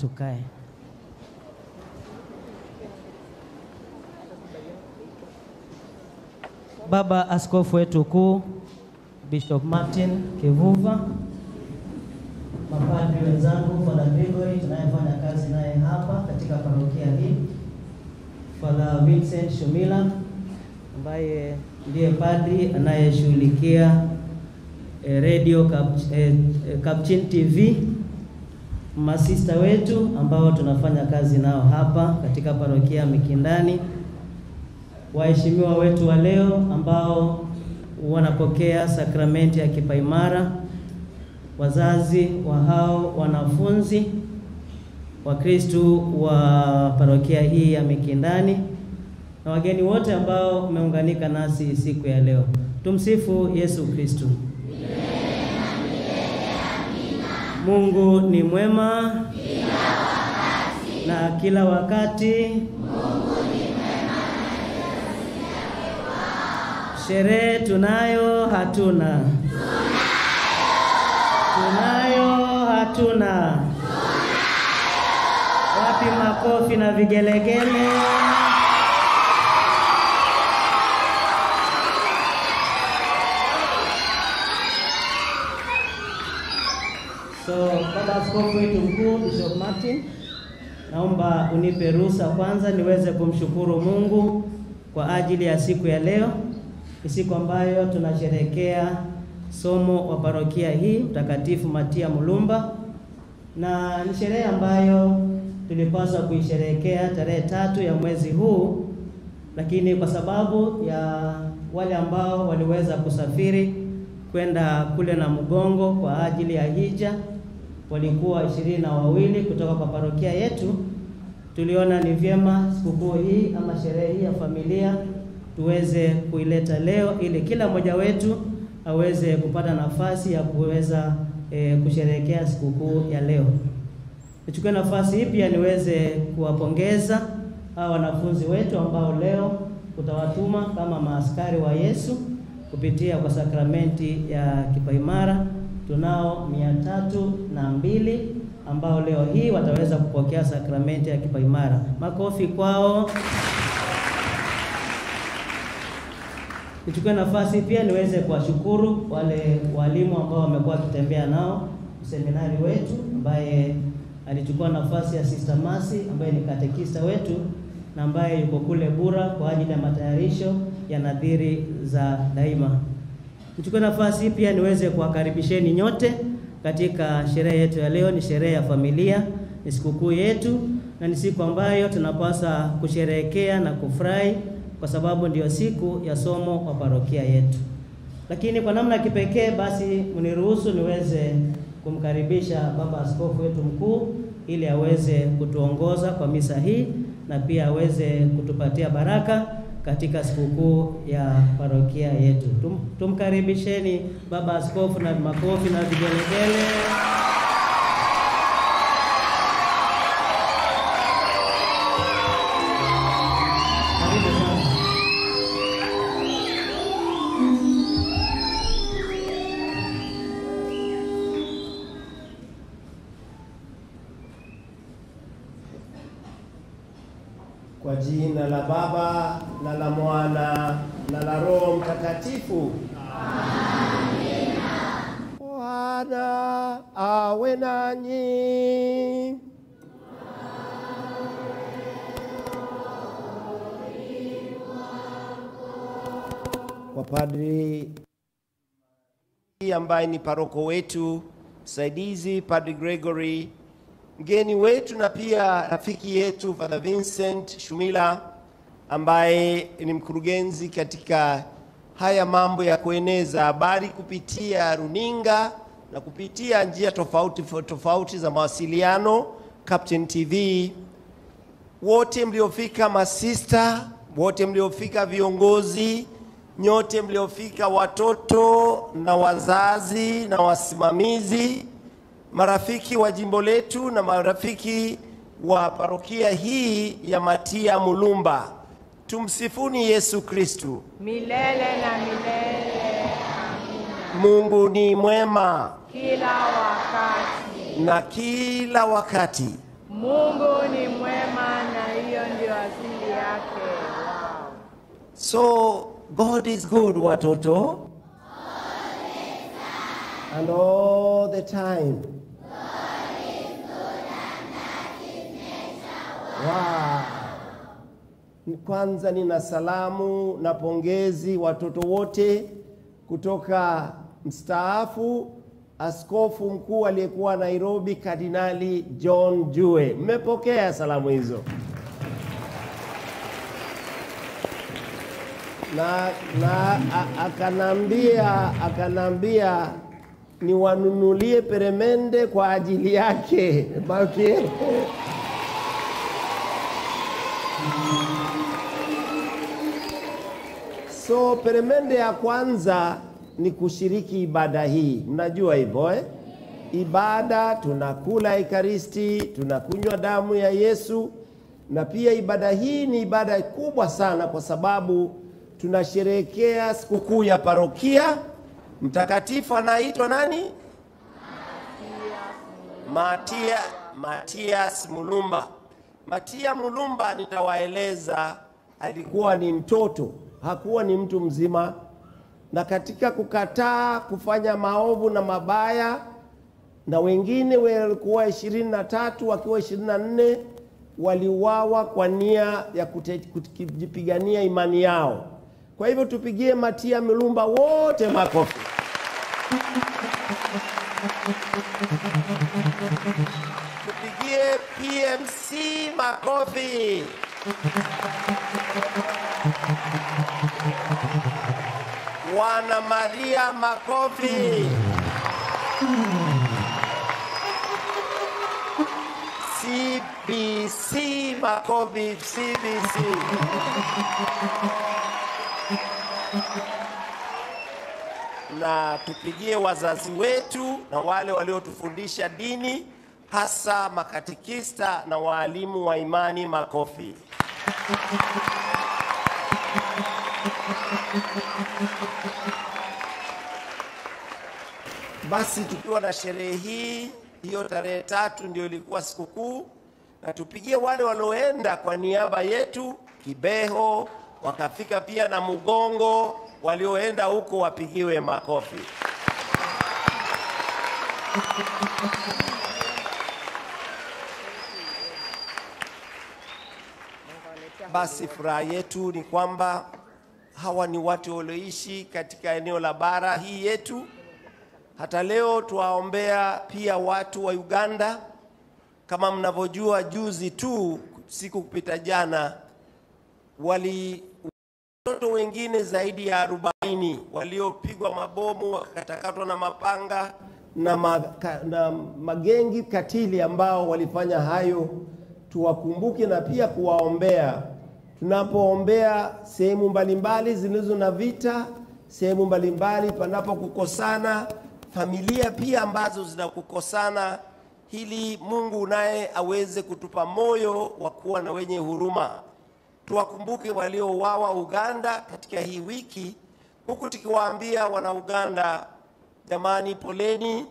tukae. Baba Askofu wetu kuu Bishop Martin Kivuva, mapadri wenzangu, Father Gregory tunayefanya kazi naye hapa katika parokia hii, Father Vincent Shumila ambaye ndiye padri anayeshughulikia eh, radio Kapchin eh, eh, TV, masista wetu ambao tunafanya kazi nao hapa katika parokia Mikindani, waheshimiwa wetu wa leo ambao wanapokea sakramenti ya kipaimara, wazazi wa hao wanafunzi, Wakristu wa parokia hii ya Mikindani na wageni wote ambao umeunganika nasi siku ya leo. Tumsifu Yesu Kristu. Mungu ni mwema kila wakati, na kila wakati. Sherehe tunayo hatuna? Tunayo hatuna? Wapi makofi na vigelegele? So, baba askofu wetu mkuu Bishop Martin, naomba unipe ruhusa kwanza niweze kumshukuru Mungu kwa ajili ya siku ya leo. Ni siku ambayo tunasherehekea somo wa parokia hii Mtakatifu Matia Mulumba, na ni sherehe ambayo tulipaswa kuisherehekea tarehe tatu ya mwezi huu, lakini kwa sababu ya wale ambao waliweza kusafiri kwenda kule na Mgongo kwa ajili ya hija, walikuwa ishirini na wawili kutoka kwa parokia yetu. Tuliona ni vyema sikukuu hii ama sherehe hii ya familia tuweze kuileta leo ili kila mmoja wetu aweze kupata nafasi ya kuweza e, kusherehekea sikukuu ya leo. Nichukue nafasi hii pia niweze kuwapongeza hawa wanafunzi wetu ambao leo utawatuma kama maaskari wa Yesu kupitia kwa sakramenti ya kipaimara. Tunao mia tatu na mbili ambao leo hii wataweza kupokea sakramenti ya kipaimara. Makofi kwao. Nichukue nafasi pia niweze kuwashukuru wale walimu ambao wamekuwa wakitembea nao seminari wetu, ambaye alichukua nafasi ya Sister Masi ambaye ni katekista wetu na ambaye yuko kule Bura kwa ajili ya matayarisho ya nadhiri za daima. Nichukue nafasi pia niweze kuwakaribisheni nyote katika sherehe yetu ya leo. Ni sherehe ya familia, ni sikukuu yetu na ni siku ambayo tunapaswa kusherehekea na kufurahi kwa sababu ndiyo siku ya somo kwa parokia yetu. Lakini kwa namna ya kipekee basi, mniruhusu niweze kumkaribisha baba askofu wetu mkuu ili aweze kutuongoza kwa misa hii na pia aweze kutupatia baraka katika sikukuu ya parokia yetu. Tum, tumkaribisheni baba askofu na makofi na vigelegele. Jina la Baba na la Mwana na la Roho Mtakatifu. Bwana awe nanyi. Kwa Padri ambaye ni paroko wetu msaidizi, Padri Gregory mgeni wetu na pia rafiki yetu Father Vincent Shumila ambaye ni mkurugenzi katika haya mambo ya kueneza habari kupitia runinga na kupitia njia tofauti tofauti za mawasiliano Captain TV, wote mliofika, masista wote mliofika, viongozi nyote mliofika, watoto na wazazi na wasimamizi marafiki wa jimbo letu na marafiki wa parokia hii ya Matia Mulumba. Tumsifuni Yesu Kristu. milele na milele. Amina. Mungu ni mwema Kila wakati na kila wakati. Mungu ni mwema, na hiyo ndio asili yake. Wow. So God is good, watoto. All the time. And all the time. Wow. Kwanza nina salamu na pongezi watoto wote kutoka mstaafu askofu mkuu aliyekuwa Nairobi Kardinali John Jue. Mmepokea salamu hizo? na, na akanambia akanambia niwanunulie peremende kwa ajili yake. So peremende ya kwanza ni kushiriki ibada hii, mnajua hivyo eh? Ibada tunakula ekaristi, tunakunywa damu ya Yesu, na pia ibada hii ni ibada kubwa sana, kwa sababu tunasherehekea sikukuu ya parokia. Mtakatifu anaitwa nani? Matia, Matias Mulumba. Matia Mulumba, nitawaeleza, alikuwa ni mtoto, hakuwa ni mtu mzima, na katika kukataa kufanya maovu na mabaya, na wengine walikuwa ishirini na tatu wakiwa ishirini na nne waliuawa kwa nia ya kujipigania imani yao. Kwa hivyo tupigie Matia Milumba wote makofi. Tupigie PMC makofi. Wana Maria makofi. CBC makofi. CBC. na tupigie wazazi wetu na wale waliotufundisha dini, hasa makatikista na waalimu wa imani makofi. Basi tukiwa na sherehe hii, hiyo tarehe tatu ndio ilikuwa sikukuu, na tupigie wale walioenda kwa niaba yetu Kibeho, wakafika pia na Mugongo, walioenda huko wapigiwe makofi. Basi furaha yetu ni kwamba hawa ni watu walioishi katika eneo la bara hii yetu. Hata leo tuwaombea pia watu wa Uganda. Kama mnavyojua, juzi tu, siku kupita jana, wali watoto wengine zaidi ya arobaini waliopigwa mabomu wakatakatwa na mapanga na, maka, na magengi katili ambao walifanya hayo. Tuwakumbuke na pia kuwaombea tunapoombea sehemu mbalimbali zilizo na vita, sehemu mbalimbali panapokukosana, familia pia ambazo zinakukosana, ili Mungu naye aweze kutupa moyo wa kuwa na wenye huruma tuwakumbuke waliouawa Uganda katika hii wiki, huku tukiwaambia wana Uganda, jamani, poleni,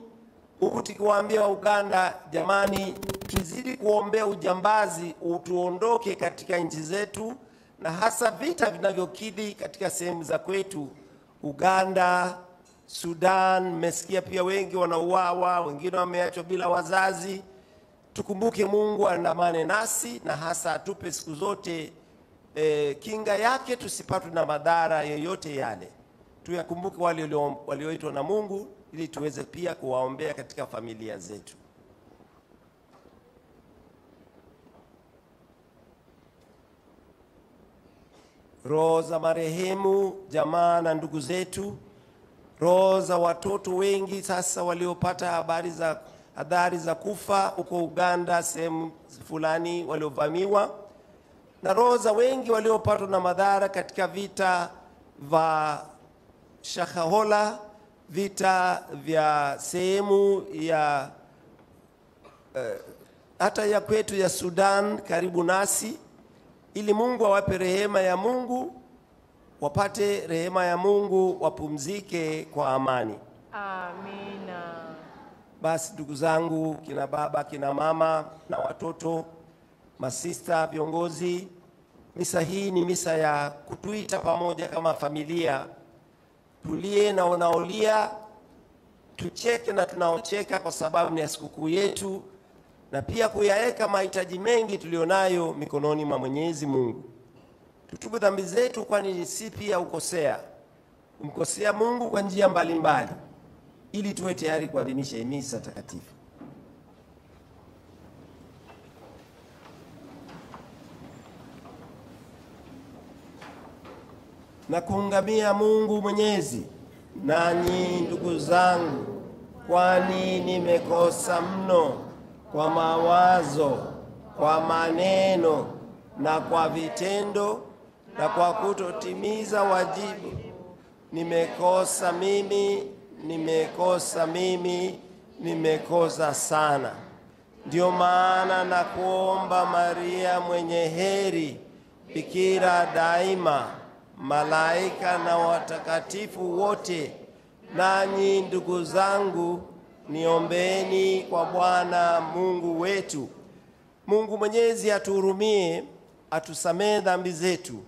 huku tukiwaambia Uganda, jamani, tuzidi kuombea ujambazi utuondoke katika nchi zetu, na hasa vita vinavyokidhi katika sehemu za kwetu Uganda, Sudan. Mmesikia pia wengi wanauawa, wengine wameachwa bila wazazi. Tukumbuke Mungu aandamane nasi na hasa atupe siku zote e, kinga yake tusipatwe na madhara yoyote yale. Tuyakumbuke wale walioitwa na Mungu ili tuweze pia kuwaombea katika familia zetu. Roho za marehemu, jamaa na ndugu zetu, roho za watoto wengi sasa waliopata habari za hadhari za kufa huko Uganda, sehemu fulani waliovamiwa na roho za wengi waliopatwa na madhara katika vita vya Shakahola, vita vya sehemu ya uh, hata ya kwetu ya Sudan karibu nasi, ili Mungu awape rehema ya Mungu, wapate rehema ya Mungu, wapumzike kwa amani. Amina. Basi ndugu zangu, kina baba, kina mama na watoto, masista, viongozi, misa hii ni misa ya kutuita pamoja kama familia, tulie na unaolia, tucheke na tunaocheka, kwa sababu ni ya sikukuu yetu, na pia kuyaweka mahitaji mengi tulionayo mikononi mwa Mwenyezi Mungu. Tutubu dhambi zetu, kwani si pia ukosea umkosea Mungu kwa njia mbalimbali ili tuwe tayari kuadhimisha misa takatifu. Na kuungamia Mungu Mwenyezi, nanyi ndugu zangu, kwani nimekosa mno kwa mawazo, kwa maneno na kwa vitendo na kwa kutotimiza wajibu nimekosa mimi, nimekosa mimi, nimekosa sana. Ndio maana na kuomba Maria mwenye heri, bikira daima, malaika na watakatifu wote, nanyi ndugu zangu, niombeeni kwa Bwana Mungu wetu. Mungu Mwenyezi atuhurumie, atusamehe dhambi zetu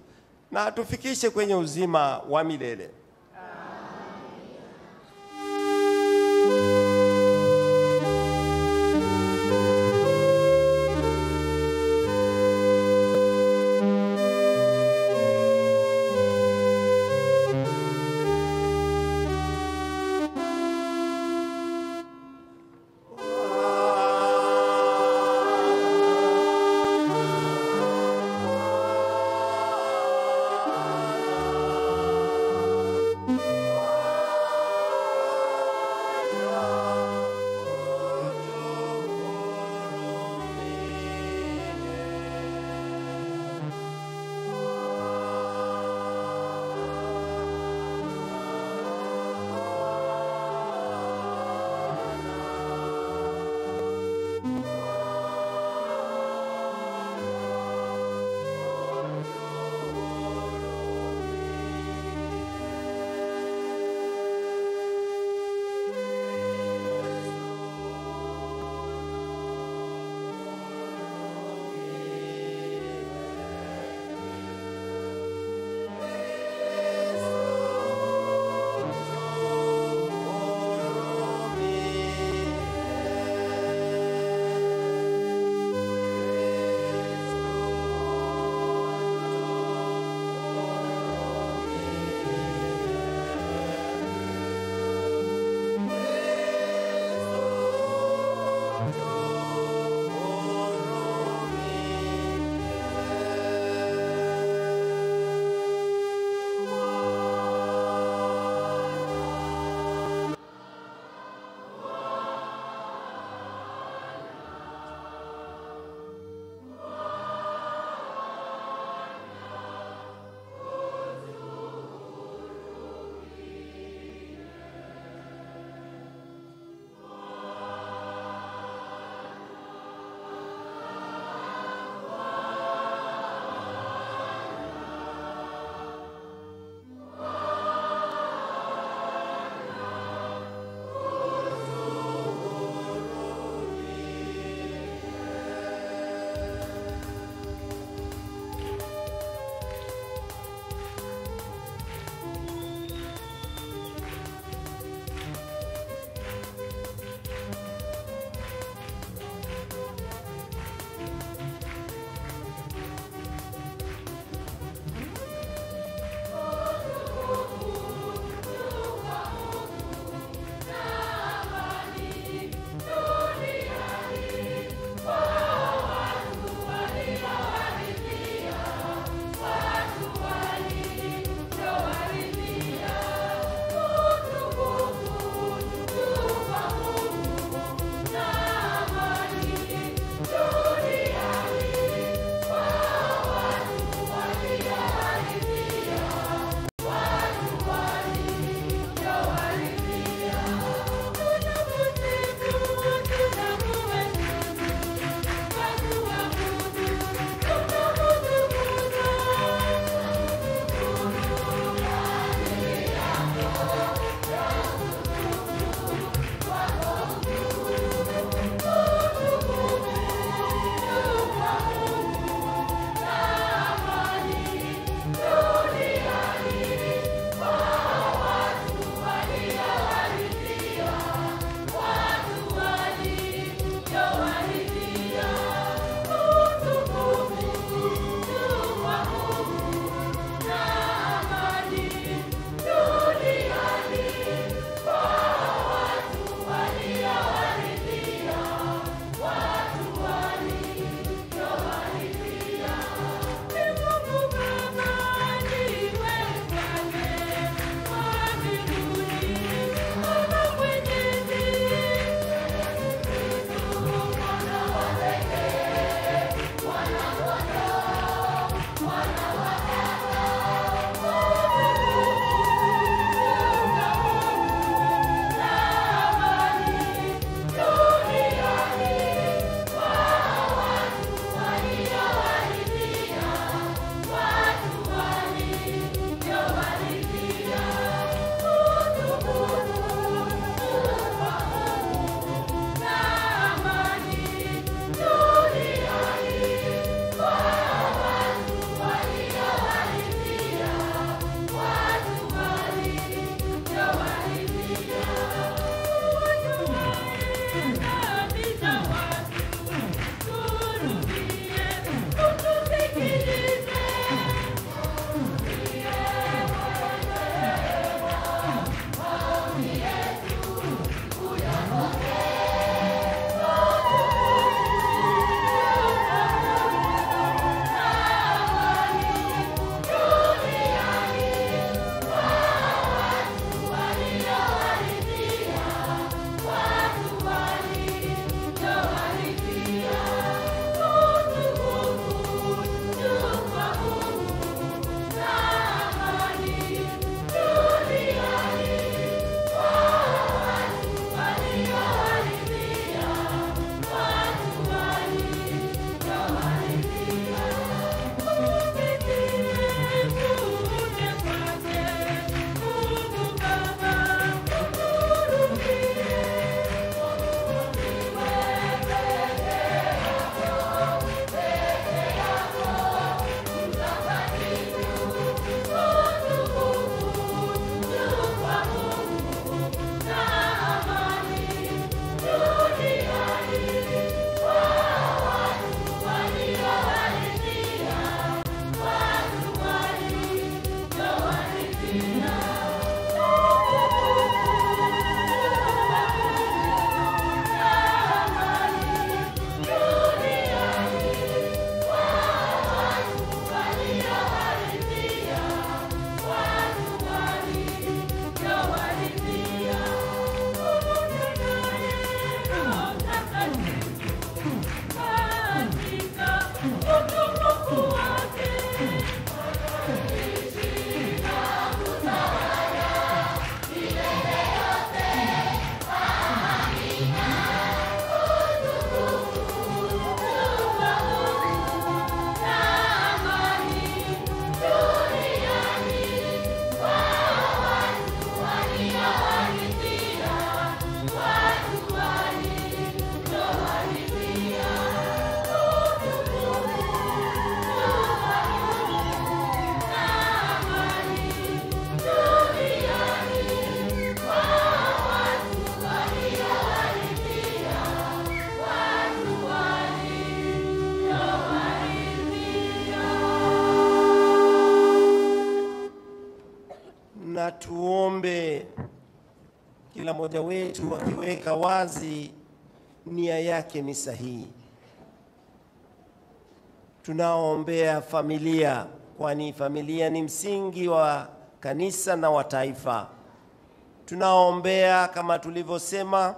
na atufikishe kwenye uzima wa milele. Mmoja wetu akiweka wazi nia yake ni sahihi. Tunaoombea familia, kwani familia ni msingi wa kanisa na wa taifa. Tunaoombea kama tulivyosema,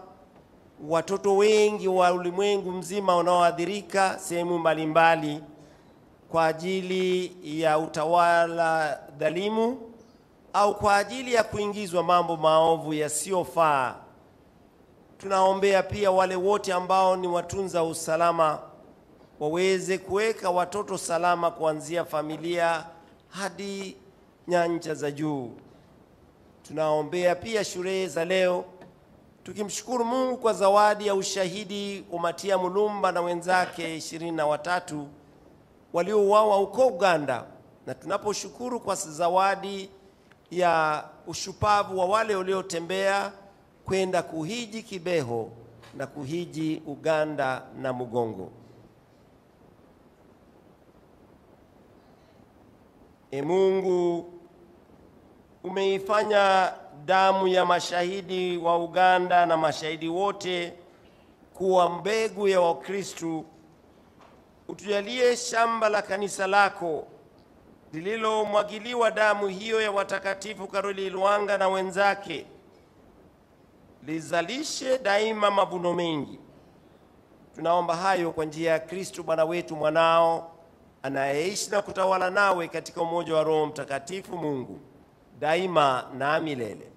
watoto wengi wa ulimwengu mzima wanaoathirika sehemu mbalimbali kwa ajili ya utawala dhalimu au kwa ajili ya kuingizwa mambo maovu yasiyofaa. Tunaombea pia wale wote ambao ni watunza usalama waweze kuweka watoto salama kuanzia familia hadi nyanja za juu. Tunaombea pia shule za leo tukimshukuru Mungu kwa zawadi ya ushahidi wa Matia Mulumba na wenzake ishirini na watatu waliouawa huko Uganda, na tunaposhukuru kwa zawadi ya ushupavu wa wale waliotembea kwenda kuhiji Kibeho na kuhiji Uganda na Mugongo. E Mungu, umeifanya damu ya mashahidi wa Uganda na mashahidi wote kuwa mbegu ya Wakristu. Utujalie shamba la kanisa lako lililomwagiliwa damu hiyo ya watakatifu Karoli Lwanga na wenzake lizalishe daima mavuno mengi. Tunaomba hayo kwa njia ya Kristo Bwana wetu mwanao anayeishi na kutawala nawe katika umoja wa Roho Mtakatifu Mungu daima na milele.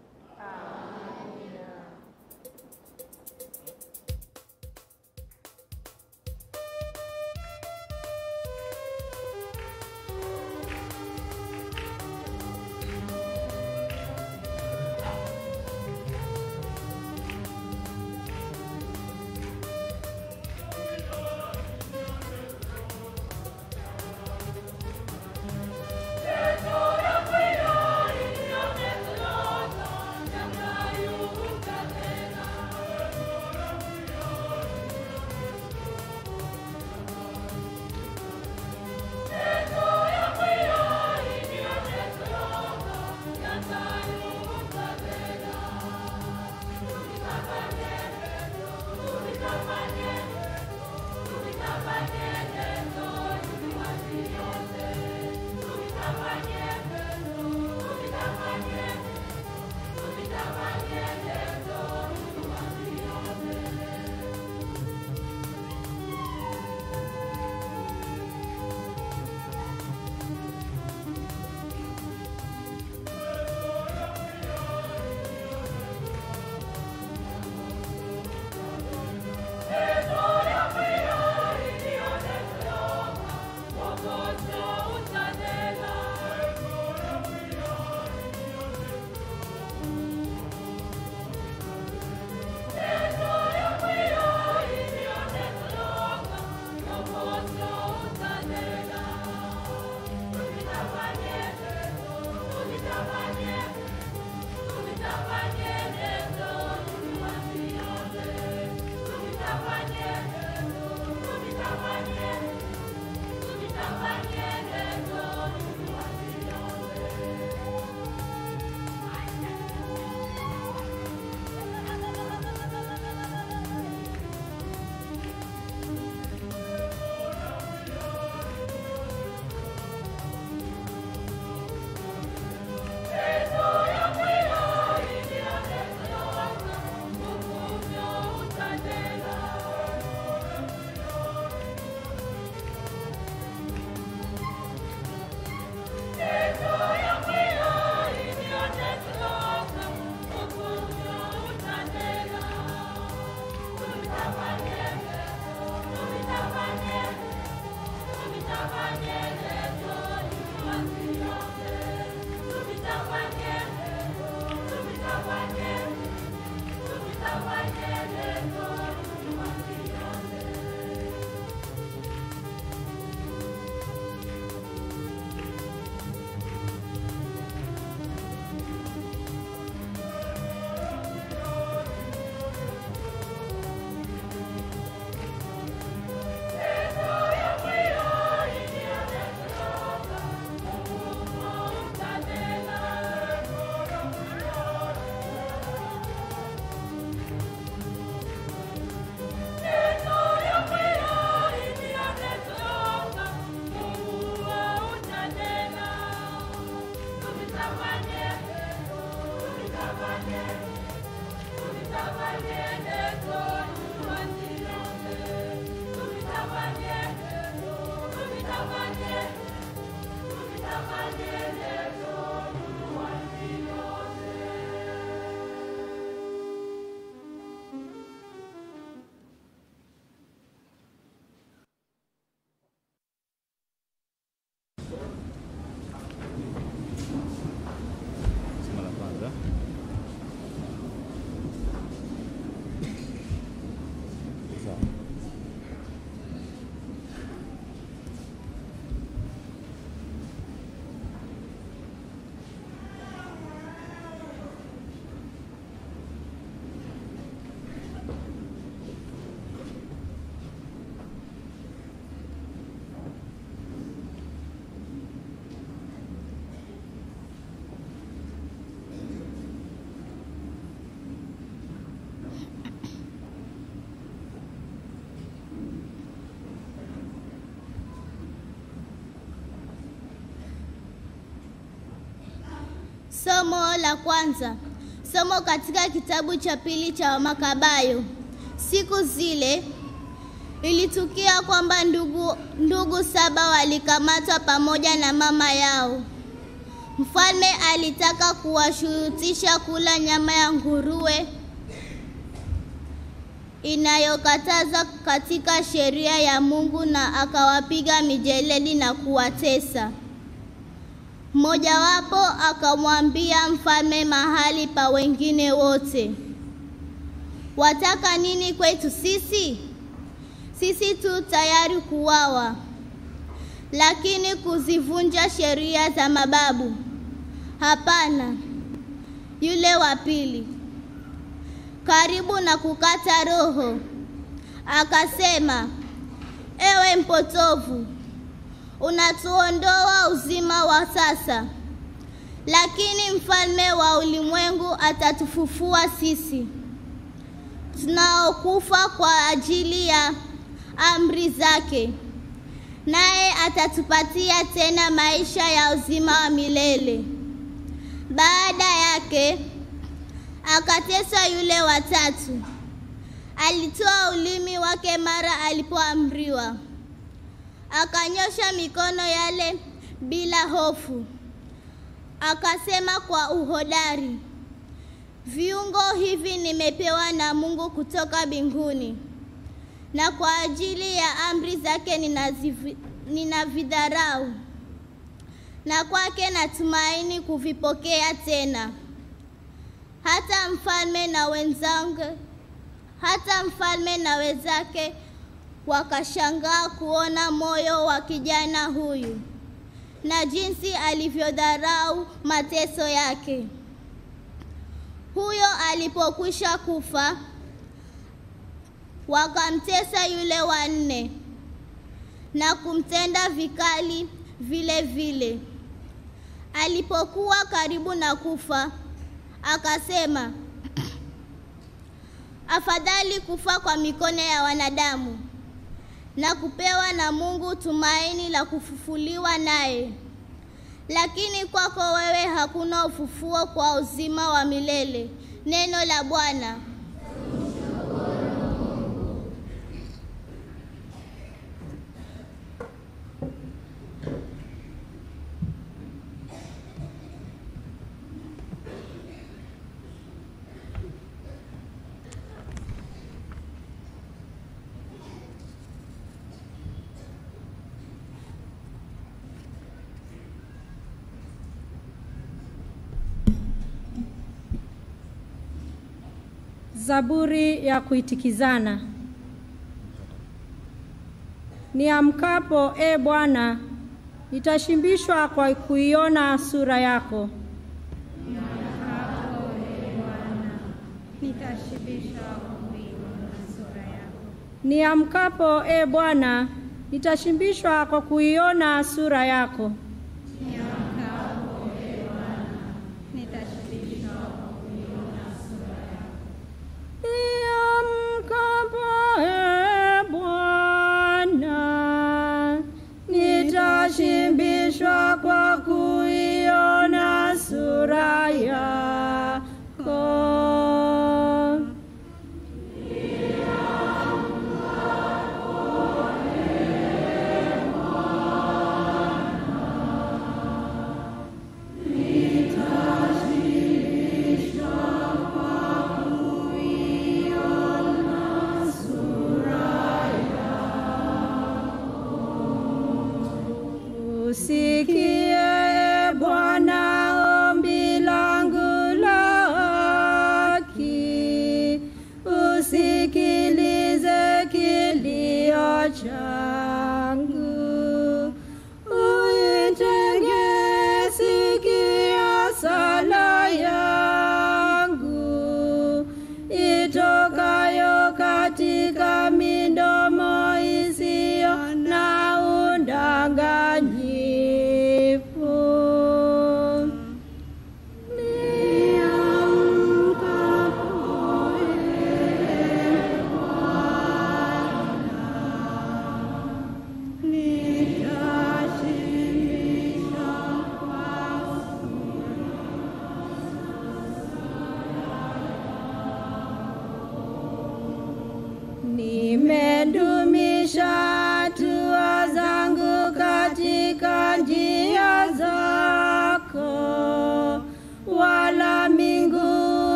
Somo la kwanza. Somo katika kitabu cha pili cha Makabayo. Siku zile ilitukia kwamba ndugu, ndugu saba walikamatwa pamoja na mama yao. Mfalme alitaka kuwashurutisha kula nyama ya nguruwe inayokataza katika sheria ya Mungu na akawapiga mijeledi na kuwatesa. Mmojawapo akamwambia mfalme mahali pa wengine wote, wataka nini kwetu sisi? Sisi tu tayari kuwawa, lakini kuzivunja sheria za mababu hapana. Yule wa pili karibu na kukata roho akasema, ewe mpotovu, unatuondoa uzima wa sasa, lakini mfalme wa ulimwengu atatufufua sisi tunaokufa kwa ajili ya amri zake, naye atatupatia tena maisha ya uzima wa milele. Baada yake akateswa yule watatu. Alitoa ulimi wake mara alipoamriwa, akanyosha mikono yale bila hofu, akasema kwa uhodari, viungo hivi nimepewa na Mungu kutoka mbinguni, na kwa ajili ya amri zake ninavidharau, na kwake natumaini kuvipokea tena. Hata mfalme na wenzangu hata mfalme na wenzake wakashangaa kuona moyo wa kijana huyu na jinsi alivyodharau mateso yake. Huyo alipokwisha kufa, wakamtesa yule wa nne na kumtenda vikali vile vile. Alipokuwa karibu na kufa, akasema, afadhali kufa kwa mikono ya wanadamu na kupewa na Mungu tumaini la kufufuliwa naye. Lakini kwako wewe hakuna ufufuo kwa uzima wa milele. Neno la Bwana. Zaburi ya kuitikizana. Niamkapo, e Bwana, nitashimbishwa kwa kuiona sura yako. Niamkapo, e Bwana, nitashimbishwa kwa kuiona sura yako. Niamkapo, e Bwana, nitashimbishwa kwa kuiona sura yako. kuiona sura.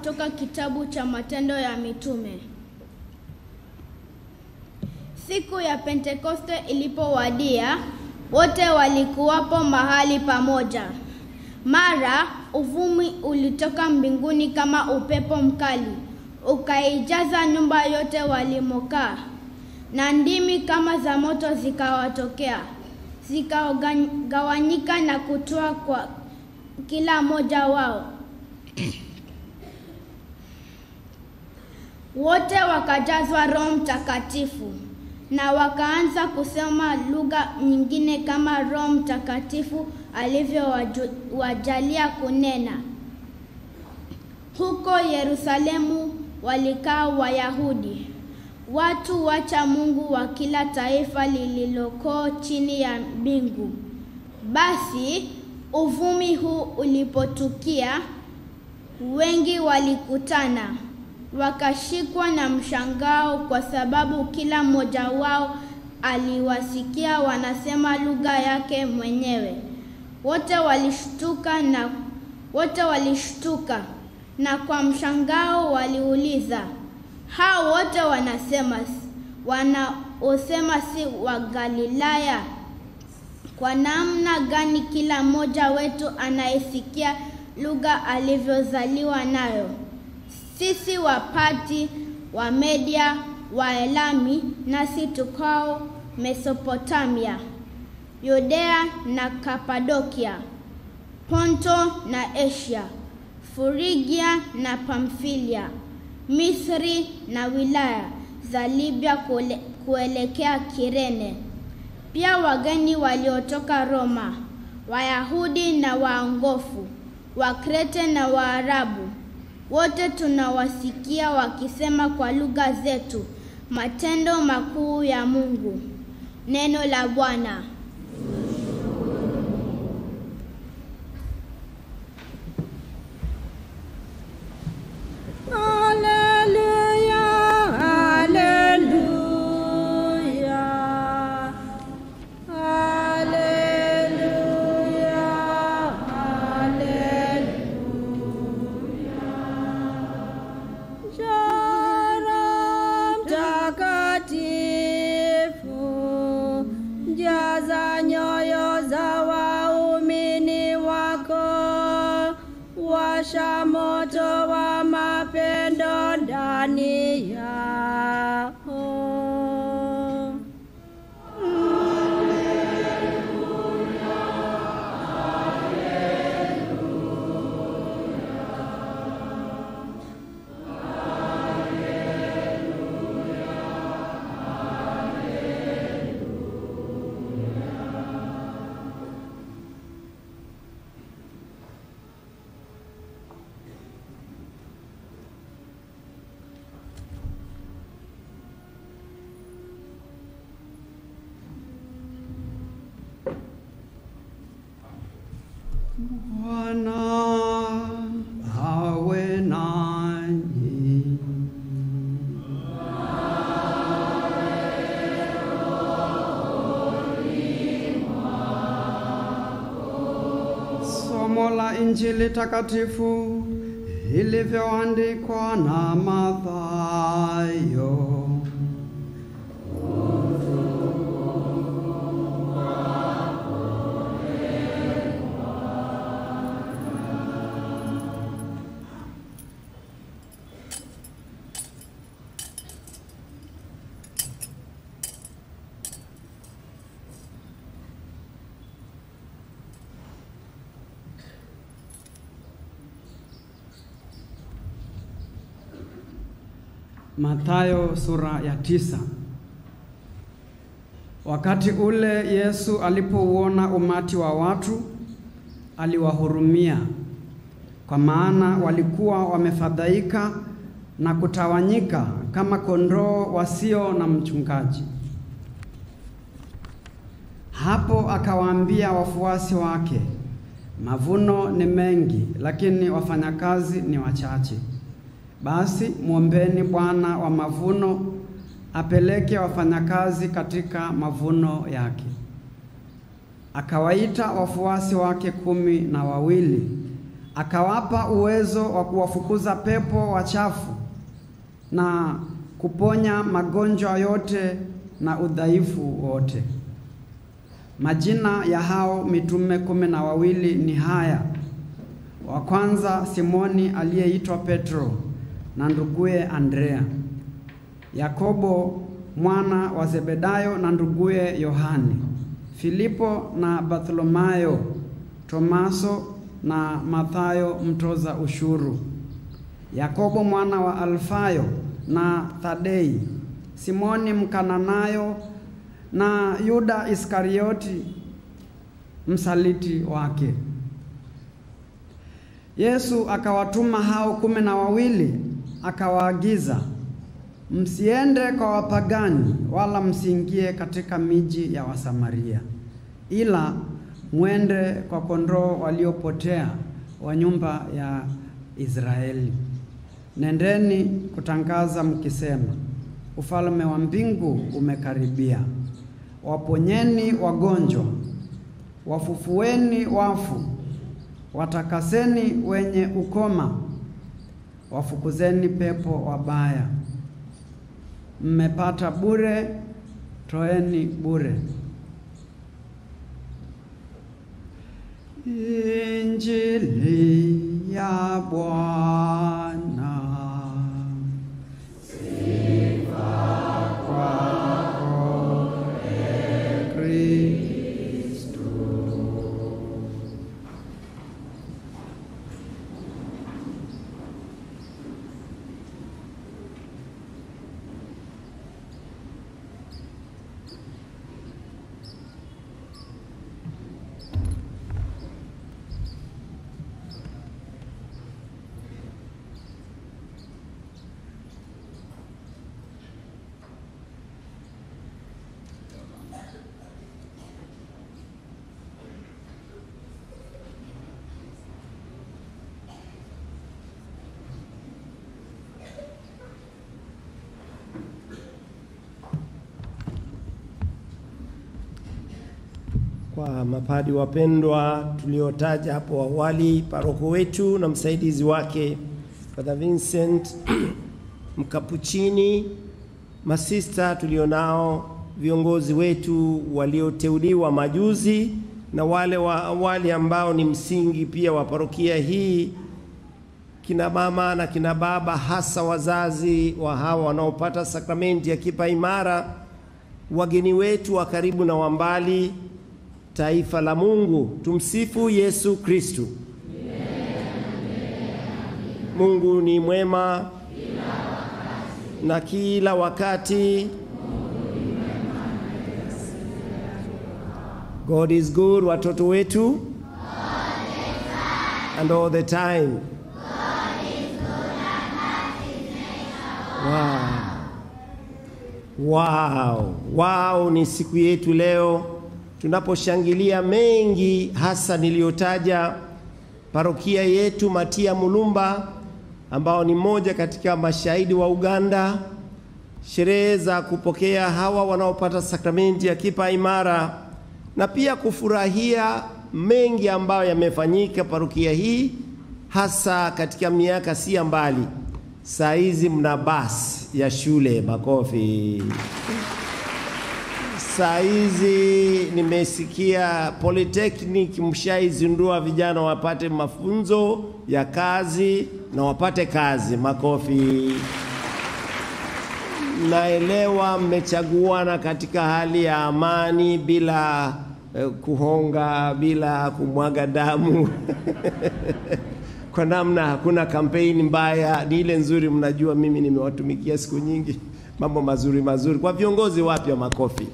Kutoka kitabu cha Matendo ya Mitume. Siku ya Pentekoste ilipowadia, wote walikuwapo mahali pamoja. Mara uvumi ulitoka mbinguni kama upepo mkali, ukaijaza nyumba yote walimokaa, na ndimi kama za moto zikawatokea, zikagawanyika na kutoa kwa kila mmoja wao. Wote wakajazwa Roho Mtakatifu na wakaanza kusema lugha nyingine kama Roho Mtakatifu alivyowajalia kunena. Huko Yerusalemu walikaa Wayahudi, watu wacha Mungu wa kila taifa lililoko chini ya mbingu. Basi uvumi huu ulipotukia, wengi walikutana wakashikwa na mshangao kwa sababu kila mmoja wao aliwasikia wanasema lugha yake mwenyewe. Wote walishtuka na wote walishtuka na kwa mshangao waliuliza, hao wote wanasema wanaosema si wa Galilaya? Kwa namna gani kila mmoja wetu anayesikia lugha alivyozaliwa nayo? Sisi Wapati, wa Media, Waelami, nasi tukao Mesopotamia, Yudea na Kapadokia, Ponto na Asia, Furigia na Pamfilia, Misri na wilaya za Libya kule, kuelekea Kirene. Pia wageni waliotoka Roma, Wayahudi na waongofu, Wakrete na Waarabu wote tunawasikia wakisema kwa lugha zetu matendo makuu ya Mungu. Neno la Bwana. Injili takatifu ilivyoandikwa na Mathayo. Mathayo sura ya tisa. Wakati ule Yesu alipouona umati wa watu, aliwahurumia, kwa maana walikuwa wamefadhaika na kutawanyika kama kondoo wasio na mchungaji. Hapo akawaambia wafuasi wake, mavuno ni mengi, lakini wafanyakazi ni wachache. Basi mwombeni Bwana wa mavuno apeleke wafanyakazi katika mavuno yake. Akawaita wafuasi wake kumi na wawili, akawapa uwezo wa kuwafukuza pepo wachafu na kuponya magonjwa yote na udhaifu wote. Majina ya hao mitume kumi na wawili ni haya: wa kwanza Simoni aliyeitwa Petro na nduguye Andrea, Yakobo mwana wa Zebedayo na nduguye Yohane, Filipo na Bartholomayo, Tomaso na Mathayo mtoza ushuru, Yakobo mwana wa Alfayo na Thadei, Simoni Mkananayo na Yuda Iskarioti msaliti wake. Yesu akawatuma hao kumi na wawili akawaagiza, msiende kwa wapagani wala msiingie katika miji ya Wasamaria, ila mwende kwa kondoo waliopotea wa nyumba ya Israeli. Nendeni kutangaza mkisema, ufalme wa mbingu umekaribia. Waponyeni wagonjwa, wafufueni wafu, watakaseni wenye ukoma, wafukuzeni pepo wabaya. Mmepata bure, toeni bure. Injili ya Bwana. Sifa kwako, mapadi wapendwa tuliotaja hapo awali, paroko wetu na msaidizi wake Father Vincent Mkapuchini, masista tulionao, viongozi wetu walioteuliwa majuzi na wale wa awali ambao ni msingi pia wa parokia hii, kina mama na kina baba, hasa wazazi wa hawa wanaopata sakramenti ya kipaimara, wageni wetu wa karibu na wa mbali, taifa la Mungu, tumsifu Yesu Kristu. Mungu ni mwema na kila wakati. God is good, watoto wetu, and all the time. Wow. Wow. Wow, ni siku yetu leo tunaposhangilia mengi, hasa niliyotaja parokia yetu Matia Mulumba, ambao ni mmoja katika mashahidi wa Uganda, sherehe za kupokea hawa wanaopata sakramenti ya kipa imara, na pia kufurahia mengi ambayo yamefanyika parokia hii, hasa katika miaka si ya mbali. Saa hizi mna basi ya shule, makofi. Saa hizi nimesikia Polytechnic mshaizindua vijana wapate mafunzo ya kazi na wapate kazi, makofi. Naelewa mmechaguana katika hali ya amani bila eh, kuhonga, bila kumwaga damu kwa namna hakuna kampeni mbaya, ni ile nzuri. Mnajua mimi nimewatumikia siku nyingi, mambo mazuri mazuri. Kwa viongozi wapya, makofi.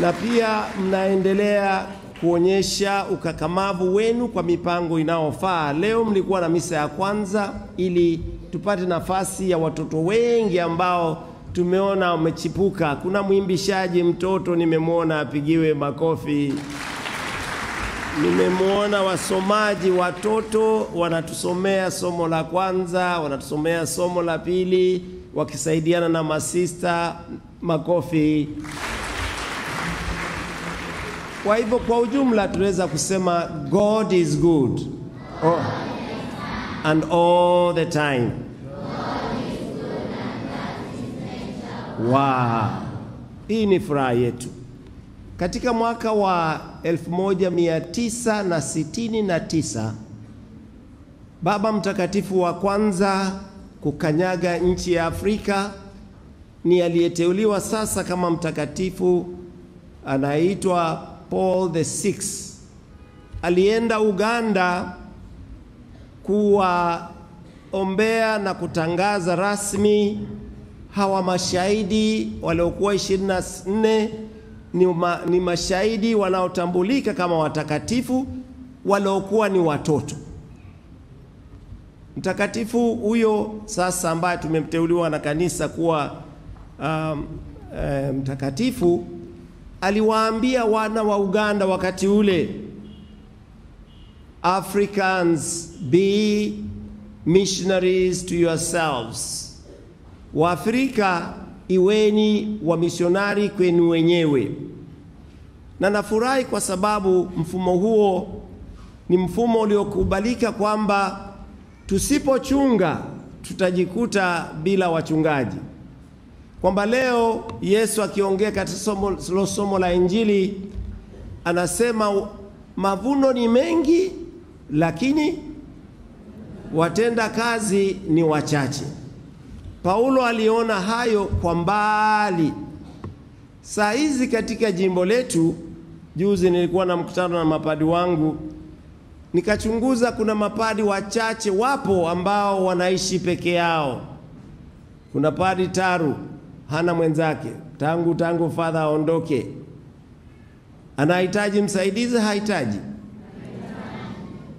Na pia mnaendelea kuonyesha ukakamavu wenu kwa mipango inayofaa. Leo mlikuwa na misa ya kwanza ili tupate nafasi ya watoto wengi ambao tumeona wamechipuka. Kuna mwimbishaji mtoto nimemwona, apigiwe makofi. Nimemwona wasomaji watoto wanatusomea somo la kwanza, wanatusomea somo la pili, wakisaidiana na masista. Makofi. Kwa hivyo kwa ujumla tunaweza kusema God is good. Oh. And all the time. Wow. Hii ni furaha yetu. Katika mwaka wa 1969 Baba Mtakatifu wa kwanza kukanyaga nchi ya Afrika ni aliyeteuliwa sasa kama mtakatifu anaitwa Paul the Sixth. Alienda Uganda kuwaombea na kutangaza rasmi hawa mashahidi waliokuwa 24 ni, ma, ni mashahidi wanaotambulika kama watakatifu waliokuwa ni watoto. Mtakatifu huyo sasa ambaye tumemteuliwa na kanisa kuwa um, e, mtakatifu aliwaambia wana wa Uganda wakati ule, Africans be missionaries to yourselves, Waafrika iweni wamisionari kwenu wenyewe. Na nafurahi kwa sababu mfumo huo ni mfumo uliokubalika kwamba tusipochunga tutajikuta bila wachungaji, kwamba leo Yesu akiongea katika somo, somo la Injili anasema mavuno ni mengi, lakini watenda kazi ni wachache. Paulo aliona hayo kwa mbali. Saa hizi katika jimbo letu, juzi nilikuwa na mkutano na mapadi wangu nikachunguza, kuna mapadi wachache wapo ambao wanaishi peke yao. Kuna padi Taru hana mwenzake tangu tangu fadha aondoke. Anahitaji msaidizi? Hahitaji.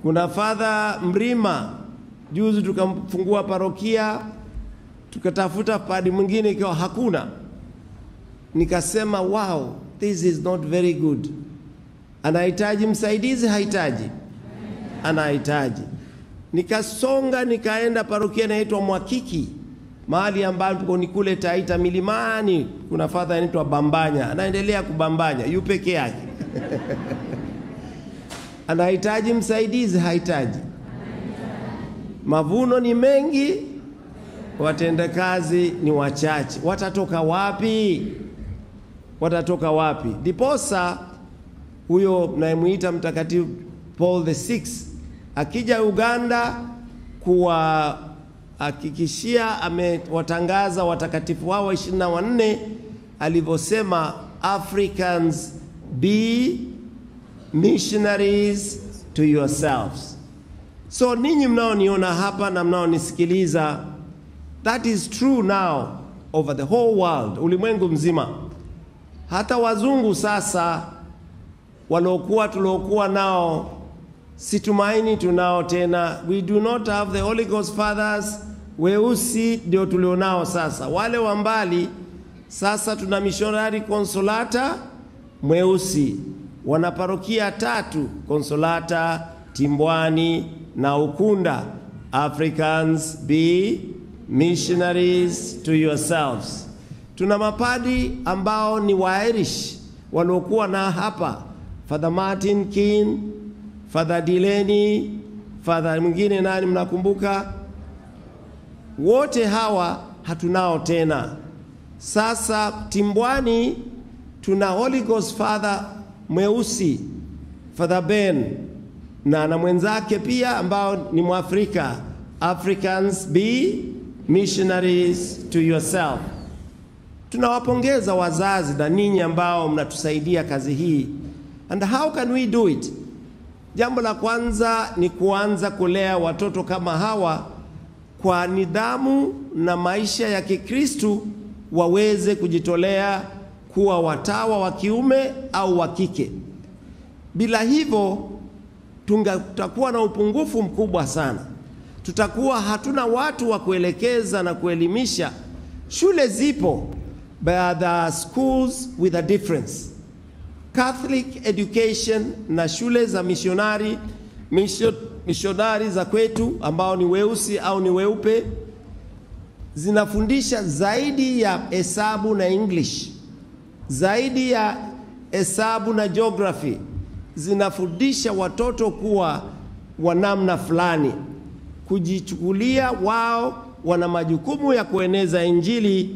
Kuna fadha Mrima, juzi tukamfungua parokia, tukatafuta padi mwingine ikiwa hakuna. Nikasema wow, this is not very good. Anahitaji msaidizi? Hahitaji anahitaji. Nikasonga nikaenda parokia inaitwa Mwakiki, mahali ambapo ni kule Taita milimani. Kuna fadha anaitwa Bambanya, anaendelea kubambanya, yu peke yake anahitaji msaidizi? Hahitaji. Mavuno ni mengi, watendakazi ni wachache. Watatoka wapi? Watatoka wapi? Ndiposa huyo mnayemwita mtakatifu Paul the Sixth akija Uganda kuwahakikishia amewatangaza watakatifu wao ishirini na wanne alivyosema, Africans be missionaries to yourselves. So ninyi mnaoniona hapa na mnaonisikiliza, that is true now over the whole world, ulimwengu mzima. Hata wazungu sasa waliokuwa tuliokuwa nao situmaini tunao tena. We do not have the Holy Ghost fathers weusi, ndio tulionao sasa. Wale wa mbali sasa tuna missionary consolata mweusi, wana parokia tatu: Consolata, Timbwani na Ukunda. Africans be missionaries to yourselves. Tuna mapadi ambao ni wa Irish waliokuwa na hapa Father Martin King, Father Dileni, Father mwingine nani mnakumbuka? Wote hawa hatunao tena. Sasa Timbwani tuna Holy Ghost Father mweusi Father Ben na na mwenzake pia ambao ni Mwafrika. Africans be missionaries to yourself. Tunawapongeza wazazi na ninyi ambao mnatusaidia kazi hii. And how can we do it? Jambo la kwanza ni kuanza kulea watoto kama hawa kwa nidhamu na maisha ya Kikristu, waweze kujitolea kuwa watawa wa kiume au wa kike. Bila hivyo tutakuwa na upungufu mkubwa sana, tutakuwa hatuna watu wa kuelekeza na kuelimisha. Shule zipo, but the schools with a difference Catholic education na shule za misionari misionari za kwetu ambao ni weusi au ni weupe zinafundisha zaidi ya hesabu na English, zaidi ya hesabu na geography zinafundisha watoto kuwa wa namna fulani, kujichukulia wao wana majukumu ya kueneza Injili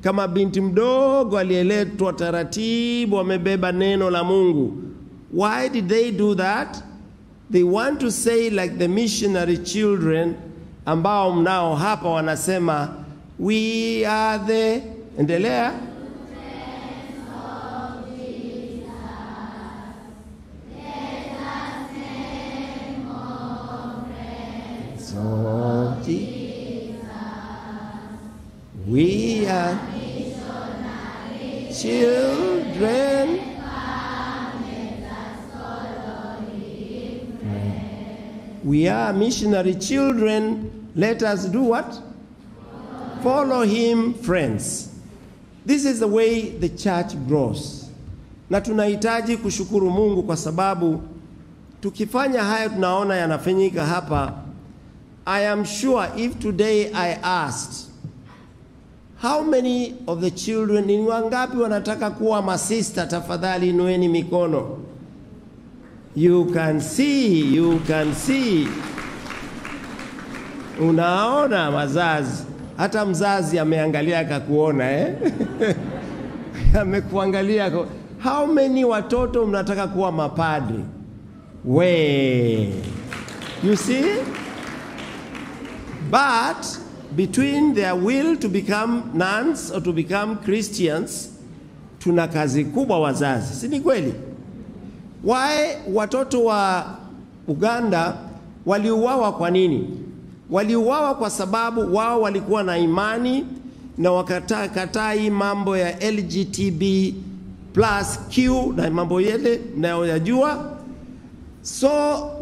kama binti mdogo aliyeletwa taratibu, amebeba neno la Mungu. Why did they do that? They want to say like the missionary children ambao mnao hapa wanasema we are the endelea So, we are children. We are missionary children. Let us do what? Follow him, friends. This is the way the church grows. Na tunahitaji kushukuru Mungu kwa sababu tukifanya haya tunaona yanafanyika hapa. I am sure if today I asked how many of the children, ni wangapi wanataka kuwa masista? Tafadhali inueni mikono. You can see, you can see. Unaona wazazi, hata mzazi ameangalia akakuona eh? amekuangalia. How many watoto mnataka kuwa mapadri? We, you see? But between their will to become nuns or to become Christians, tuna kazi kubwa wazazi, si ni kweli? Why watoto wa Uganda waliuawa kwa nini? Waliuawa kwa sababu wao walikuwa na imani na wakataa kataa hii mambo ya LGTB plus Q na mambo yale mnayoyajua. So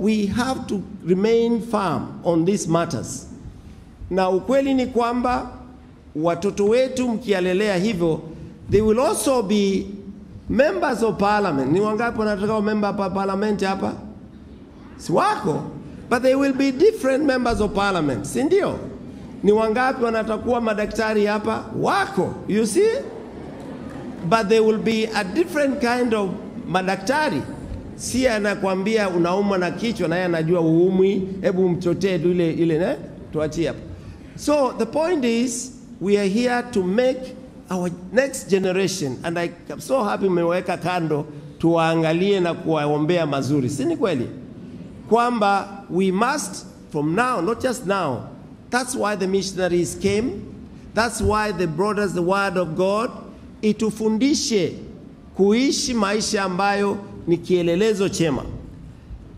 we have to remain firm on these matters. Na ukweli ni kwamba watoto wetu mkialelea hivyo, they will also be members of parliament. Ni wangapi wanataka member pa parliament hapa? Si wako? But they will be different members of parliament, si ndio? Ni wangapi wanatakuwa madaktari hapa? Wako. You see? But they will be a different kind of madaktari. Si anakwambia unaumwa na kichwa naye anajua uumwi, hebu mchotee tu ile ile ne? Tuachie hapa. So the point is we are here to make our next generation and I am so happy mmeweka kando tuwaangalie na kuwaombea mazuri, si ni kweli? Kwamba we must from now, not just now. That's why the missionaries came. That's why they brought us the word of God. Itufundishe kuishi maisha ambayo ni kielelezo chema.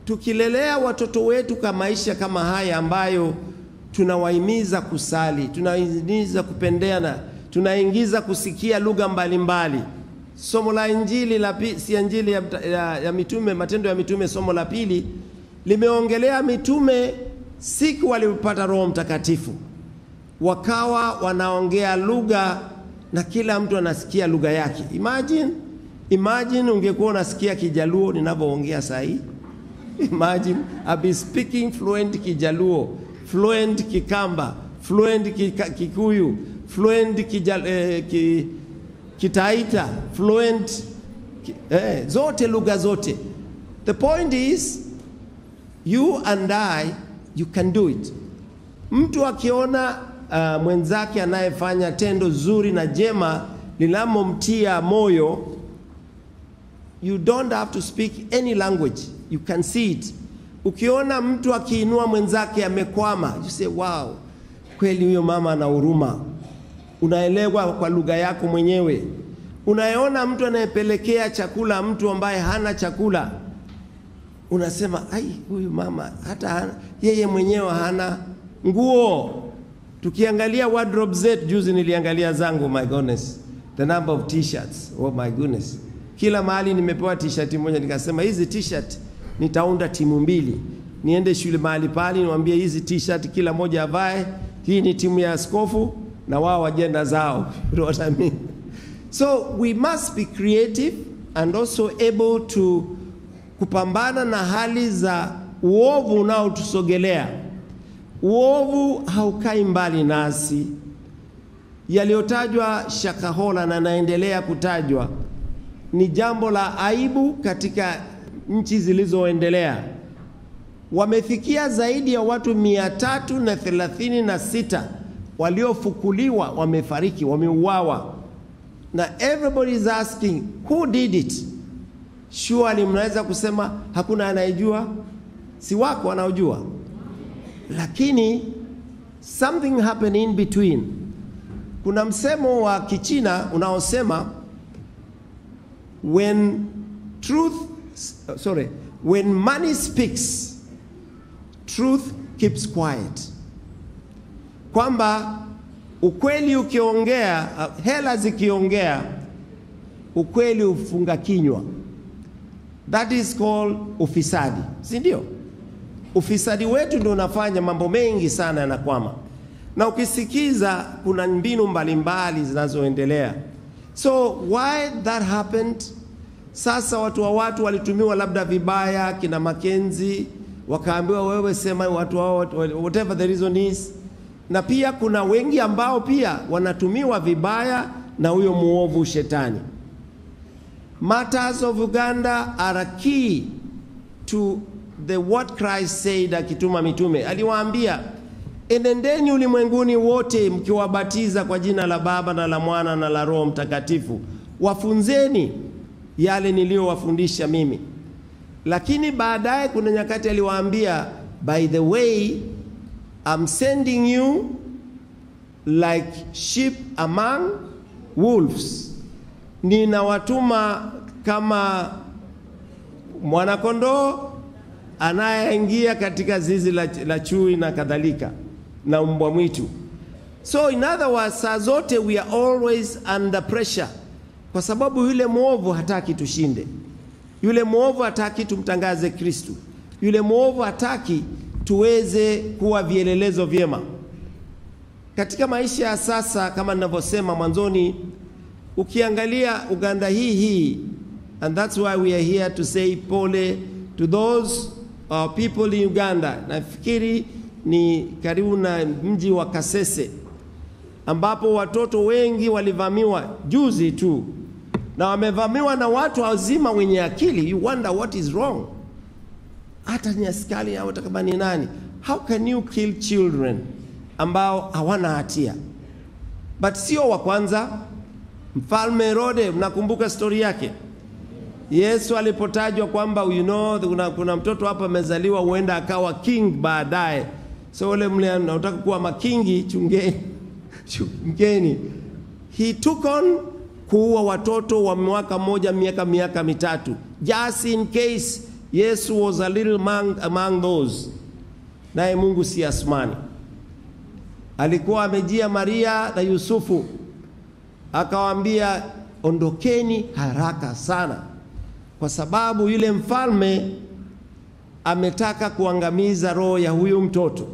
Tukilelea watoto wetu kwa maisha kama haya ambayo tunawahimiza kusali, tunawahimiza kupendeana, tunaingiza kusikia lugha mbalimbali. Somo la injili la si injili ya, ya, ya mitume, matendo ya mitume, somo la pili limeongelea mitume siku walipata Roho Mtakatifu, wakawa wanaongea lugha na kila mtu anasikia lugha yake. Imagine, imagine ungekuwa unasikia Kijaluo ninavyoongea saa hii. Imagine I'll be speaking fluent Kijaluo, fluent Kikamba, fluent Kikuyu, fluent Kijal, eh, ki, Kitaita, fluent ki, eh, zote lugha zote. The point is you and I you can do it. Mtu akiona uh, mwenzake anayefanya tendo zuri na jema linalomtia moyo you don't have to speak any language you can see it ukiona mtu akiinua mwenzake amekwama you say wow kweli huyo mama ana huruma unaelewa kwa lugha yako mwenyewe. Unayeona mtu anayepelekea chakula mtu ambaye hana chakula unasema ai huyu mama hata hana, yeye mwenyewe hana nguo. Tukiangalia wardrobe zetu juzi niliangalia zangu my goodness the number of t-shirts. Oh my goodness. Kila mahali nimepewa t-shirt moja nikasema hizi t-shirt nitaunda timu mbili. Niende shule mahali pale niwaambie hizi t-shirt kila moja avae. Hii ni timu ya askofu na wao wajenda zao you know what I mean? so we must be creative and also able to kupambana na hali za uovu unaotusogelea. Uovu haukai mbali nasi. Yaliyotajwa Shakahola na naendelea kutajwa ni jambo la aibu katika nchi zilizoendelea. Wamefikia zaidi ya watu mia tatu na thelathini na sita waliofukuliwa wamefariki, wameuawa, na everybody is asking who did it. Surely mnaweza kusema hakuna anayejua, si wako wanaojua, lakini something happened in between. Kuna msemo wa Kichina unaosema when truth sorry when money speaks truth keeps quiet, kwamba ukweli ukiongea, uh, hela zikiongea, ukweli ufunga kinywa. That is called ufisadi, si ndio? Ufisadi wetu ndio unafanya mambo mengi sana yanakwama, na ukisikiza kuna mbinu mbalimbali zinazoendelea. So why that happened? Sasa watu wa watu walitumiwa labda vibaya, kina Makenzi wakaambiwa wewe sema watu hao, whatever the reason is. Na pia kuna wengi ambao pia wanatumiwa vibaya na huyo muovu shetani. Matters of Uganda are key to the what Christ said akituma mitume. Aliwaambia, enendeni ulimwenguni wote mkiwabatiza kwa jina la Baba na la Mwana na la Roho Mtakatifu, wafunzeni yale niliyowafundisha mimi. Lakini baadaye kuna nyakati aliwaambia, by the way I'm sending you like sheep among wolves, ninawatuma kama mwanakondoo anayeingia katika zizi la, la chui na kadhalika na mbwa mwitu. So in other words, saa zote we are always under pressure, kwa sababu yule mwovu hataki tushinde. Yule mwovu hataki tumtangaze Kristu. Yule mwovu hataki tuweze kuwa vielelezo vyema katika maisha ya sasa. Kama ninavyosema mwanzoni, ukiangalia Uganda hii hii, and that's why we are here to say pole to those uh, people in Uganda. Nafikiri ni karibu na mji wa Kasese ambapo watoto wengi walivamiwa juzi tu na wamevamiwa na watu wazima wenye akili. You wonder what is wrong. Hata ni askari au takabani nani, how can you kill children ambao hawana hatia? But sio wa kwanza. Mfalme Herode, mnakumbuka stori yake. Yesu alipotajwa kwamba you know, kuna, kuna mtoto hapa amezaliwa huenda akawa king baadaye, so ule mle anataka kuwa makingi, chungeni chungeni. He took on kuua watoto wa mwaka mmoja miaka miaka mitatu just in case Yesu was a little man among those. Naye Mungu si Asmani, alikuwa amejia Maria na Yusufu akawaambia, ondokeni haraka sana, kwa sababu yule mfalme ametaka kuangamiza roho ya huyu mtoto.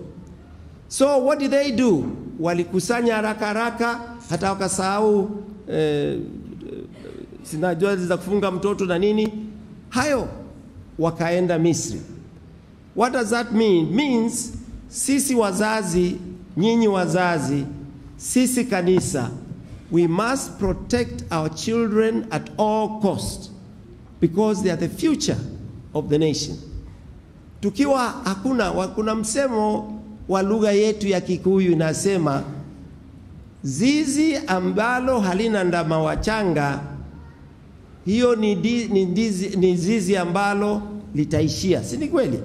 So what did they do? Walikusanya haraka haraka, hata wakasahau eh, sinajua za kufunga mtoto na nini hayo, wakaenda Misri. What does that mean? Means sisi wazazi, nyinyi wazazi, sisi kanisa, we must protect our children at all cost because they are the future of the nation. Tukiwa hakuna, kuna msemo wa lugha yetu ya Kikuyu inasema zizi ambalo halina ndama wachanga, hiyo ni, di, ni, dizi, ni zizi ambalo litaishia, si ni kweli?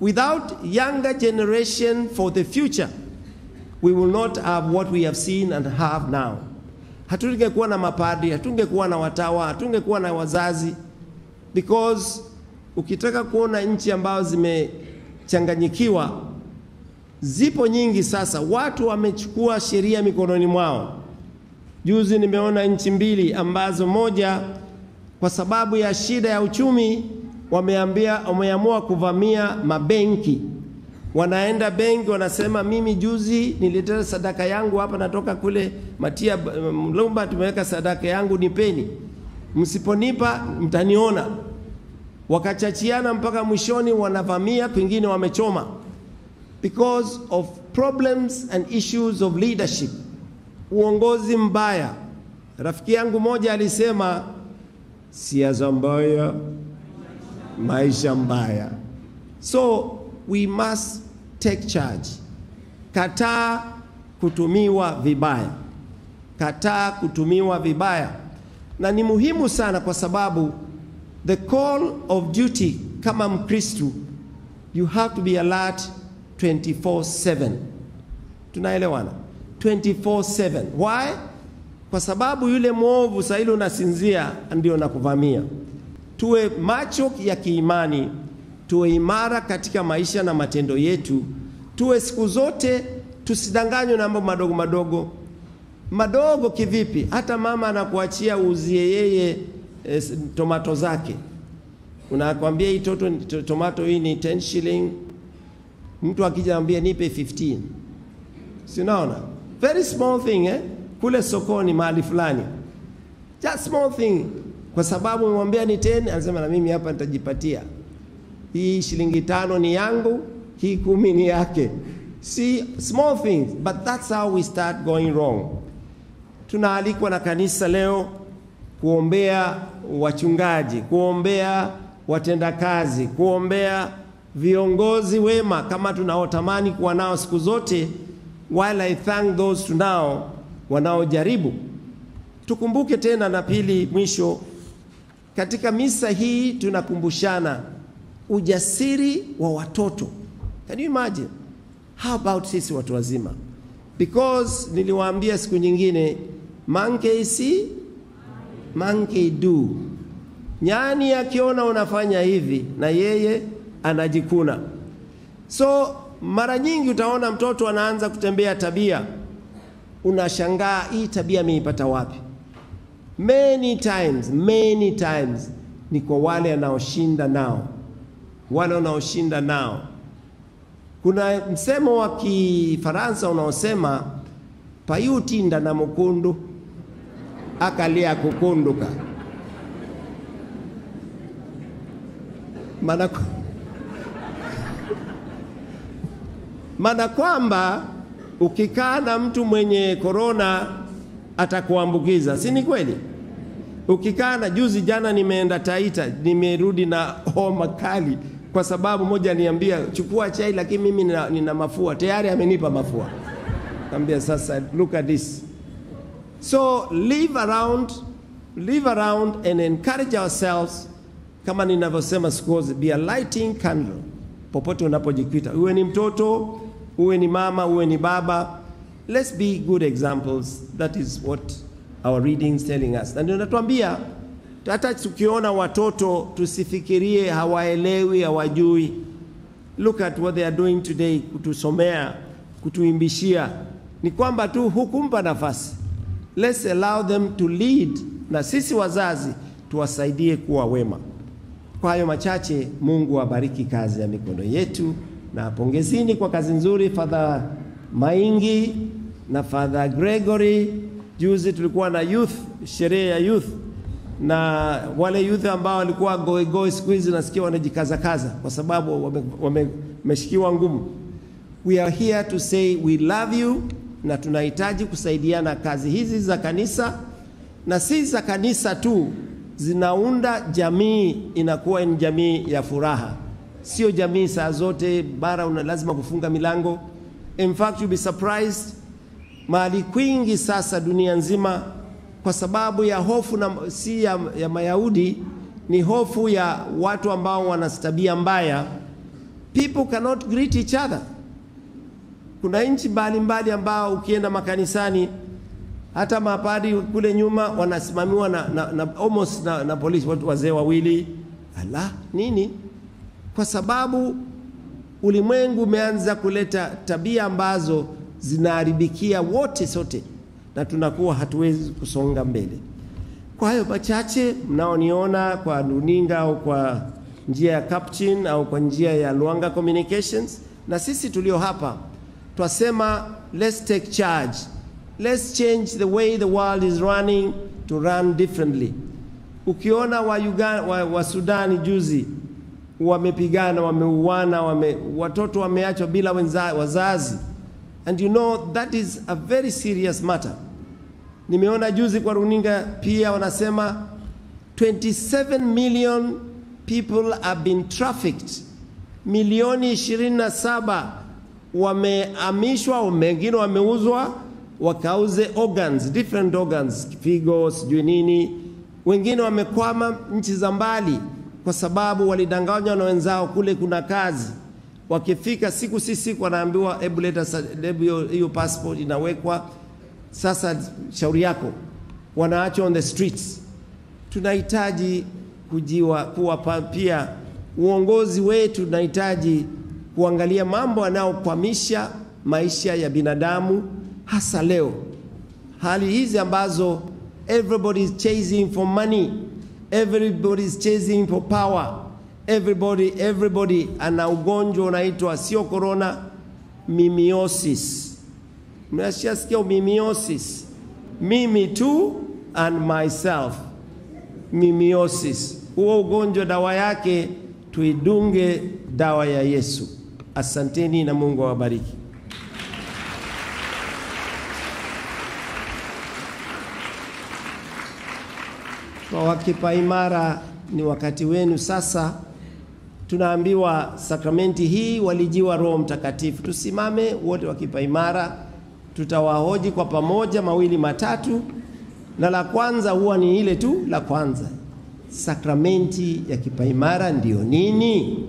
Without younger generation for the future we will not have what we have seen and have now. Hatungekuwa na mapadri, hatungekuwa na watawa, hatungekuwa na wazazi, because ukitaka kuona nchi ambazo zimechanganyikiwa zipo nyingi sasa. Watu wamechukua sheria mikononi mwao. Juzi nimeona nchi mbili ambazo moja kwa sababu ya shida ya uchumi wameambia, wameamua kuvamia mabenki. Wanaenda benki, wanasema mimi juzi nilileta sadaka yangu hapa, natoka kule Matia Mlumba, tumeweka sadaka yangu, nipeni. Msiponipa mtaniona. Wakachachiana mpaka mwishoni wanavamia, pengine wamechoma because of problems and issues of leadership, uongozi mbaya. Rafiki yangu moja alisema siasa mbaya, maisha mbaya. So we must take charge. Kataa kutumiwa vibaya, kataa kutumiwa vibaya, na ni muhimu sana kwa sababu the call of duty kama Mkristu, you have to be alert 24/7. Tunaelewana? 24/7. Why? Kwa sababu yule mwovu saa ile unasinzia ndio nakuvamia. Tuwe macho ya kiimani, tuwe imara katika maisha na matendo yetu, tuwe siku zote, tusidanganywe na mambo madogo madogo. Madogo kivipi? Hata mama anakuachia uuzie yeye eh, tomato zake, unakwambia hii toto, tomato hii ni 10 shilling, mtu akija anambia nipe 15 Si unaona? Very small thing eh? Kule sokoni mahali fulani. Just small thing. Kwa sababu umemwambia ni 10, anasema na mimi hapa nitajipatia. Hii shilingi tano ni yangu, hii kumi ni yake. See, small things, but that's how we start going wrong. Tunaalikwa na kanisa leo kuombea wachungaji, kuombea watendakazi, kuombea viongozi wema kama tunaotamani kuwa nao siku zote, while I thank those tunao wanaojaribu. Tukumbuke tena na pili, mwisho, katika misa hii tunakumbushana ujasiri wa watoto. Can you imagine? How about sisi watu wazima? Because niliwaambia siku nyingine, monkey see, monkey do. Nyani akiona unafanya hivi na yeye anajikuna. So mara nyingi utaona mtoto anaanza kutembea tabia, unashangaa hii tabia ameipata wapi? Many times, many times ni kwa wale anaoshinda nao, wale wanaoshinda nao. Kuna msemo wa Kifaransa unaosema payutinda na mukundu akalia kukunduka, maana maana kwamba ukikaa na mtu mwenye korona atakuambukiza, si ni kweli? Ukikaa na juzi, jana nimeenda Taita, nimerudi na homa kali, kwa sababu moja niambia chukua chai, lakini mimi nina, nina mafua tayari, amenipa mafua. Kaambia sasa, look at this. So live around, live around and encourage ourselves, kama ninavyosema siku zote, be a lighting candle popote unapojikwita, uwe ni mtoto, uwe ni mama, uwe ni baba. Let's be good examples. That is what our readings telling us. Na ndio natuambia hata tukiona watoto tusifikirie hawaelewi, hawajui. Look at what they are doing today, kutusomea, kutuimbishia. Ni kwamba tu hukumpa nafasi. Let's allow them to lead, na sisi wazazi tuwasaidie kuwa wema. Kwa hayo machache, Mungu abariki kazi ya mikono yetu, na pongezini kwa kazi nzuri Father Maingi na Father Gregory. Juzi tulikuwa na youth, sherehe ya youth, na wale youth ambao walikuwa goigoi, siku hizi nasikia wanajikazakaza kwa sababu wameshikiwa wame, ngumu. We are here to say we love you, na tunahitaji kusaidiana kazi hizi za kanisa, na si za kanisa tu zinaunda jamii, inakuwa ni jamii ya furaha, sio jamii saa zote bara una lazima kufunga milango. In fact you'll be surprised, mahali kwingi sasa dunia nzima, kwa sababu ya hofu na si ya, ya Mayahudi, ni hofu ya watu ambao wana tabia mbaya. People cannot greet each other. Kuna nchi mbalimbali ambao ukienda makanisani hata mapadi kule nyuma wanasimamiwa na, na, na, almost na, na polisi, watu wazee wawili. Ala, nini? Kwa sababu ulimwengu umeanza kuleta tabia ambazo zinaharibikia wote sote, na tunakuwa hatuwezi kusonga mbele. Kwa hayo machache mnaoniona kwa runinga au kwa njia ya Kapchin au kwa njia ya Luanga Communications, na sisi tulio hapa twasema let's take charge Let's change the way the world is running to run differently. Ukiona wa, Uganda, wa, wa Sudani juzi wamepigana, wameuana, wame, watoto wameachwa bila wenza, wazazi. And you know that is a very serious matter. Nimeona juzi kwa runinga pia wanasema 27 million people have been trafficked. Milioni 27 wamehamishwa, wengine wameuzwa wakauze organs, different organs, figo, sijui nini. Wengine wamekwama nchi za mbali kwa sababu walidanganywa na wenzao kule kuna kazi. Wakifika siku si siku, wanaambiwa hebu leta hiyo passport inawekwa. Sasa shauri yako, wanaachwa on the streets. Tunahitaji kujiwa kuwa pia uongozi wetu, tunahitaji kuangalia mambo yanayokwamisha maisha ya binadamu, hasa leo hali hizi ambazo everybody is chasing for money, everybody is chasing for power, everybody everybody ana ugonjwa unaitwa sio corona, mimiosis. Mnashasikia mimiosis? Mimi tu and myself, mimiosis. Huo ugonjwa dawa yake tuidunge dawa ya Yesu. Asanteni na Mungu awabariki. Kwa wakipaimara ni wakati wenu sasa. Tunaambiwa sakramenti hii walijiwa Roho Mtakatifu. Tusimame wote wakipa imara, tutawahoji kwa pamoja mawili matatu, na la kwanza huwa ni ile tu la kwanza, sakramenti ya kipaimara ndiyo nini?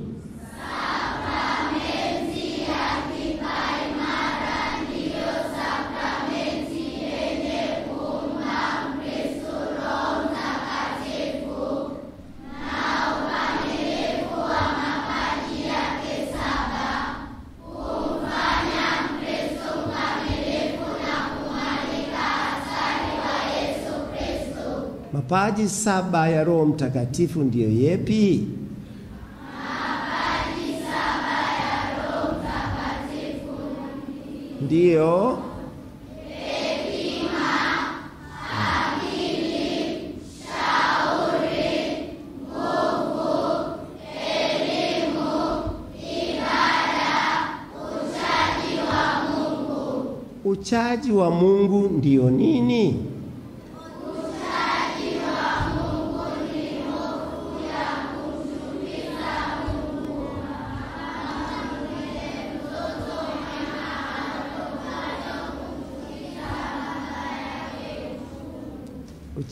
Mapaji saba ya Roho Mtakatifu ndiyo yepi? Mapaji saba ya Roho Mtakatifu Ndiyo. Uchaji wa Mungu ndiyo nini?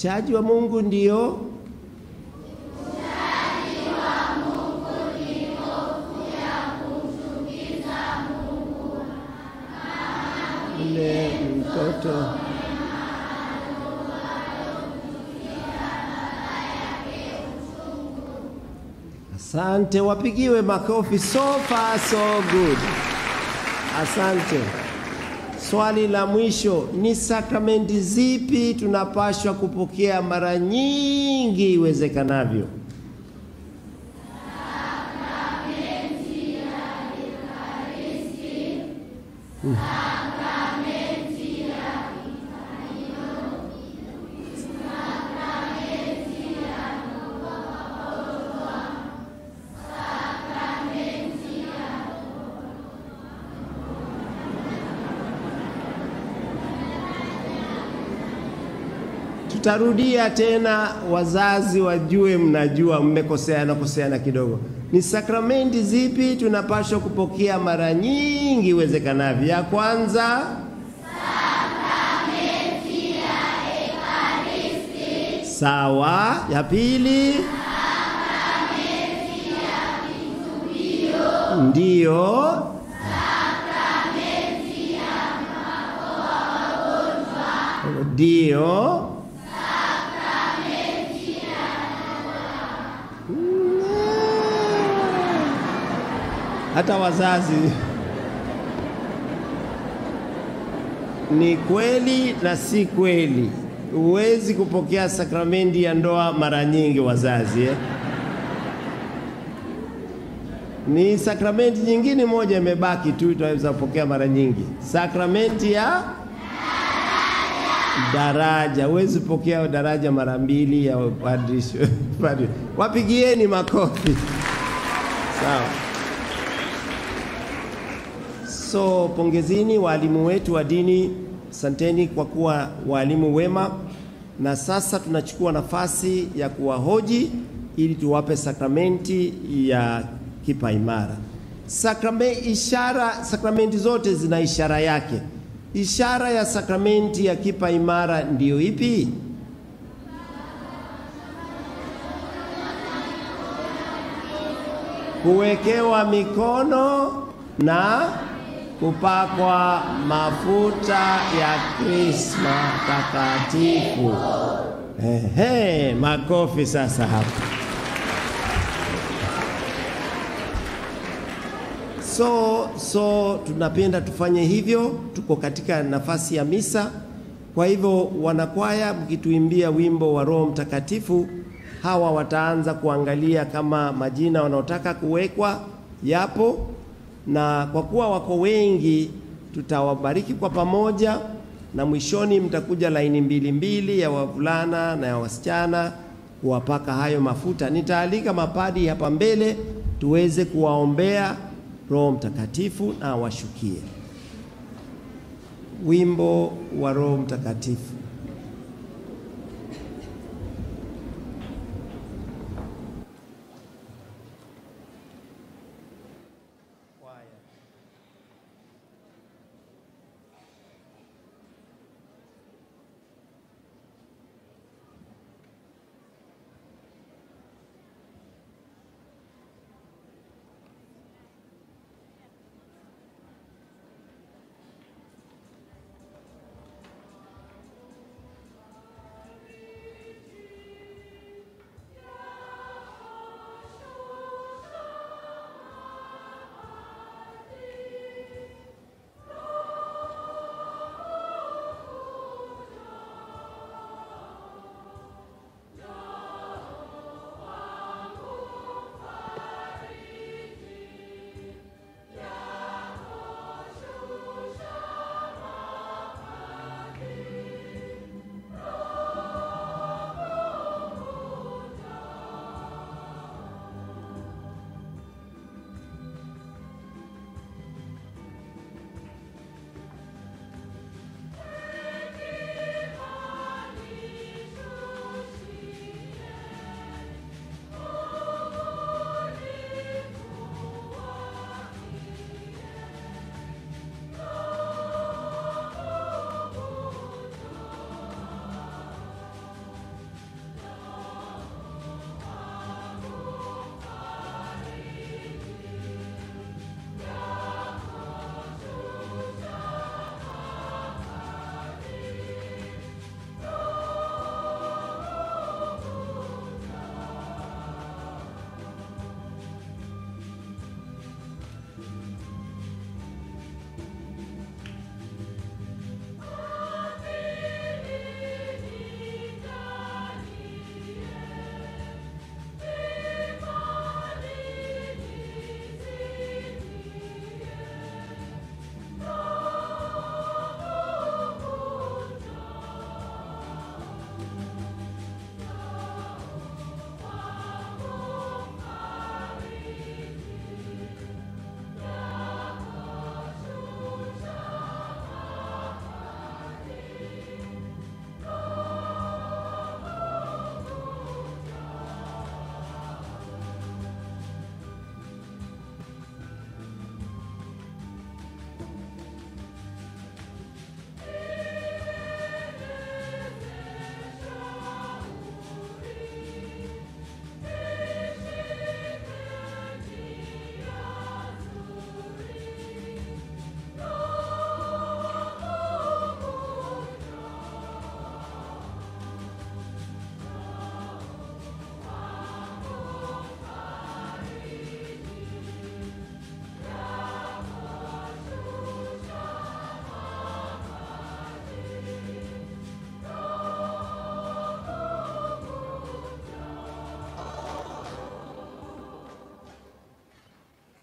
Uchaji wa Mungu ndio mtoto Asante, wapigiwe makofi. So far so good. Asante. Swali la mwisho ni sakramenti zipi tunapashwa kupokea mara nyingi iwezekanavyo? Tutarudia tena, wazazi wajue, mnajua mmekoseana koseana kidogo. Ni sakramenti zipi tunapaswa kupokea mara nyingi iwezekanavyo? Ya kwanza sawa. Ya pili ndiyo. Ndiyo. Hata wazazi. Ni kweli na si kweli, huwezi kupokea sakramenti ya ndoa mara nyingi, wazazi eh? Ni sakramenti nyingine moja imebaki tu, tunaweza kupokea mara nyingi, sakramenti ya daraja. Huwezi kupokea daraja mara mbili ya padri. Wapigieni makofi. Sawa. So pongezini walimu wetu wa dini, santeni kwa kuwa walimu wema. na sasa tunachukua nafasi ya kuwahoji ili tuwape sakramenti ya kipa imara. Sakrame, ishara, sakramenti zote zina ishara yake. Ishara ya sakramenti ya kipa imara ndiyo ipi? Kuwekewa mikono na kupakwa mafuta ya krisma takatifu. Ehe, makofi sasa hapa. So, so tunapenda tufanye hivyo, tuko katika nafasi ya misa. Kwa hivyo, wanakwaya, mkituimbia wimbo wa Roho Mtakatifu, hawa wataanza kuangalia kama majina wanaotaka kuwekwa yapo, na kwa kuwa wako wengi, tutawabariki kwa pamoja, na mwishoni mtakuja laini mbili mbili ya wavulana na ya wasichana kuwapaka hayo mafuta. Nitaalika mapadi hapa mbele tuweze kuwaombea Roho Mtakatifu na awashukie. Wimbo wa Roho Mtakatifu.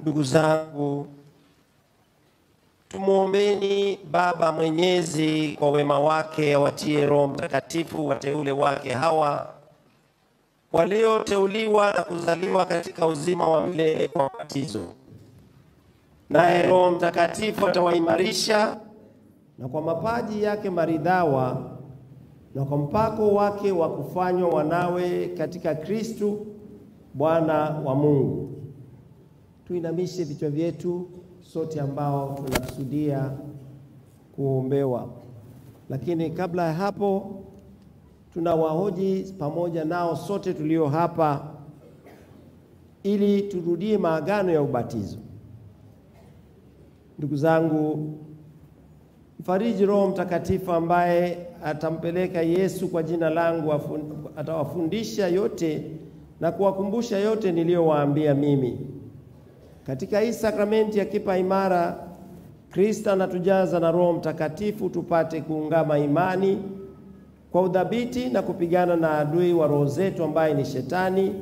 Ndugu zangu, tumwombeni Baba Mwenyezi kwa wema wake awatie Roho Mtakatifu wateule wake hawa walioteuliwa na kuzaliwa katika uzima wa milele kwa ubatizo. Naye Roho Mtakatifu atawaimarisha na kwa mapaji yake maridhawa na kwa mpako wake wa kufanywa wanawe katika Kristu Bwana wa Mungu. Tuinamishe vichwa vyetu sote ambao tunakusudia kuombewa, lakini kabla ya hapo tunawahoji pamoja nao sote tulio hapa ili turudie maagano ya ubatizo. Ndugu zangu, mfariji Roho Mtakatifu ambaye atampeleka Yesu kwa jina langu atawafundisha yote na kuwakumbusha yote niliyowaambia mimi. Katika hii sakramenti ya kipa imara, Kristo anatujaza na Roho Mtakatifu tupate kuungama imani kwa udhabiti na kupigana na adui wa roho zetu ambaye ni Shetani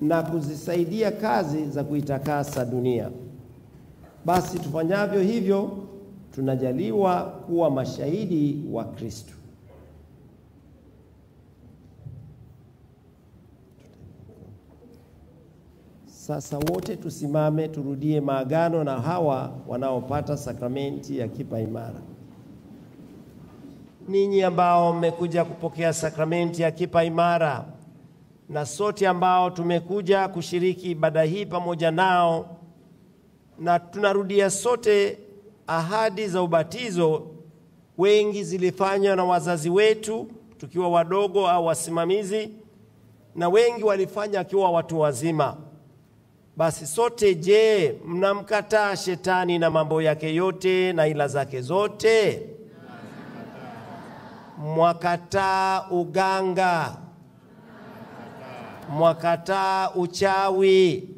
na kuzisaidia kazi za kuitakasa dunia. Basi tufanyavyo hivyo, tunajaliwa kuwa mashahidi wa Kristo. Sasa wote tusimame, turudie maagano na hawa wanaopata sakramenti ya kipa imara. Ninyi ambao mmekuja kupokea sakramenti ya kipa imara na sote ambao tumekuja kushiriki ibada hii pamoja nao, na tunarudia sote ahadi za ubatizo. Wengi zilifanywa na wazazi wetu tukiwa wadogo au wasimamizi, na wengi walifanya akiwa watu wazima. Basi sote, je, mnamkataa shetani na mambo yake yote na ila zake zote? Mwakataa uganga, mwakataa uchawi,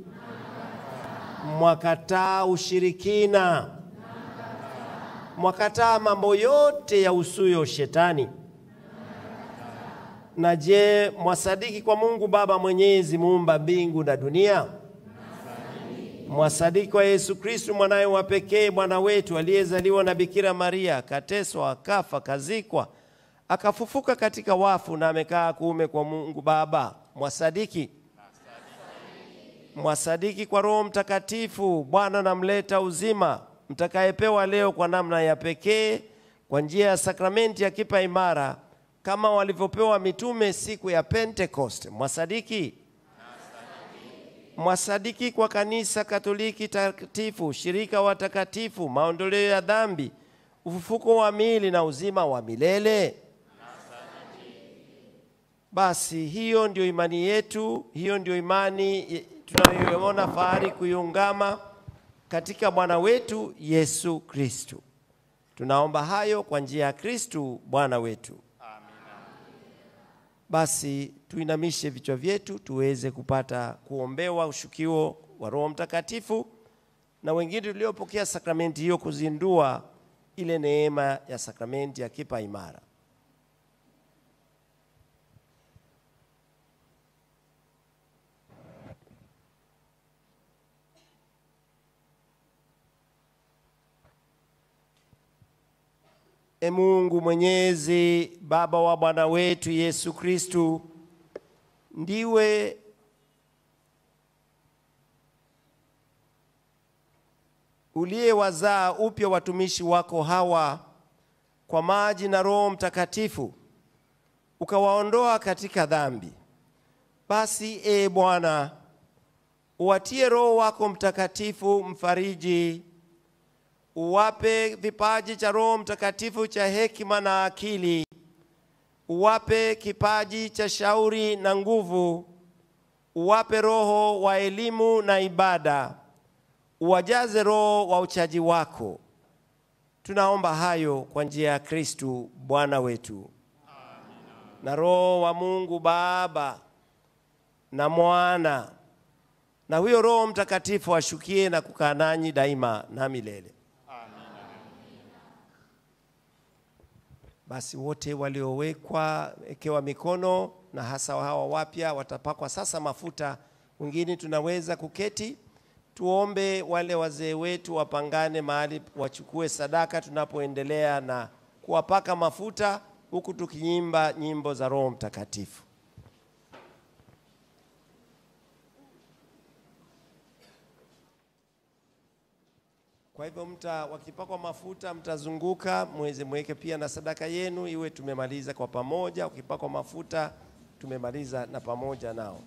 mwakataa ushirikina, mwakataa mambo yote ya usuyo shetani. Na je, mwasadiki kwa Mungu Baba Mwenyezi, muumba mbingu na dunia? Mwasadiki wa Yesu Kristu mwanaye wa pekee Bwana wetu aliyezaliwa na Bikira Maria, akateswa, akafa, kazikwa, akafufuka katika wafu na amekaa kuume kwa Mungu Baba. Mwasadiki? Mwasadiki kwa Roho Mtakatifu, Bwana namleta uzima, mtakayepewa leo kwa namna ya pekee kwa njia ya sakramenti ya kipa imara, kama walivyopewa mitume siku ya Pentekoste. Mwasadiki? Mwasadiki kwa kanisa Katoliki takatifu, shirika watakatifu, maondoleo ya dhambi, ufufuko wa miili na uzima wa milele. Basi hiyo ndio imani yetu, hiyo ndio imani tunayoona fahari kuiungama katika Bwana wetu Yesu Kristu. Tunaomba hayo kwa njia ya Kristu Bwana wetu. Basi tuinamishe vichwa vyetu tuweze kupata kuombewa ushukio wa Roho Mtakatifu na wengine tuliopokea sakramenti hiyo kuzindua ile neema ya sakramenti ya kipa imara. E Mungu Mwenyezi, Baba wa Bwana wetu Yesu Kristu, ndiwe uliyewazaa upya watumishi wako hawa kwa maji na Roho Mtakatifu, ukawaondoa katika dhambi. Basi e Bwana, uwatie Roho wako Mtakatifu mfariji uwape vipaji cha Roho Mtakatifu cha hekima na akili, uwape kipaji cha shauri na nguvu, uwape roho wa elimu na ibada, uwajaze roho wa uchaji wako. Tunaomba hayo kwa njia ya Kristu Bwana wetu. Amina. Na Roho wa Mungu Baba na Mwana na huyo Roho Mtakatifu ashukie na kukaa nanyi daima na milele. Basi wote waliowekwa ekewa mikono na hasa hawa wapya watapakwa sasa mafuta. Wengine tunaweza kuketi tuombe wale wazee wetu wapangane mahali wachukue sadaka, tunapoendelea na kuwapaka mafuta, huku tukinyimba nyimbo za Roho Mtakatifu. Kwa hivyo mta wakipakwa mafuta mtazunguka, mweze mweke pia na sadaka yenu, iwe tumemaliza kwa pamoja. Ukipakwa mafuta tumemaliza na pamoja nao.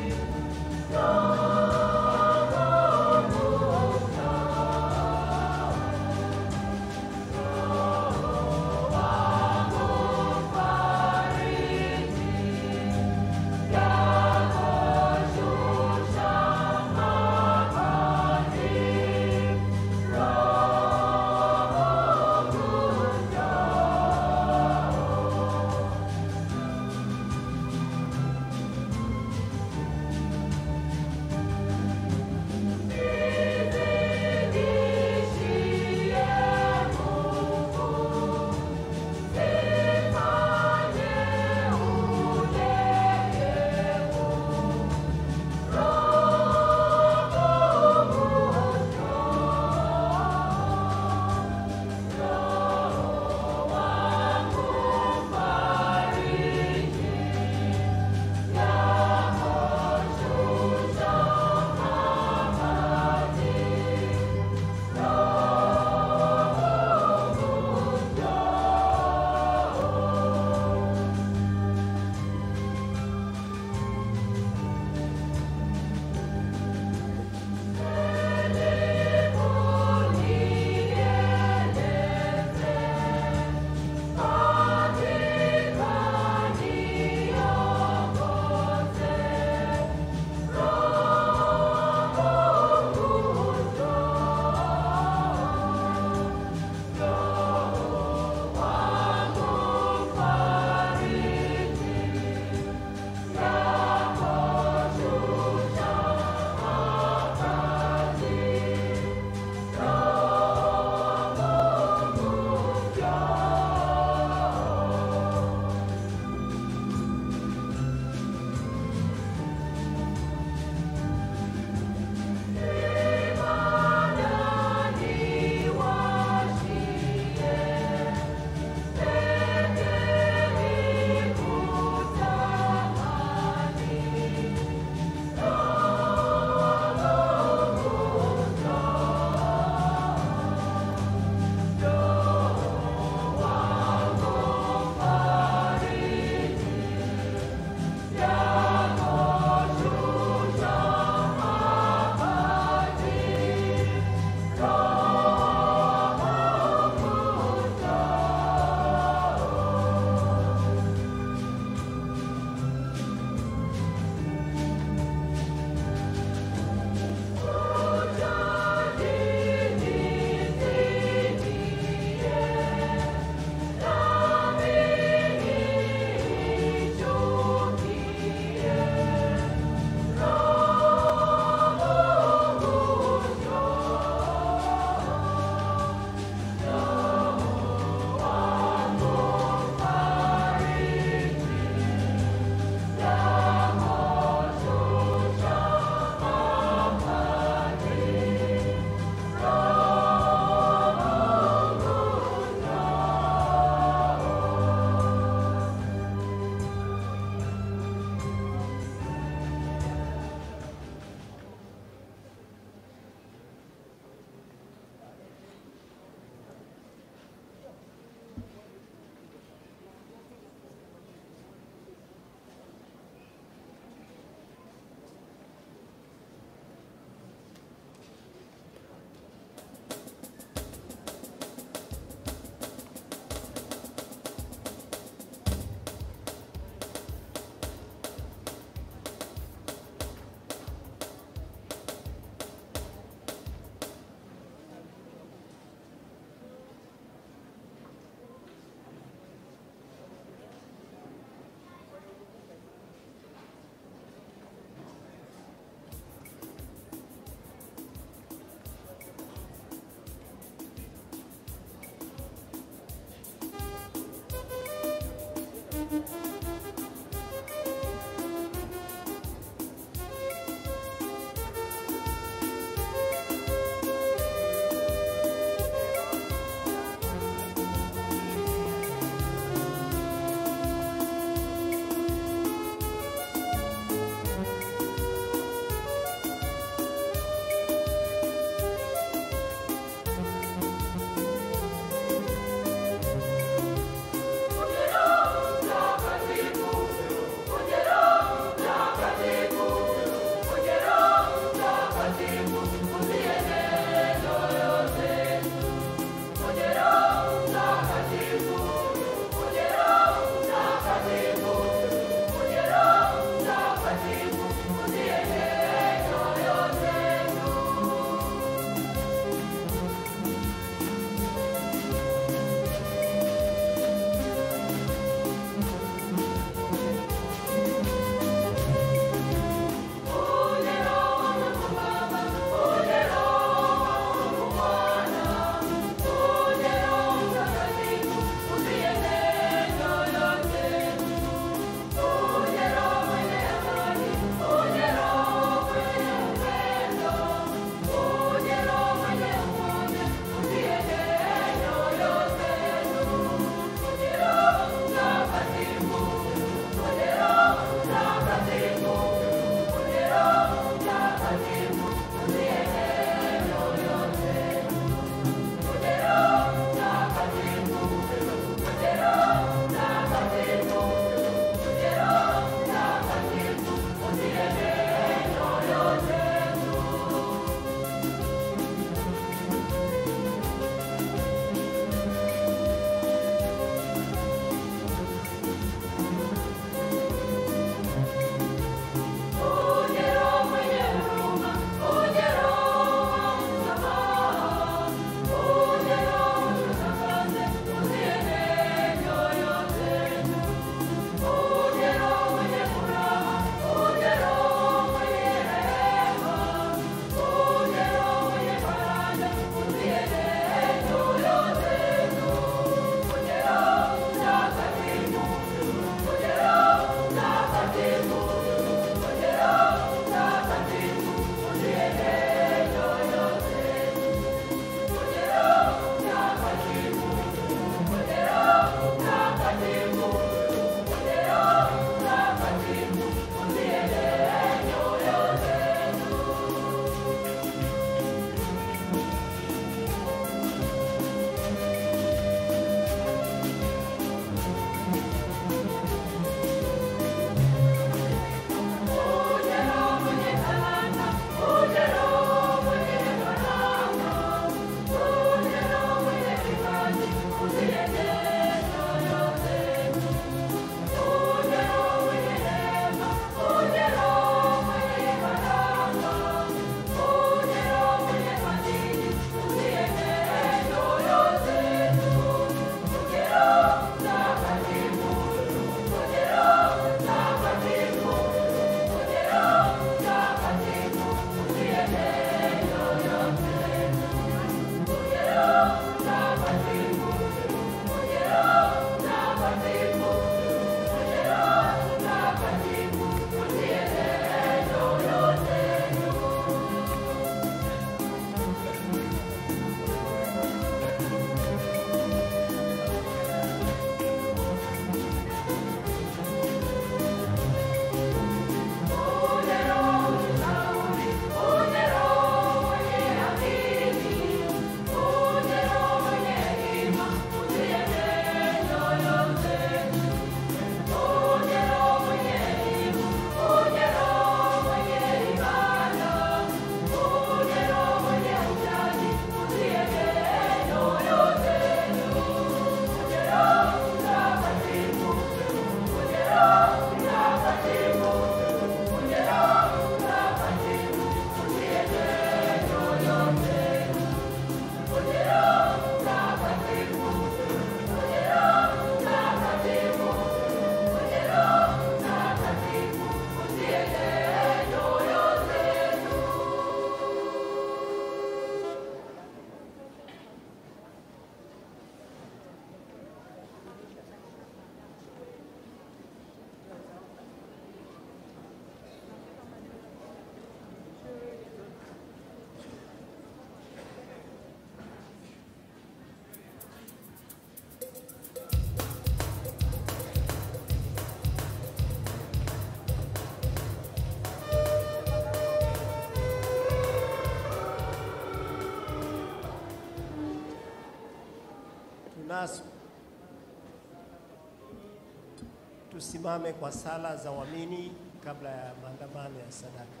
tusimame kwa sala za waamini kabla ya maandamano ya sadaka.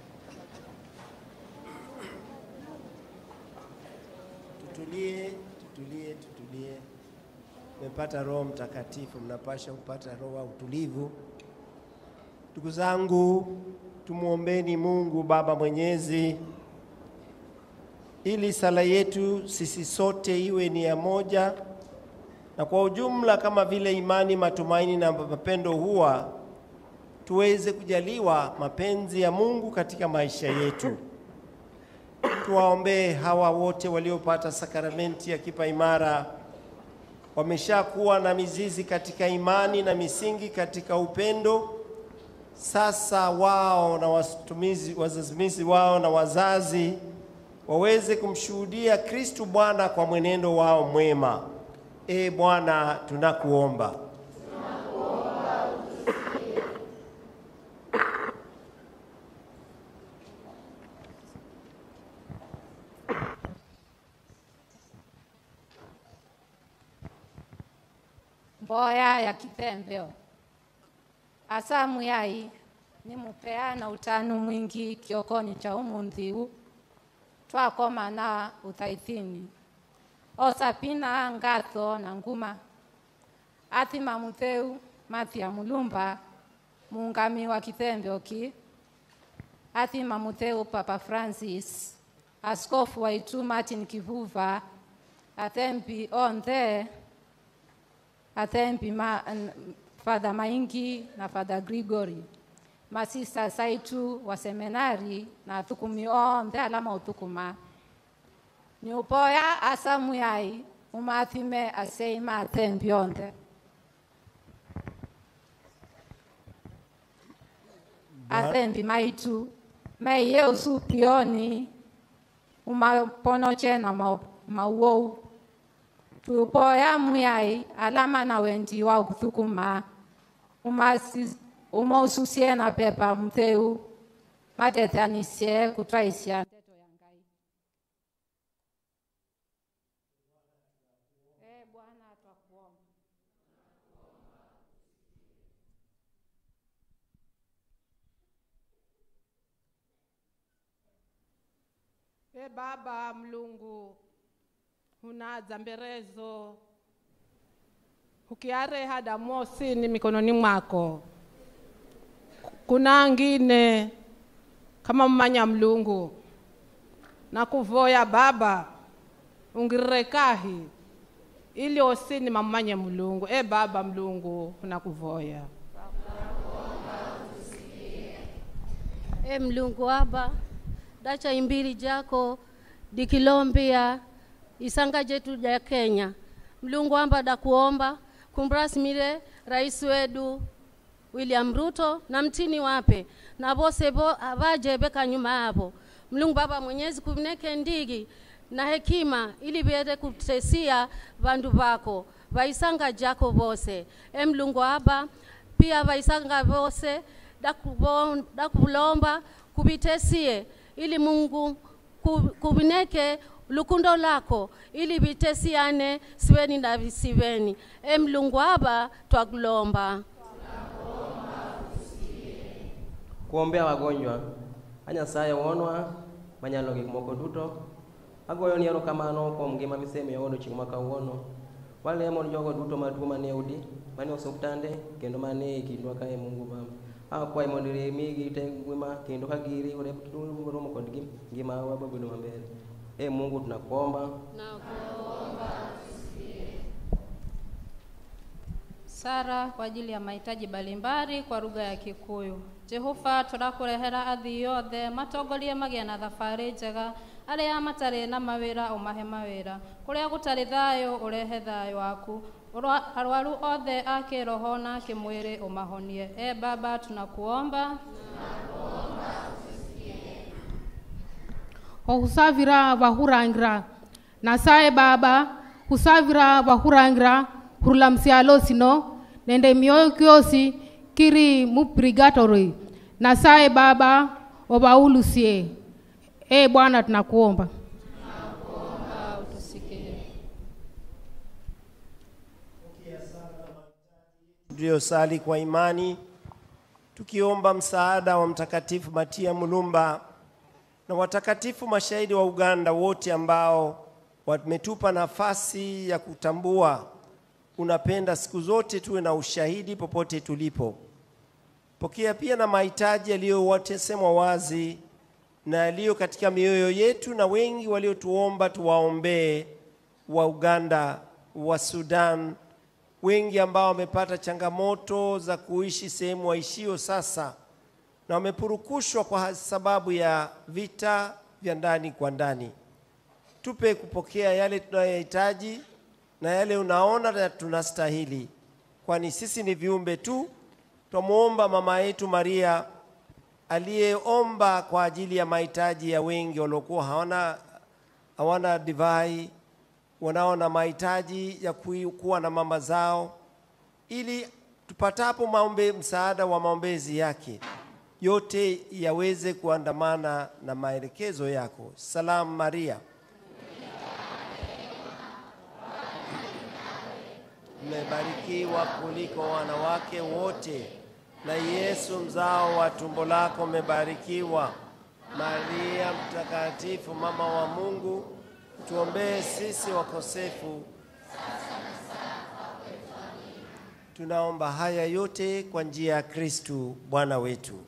Tutulie, tutulie, tutulie. Mmepata Roho Mtakatifu, mnapasha kupata roho ya utulivu. Ndugu zangu, tumwombeni Mungu Baba Mwenyezi ili sala yetu sisi sote iwe ni ya moja, na kwa ujumla, kama vile imani, matumaini na mapendo huwa, tuweze kujaliwa mapenzi ya Mungu katika maisha yetu. Tuwaombee hawa wote waliopata sakramenti ya kipa imara, wameshakuwa na mizizi katika imani na misingi katika upendo. Sasa wao na watumizi, wazazimizi wao na wazazi waweze kumshuhudia Kristu Bwana kwa mwenendo wao mwema. E Bwana, tunakuomba. mboya ya kipembeo asamu yai nimupeana utanu mwingi kiokoni cha umunziu twakoma na uthaithini osapina ngatho na nguma. Athima mutheu mathia mulumba muungami wa kithembeoki athima mutheu papa francis askofu waitu martin kivuva athembi onthe athembi ma, Father Maingi na Father grigory masista saitu wa seminari na athukumi onthe alama mauthukuma niupoya asamu yai umathime asei ma athembi onthe athembi maitu meiye usupioni umaponoche na mau- mauou tupoya muyai alama na wendi wa kuthukuma umaususie na pepa mtheu matethanisie kutwaisia ndeto ya ngai e bwana twakuomba E Baba Mlungu, unaza mberezo. Ukiareha damosini mikononi mwako. Kuna ngine kama mmanya Mlungu. Na kuvoya Baba ungirekahi ili osini mamanye Mlungu. E Baba Mlungu, unakuvoya e mlungu aba dacha imbiri jako dikilombia isanga jetu ja kenya. Mlungu amba dakuomba kumrasimile rais wedu william ruto na mtini wape. Na bose bo abaje beka nyuma yavo mlungu baba mwenyezi kumneke ndigi na hekima ili viete kutesia vandu vako vaisanga jako bose. E mlungu aba pia vaisanga vose da dakulomba kuvitesie ili mungu ku- kuvineke lukundo lako ili vitesiane siweni na visiveni e mlungu aba twakulomba. Kuombea wagonjwa anyasaye wonwa manyalo gikmoko duto agoyo ni erokamano kuom ngima miseme wodo chieng' ma kawuono walemo ni jogo duto matuo mane udi mane osuptande kendo mane e kindwa kae mungu baba akwayi mondo imigi te ngima kendo ka giriwore romo wa ngima wababedo maber e mungu tunakuomba. Sara kwa ajili ya mahitaji mbalimbali kwa lugha ya Kikuyu. Jehova turakurehera athii yothe matongorie magia na thabarĩ njega arĩa matarĩ na mawĩra ũmahe mawĩra. Kũrĩa gũtarĩ thayũ ũrehe thayũ waku arwaru othe a kĩroho na kĩmwĩrĩ ũmahonie. E baba tunakuomba. Ohusavira vahurangira nasaye baba husavira vahurangira hurula musialo sino. Nende mioyo kiosi kiri muprigatori nasaye baba ovaulusie e bwana tunakuomba Naomba utusikie tuliosali kwa imani tukiomba msaada wa Mtakatifu Matia Mulumba na watakatifu mashahidi wa Uganda wote ambao wametupa nafasi ya kutambua unapenda siku zote tuwe na ushahidi popote tulipo. Pokea pia na mahitaji yaliyowatesemwa wazi na yaliyo katika mioyo yetu, na wengi waliotuomba tuwaombee, wa Uganda, wa Sudan, wengi ambao wamepata changamoto za kuishi sehemu waishio sasa na wamepurukushwa kwa sababu ya vita vya ndani kwa ndani. Tupe kupokea yale tunayohitaji na yale unaona na tunastahili, kwani sisi ni viumbe tu. Twamwomba mama yetu Maria aliyeomba kwa ajili ya mahitaji ya wengi waliokuwa hawana, hawana divai, wanao na mahitaji ya kuwa na mama zao, ili tupatapo maombe, msaada wa maombezi yake yote yaweze kuandamana na maelekezo yako. Salamu Maria, mmebarikiwa kuliko wanawake wote, na Yesu mzao wa tumbo lako mmebarikiwa. Maria mtakatifu, mama wa Mungu, tuombee sisi wakosefu. Tunaomba haya yote kwa njia ya Kristu Bwana wetu.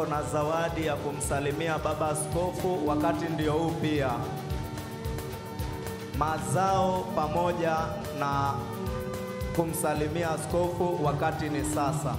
Wako na zawadi ya kumsalimia baba askofu, wakati ndio huu pia. Mazao pamoja na kumsalimia askofu, wakati ni sasa.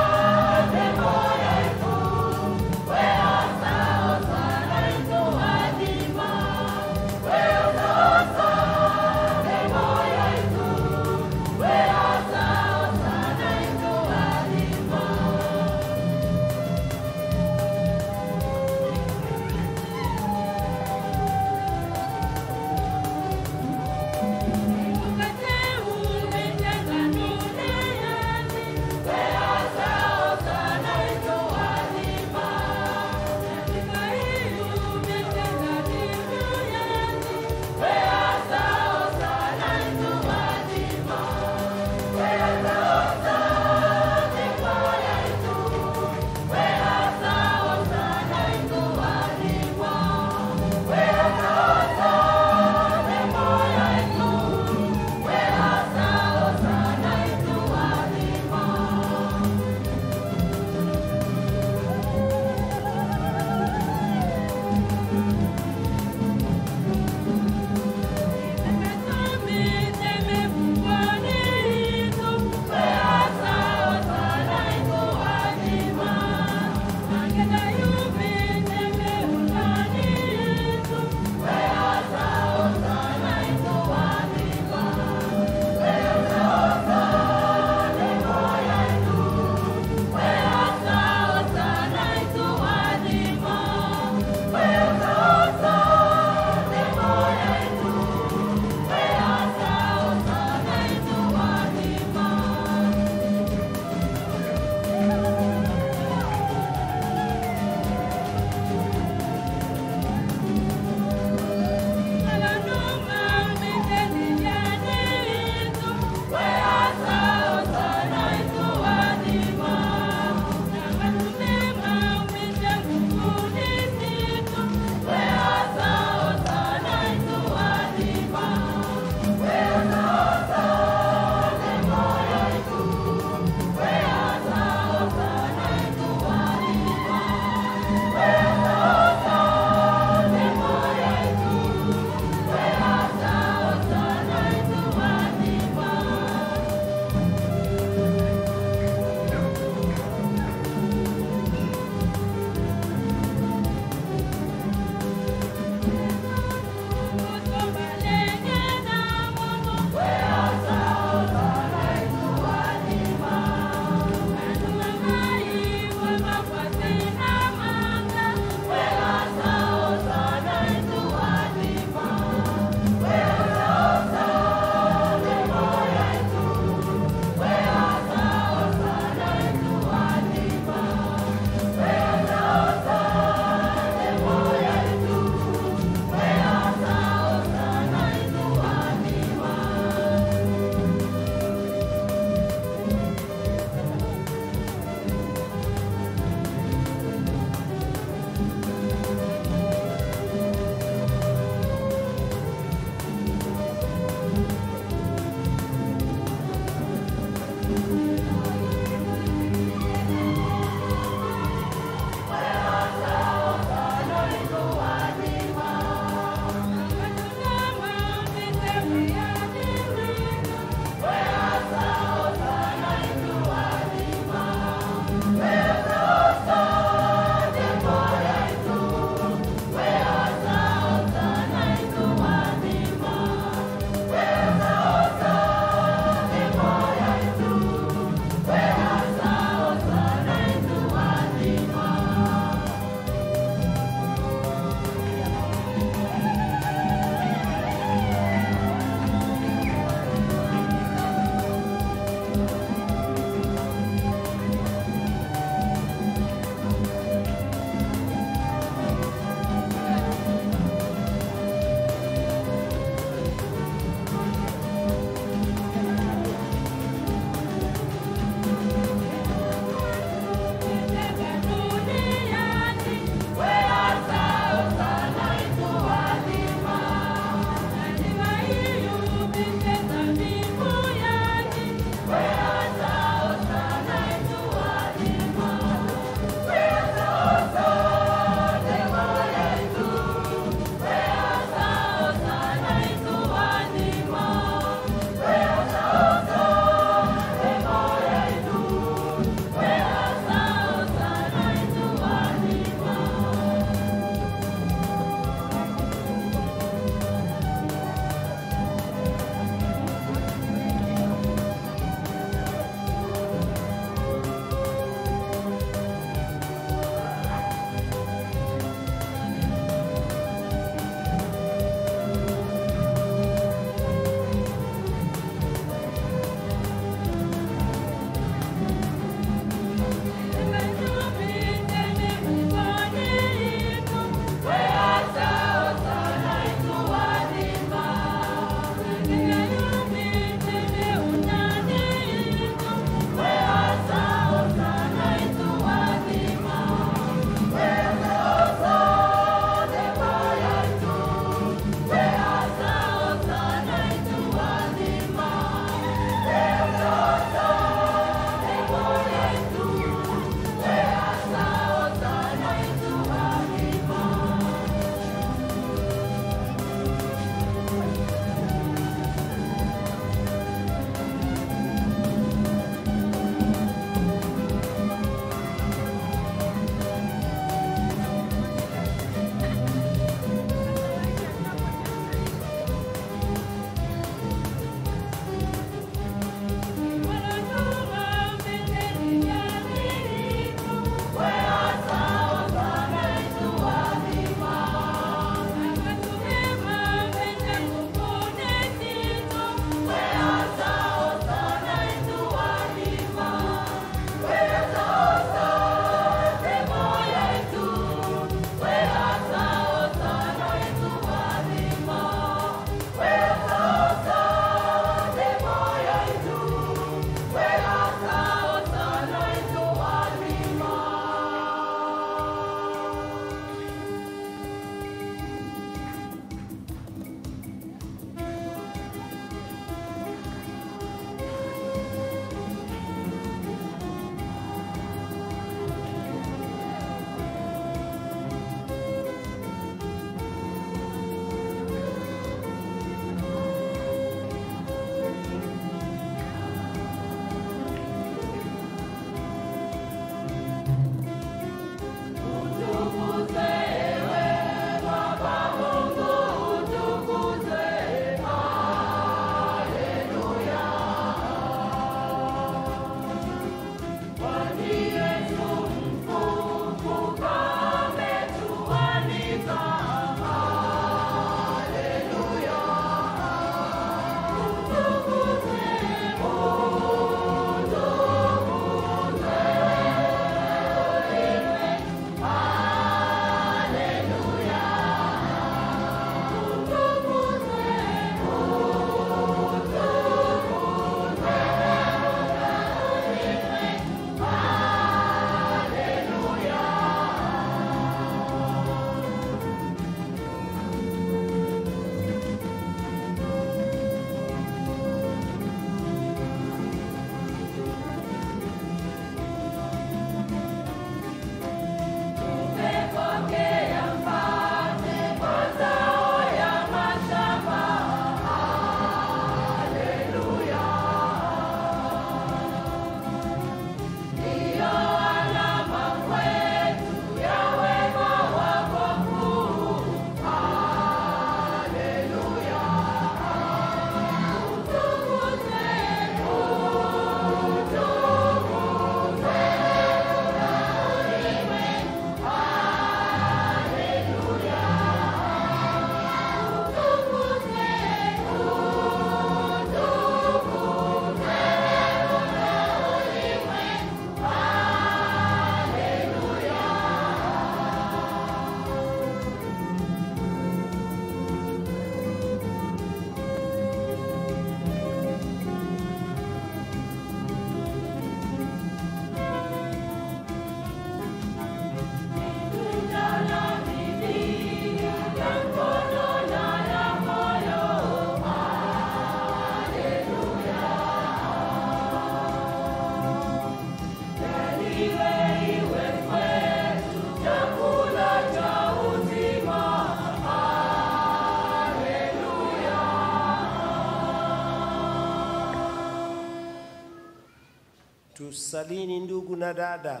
Tusalini ndugu na dada,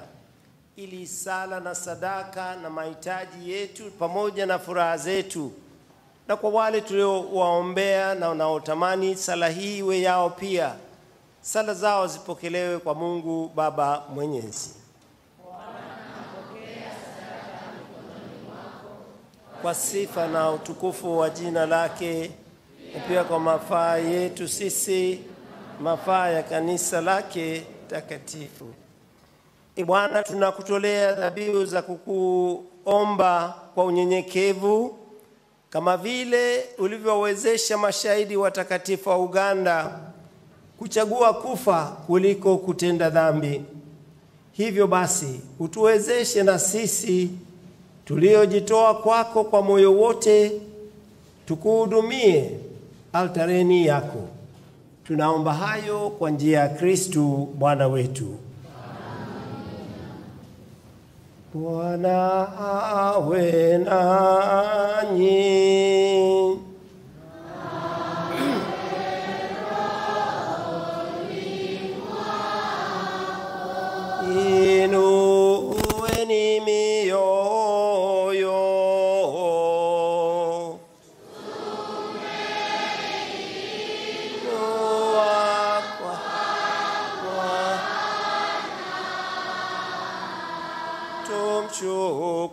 ili sala na sadaka na mahitaji yetu pamoja na furaha zetu, na kwa wale tuliowaombea na wanaotamani sala hii iwe yao pia, sala zao zipokelewe kwa Mungu Baba Mwenyezi. Kwa sifa na utukufu wa jina lake, na pia kwa mafaa yetu sisi, mafaa ya kanisa lake takatifu. E Bwana, tunakutolea dhabihu za kukuomba kwa unyenyekevu, kama vile ulivyowezesha mashahidi watakatifu wa Uganda kuchagua kufa kuliko kutenda dhambi. Hivyo basi, utuwezeshe na sisi tuliojitoa kwako kwa moyo wote, tukuhudumie altareni yako. Tunaomba hayo kwa njia ya Kristu Bwana wetu. Bwana awe nanyi.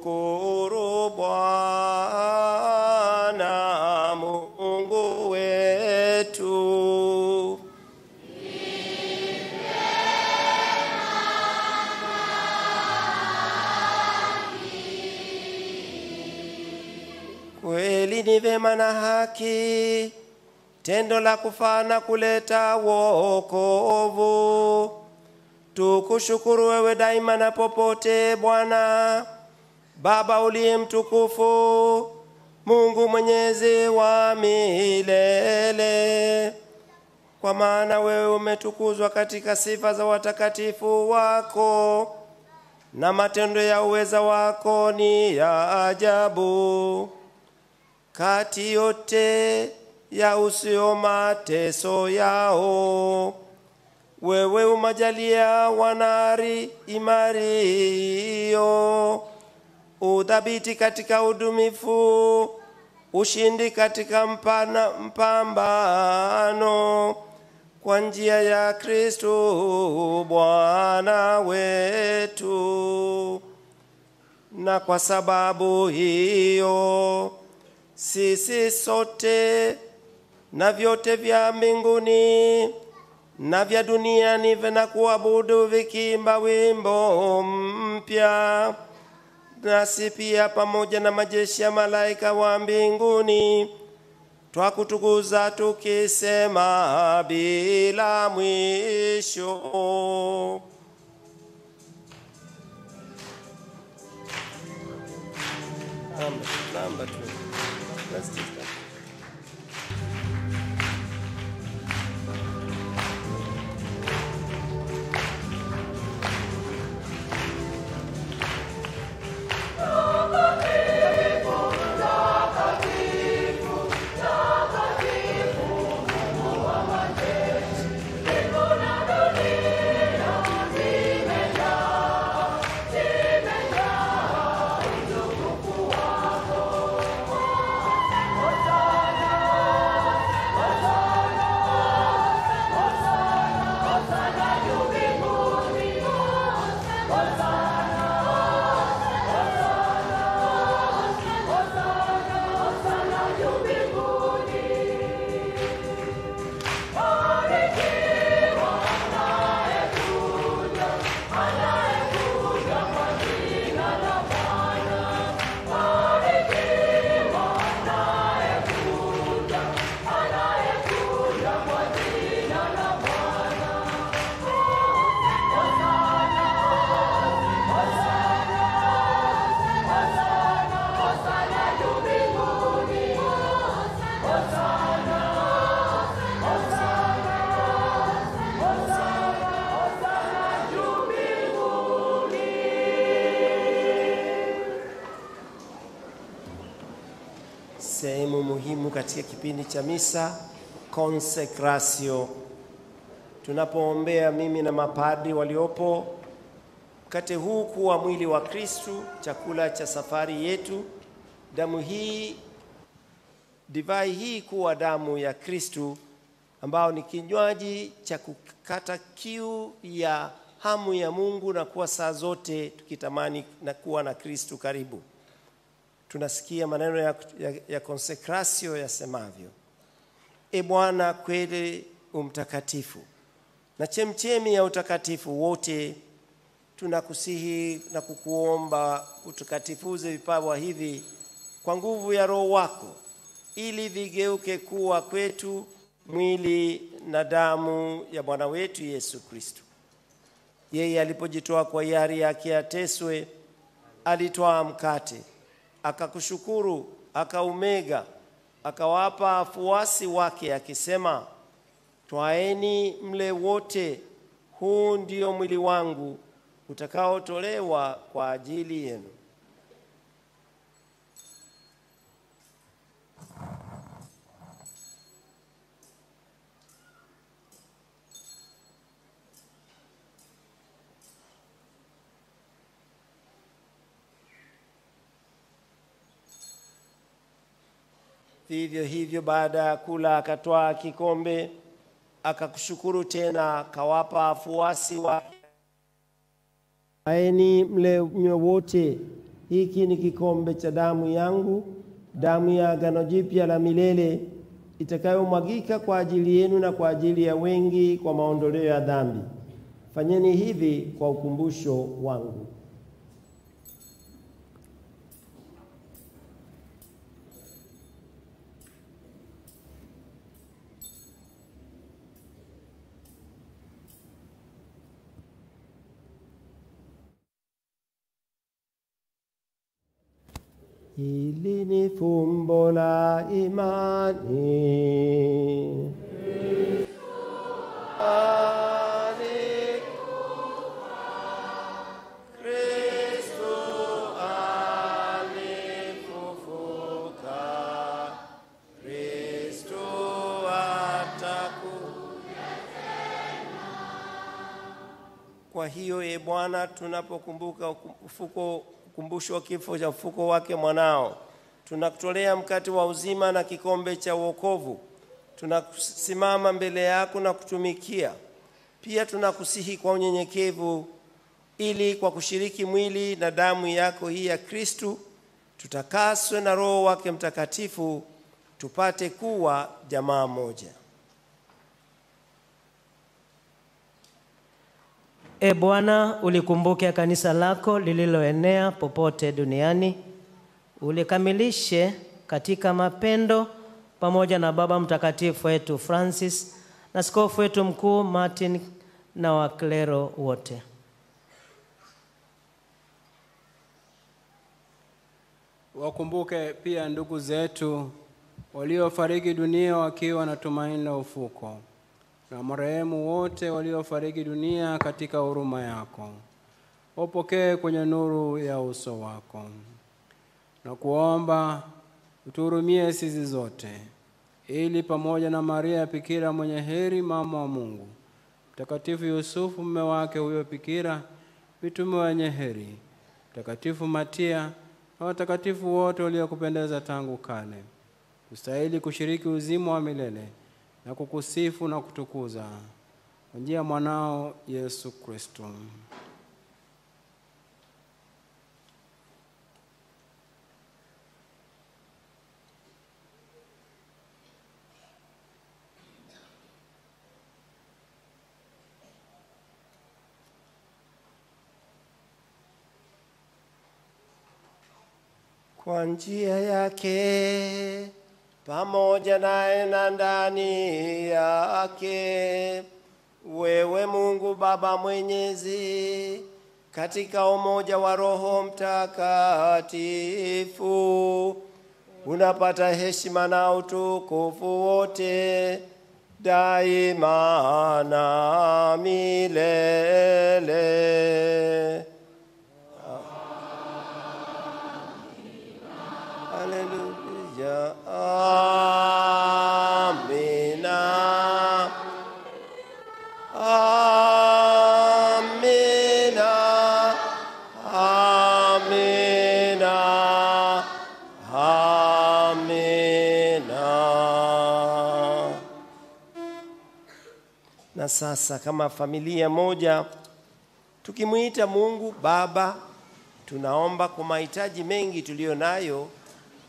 Tumshukuru Bwana Mungu wetu. Kweli ni vema na haki, tendo la kufana na kuleta wokovu. Tukushukuru wewe daima na popote, Bwana Baba uliye mtukufu, Mungu mwenyezi wa milele, kwa maana wewe umetukuzwa katika sifa za watakatifu wako, na matendo ya uweza wako ni ya ajabu. Kati yote ya usio mateso yao wewe umajalia wanari imario, udhabiti katika udumifu, ushindi katika mpana, mpambano kwa njia ya Kristo Bwana wetu. Na kwa sababu hiyo sisi sote na vyote vya mbinguni na vya duniani vinakuabudu vikiimba wimbo mpya, nasi pia pamoja na majeshi ya malaika wa mbinguni twakutukuza tukisema bila mwisho. Namba, namba tu. Let's katika kipindi cha misa consecratio. tunapoombea mimi na mapadri waliopo mkate huu kuwa mwili wa Kristu, chakula cha safari yetu, damu hii, divai hii kuwa damu ya Kristu, ambao ni kinywaji cha kukata kiu ya hamu ya Mungu na kuwa saa zote tukitamani na kuwa na Kristu karibu. Tunasikia maneno ya, ya, ya konsekrasio yasemavyo, E Bwana kweli umtakatifu na chemchemi ya utakatifu wote, tunakusihi na kukuomba utakatifuze vipawa hivi kwa nguvu ya Roho wako, ili vigeuke kuwa kwetu mwili na damu ya Bwana wetu Yesu Kristo. Yeye alipojitoa kwa hiari yake ateswe, alitwaa mkate, akakushukuru, akaumega, akawapa fuasi wake akisema, Twaeni mle wote, huu ndio mwili wangu utakaotolewa kwa ajili yenu. Vivyo hivyo, baada ya kula, akatwaa kikombe, akakushukuru tena, akawapa wafuasi wake, Aeni mle mnywe wote, hiki ni kikombe cha damu yangu, damu ya agano jipya la milele, itakayomwagika kwa ajili yenu na kwa ajili ya wengi kwa maondoleo ya dhambi. Fanyeni hivi kwa ukumbusho wangu. Hili ni fumbo la imani. Kwa hiyo e Bwana, tunapokumbuka ufuko ukumbusho wa kifo cha ufuko wake mwanao, tunakutolea mkate wa uzima na kikombe cha wokovu. Tunasimama mbele yako na kutumikia. Pia tunakusihi kwa unyenyekevu, ili kwa kushiriki mwili na damu yako hii ya Kristu tutakaswe na Roho wake Mtakatifu, tupate kuwa jamaa moja. E Bwana, ulikumbuke kanisa lako lililoenea popote duniani, ulikamilishe katika mapendo pamoja na Baba Mtakatifu wetu Francis na skofu wetu mkuu Martin na waklero wote. Wakumbuke pia ndugu zetu waliofariki dunia wakiwa na tumaini la ufuko na marehemu wote waliofariki dunia katika huruma yako, wapokee kwenye nuru ya uso wako, na kuomba utuhurumie sisi zote, ili pamoja na Maria Bikira mwenye heri, mama wa Mungu, Mtakatifu Yusufu mume wake huyo Bikira, mitume wenye heri, Mtakatifu Matia na watakatifu wote waliokupendeza tangu kale, kustahili kushiriki uzima wa milele na kukusifu na kutukuza kwa njia ya mwanao Yesu Kristo. Kwa njia yake pamoja naye na ndani yake, wewe Mungu Baba Mwenyezi, katika umoja wa Roho Mtakatifu, unapata heshima na utukufu wote daima na milele. Na sasa kama familia moja tukimwita Mungu Baba, tunaomba kwa mahitaji mengi tuliyo nayo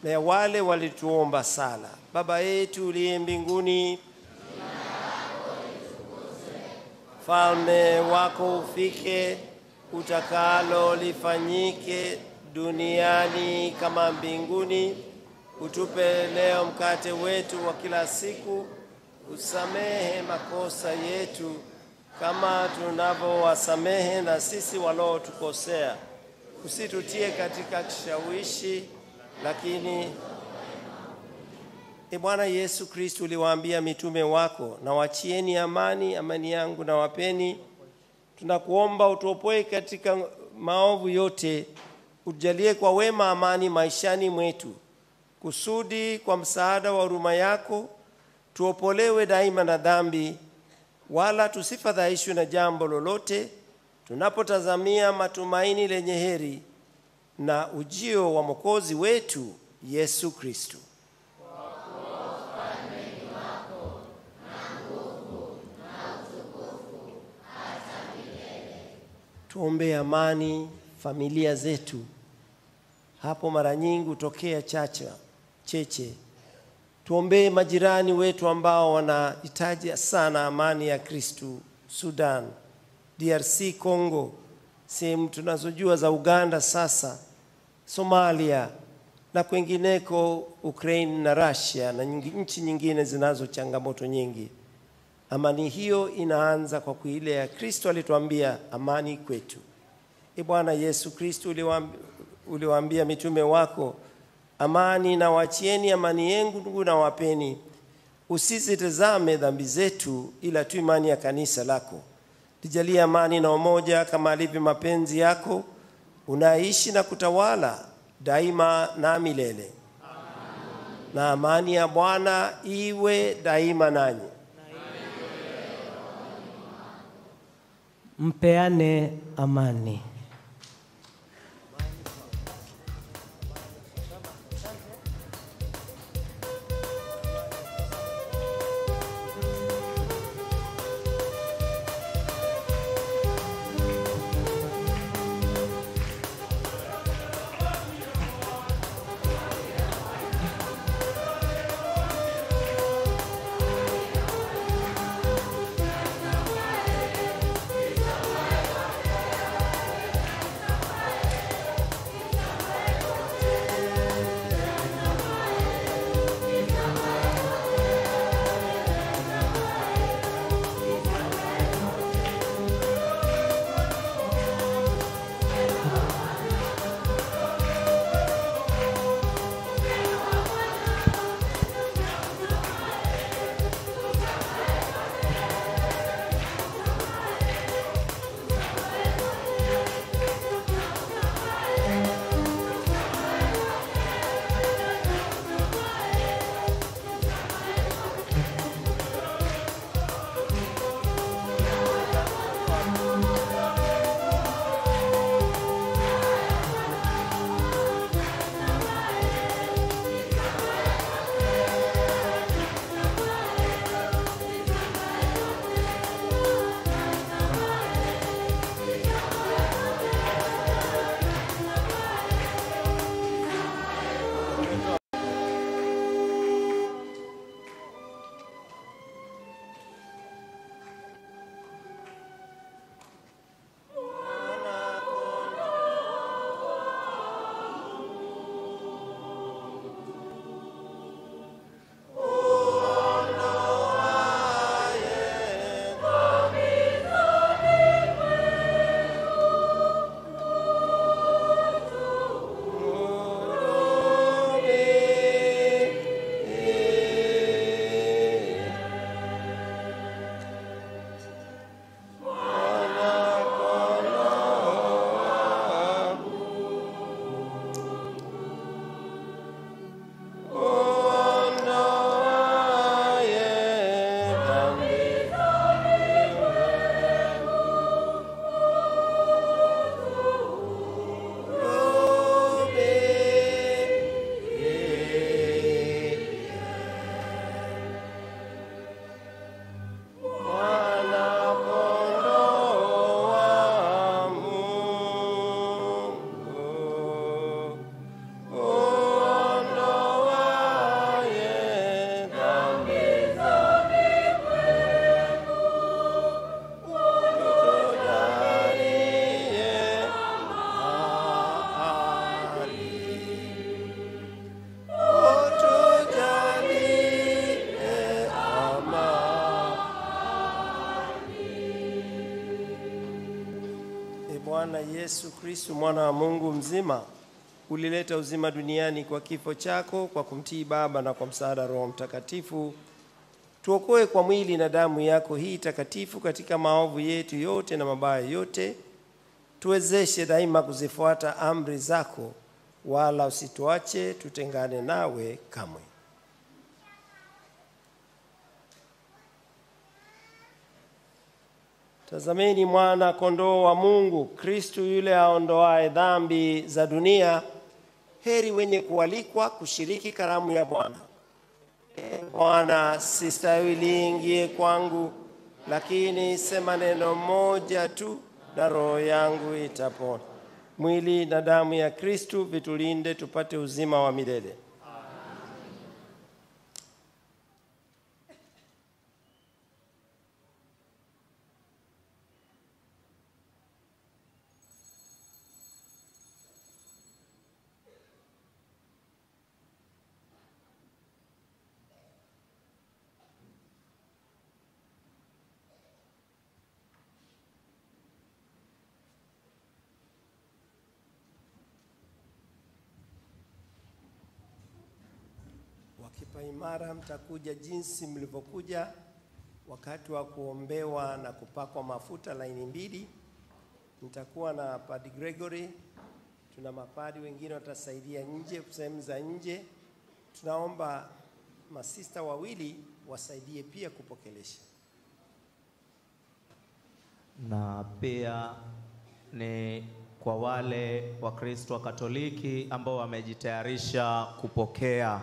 na wale walituomba sala. Baba yetu uliye mbinguni, falme wako ufike, utakalo lifanyike duniani kama mbinguni. Utupe leo mkate wetu wa kila siku, usamehe makosa yetu kama tunavyowasamehe na sisi waliotukosea, usitutie katika kishawishi, lakini E Bwana Yesu Kristo, uliwaambia mitume wako, na wachieni amani, amani yangu na wapeni. Tunakuomba utuopoe katika maovu yote, utujalie kwa wema amani maishani mwetu, kusudi kwa msaada wa huruma yako tuopolewe daima na dhambi, wala tusifadhaishwe na jambo lolote, tunapotazamia matumaini lenye heri na ujio wa Mwokozi wetu Yesu Kristo. Tuombee amani familia zetu. Hapo mara nyingi hutokea chacha cheche. Tuombee majirani wetu ambao wanahitaji sana amani ya Kristu, Sudan, DRC Congo, sehemu tunazojua za Uganda sasa, Somalia na kwengineko, Ukraine na Russia na nchi nyingine zinazo changamoto nyingi. Amani hiyo inaanza kwa kuile ya Kristo alituambia amani kwetu. E Bwana Yesu Kristo, uliwaambia mitume wako, amani na wachieni, amani yangu na wapeni, usizitazame dhambi zetu, ila tu imani ya kanisa lako. Lijalie amani na umoja kama alivyo mapenzi yako, unaishi na kutawala daima na milele. Na amani ya Bwana iwe daima nanyi. Mpeane amani. Yesu Kristu, mwana wa Mungu mzima, ulileta uzima duniani kwa kifo chako, kwa kumtii Baba na kwa msaada Roho Mtakatifu. Tuokoe kwa mwili na damu yako hii takatifu katika maovu yetu yote na mabaya yote, tuwezeshe daima kuzifuata amri zako, wala usituache tutengane nawe kamwe. Tazameni mwana kondoo wa Mungu, Kristu yule aondoaye dhambi za dunia. Heri wenye kualikwa kushiriki karamu ya Bwana. Ee Bwana, sistahili ingie kwangu, lakini sema neno moja tu na roho yangu itapona. Mwili na damu ya Kristu vitulinde tupate uzima wa milele. Imara mtakuja jinsi mlivyokuja wakati wa kuombewa na kupakwa mafuta laini mbili. Nitakuwa na Padre Gregory, tuna mapadi wengine watasaidia nje, sehemu za nje. Tunaomba masista wawili wasaidie pia kupokelesha. na pia ni kwa wale Wakristo wa Katoliki ambao wamejitayarisha kupokea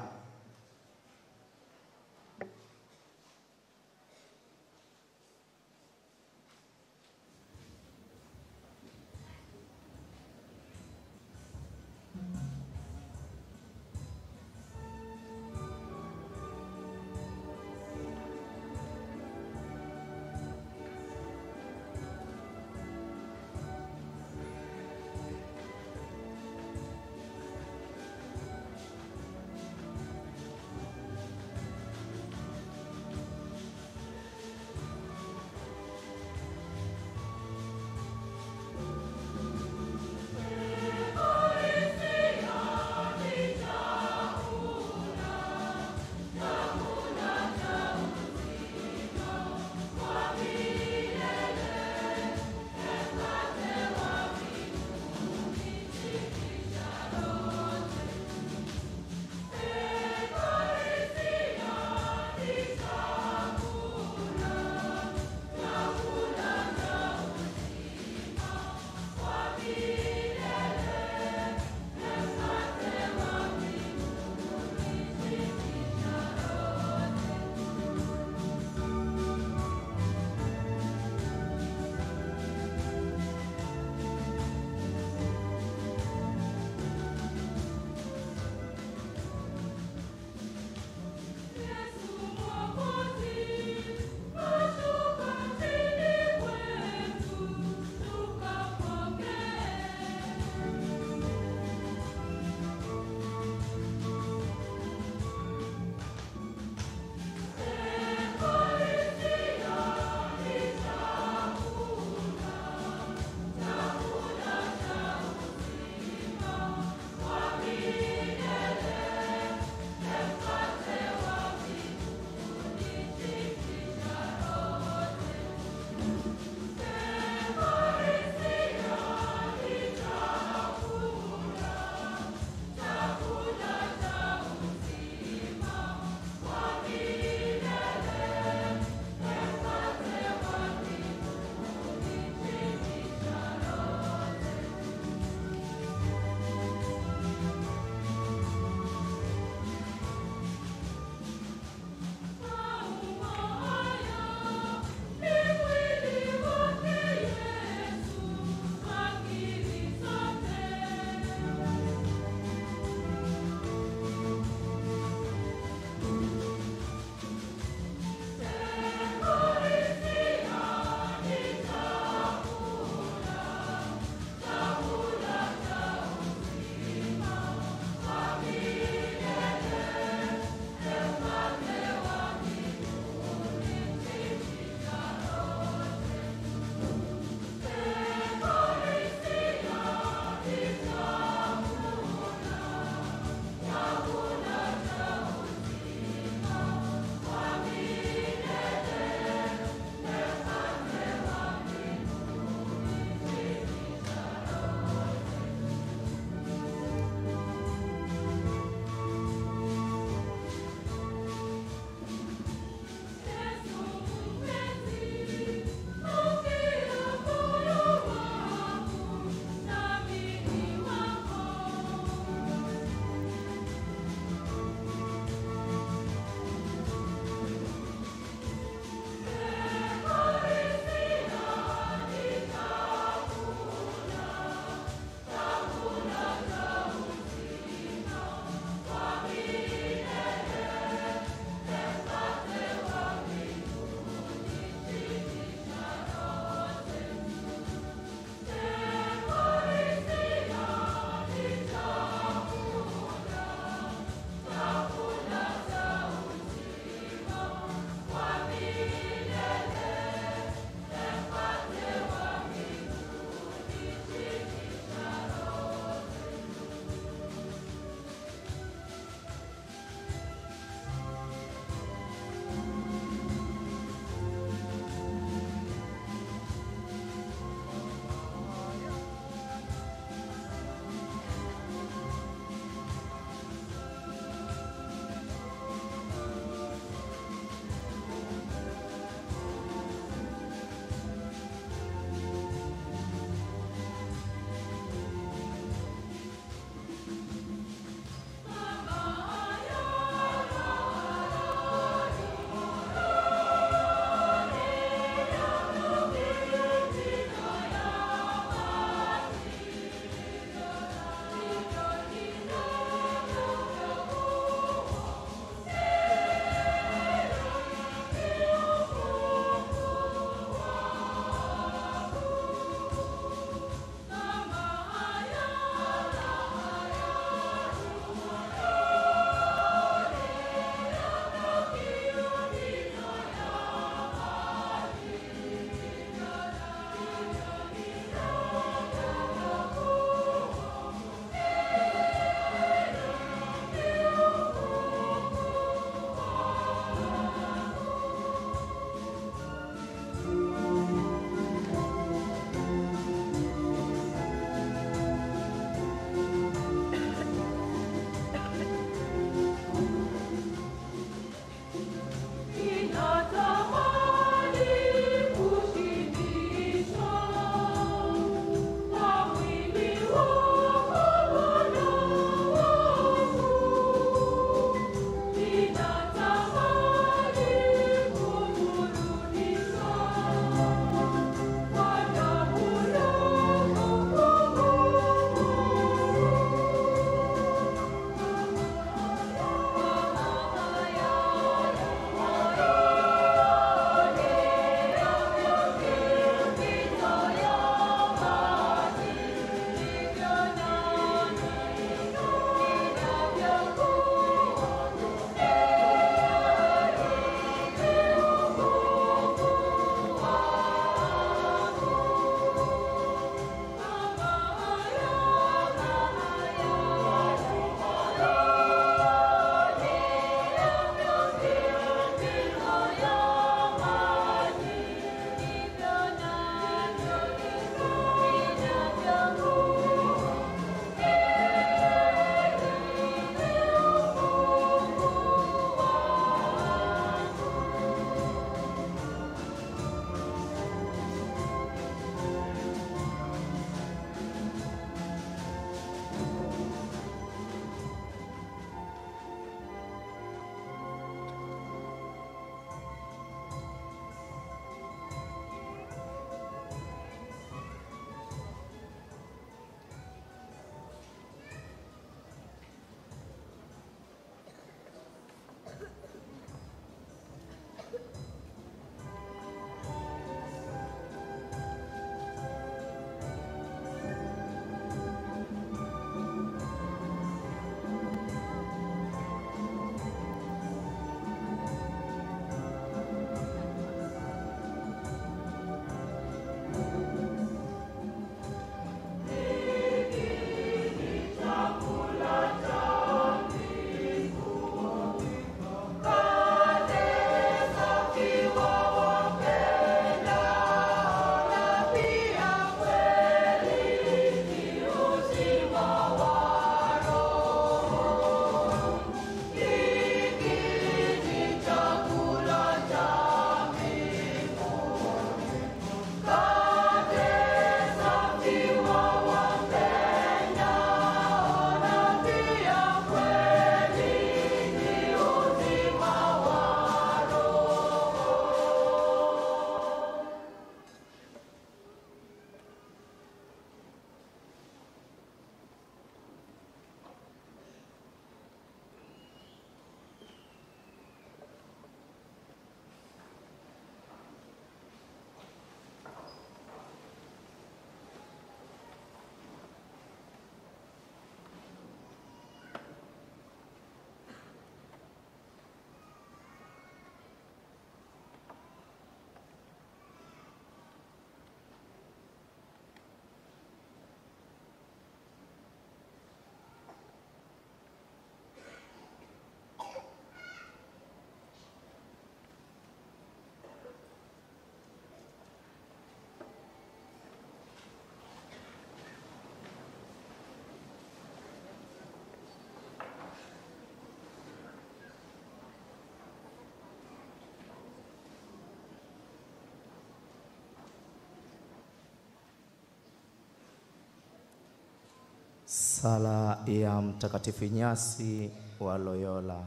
Sala ya Mtakatifu Inyasi wa Loyola.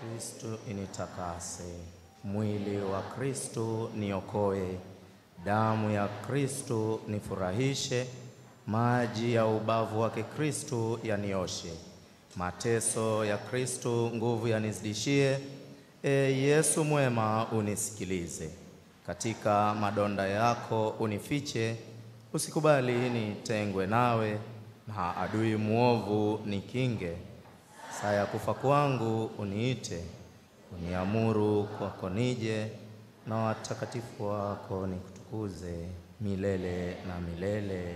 Kristo initakase, mwili wa Kristo niokoe, damu ya Kristo nifurahishe, maji ya ubavu wake Kristo yanioshe, mateso ya Kristo nguvu yanizidishie. E Yesu mwema, unisikilize, katika madonda yako unifiche, usikubali nitengwe nawe, na adui mwovu nikinge. Saa ya kufa kwangu uniite, uniamuru kwako nije, na watakatifu wako nikutukuze milele na milele.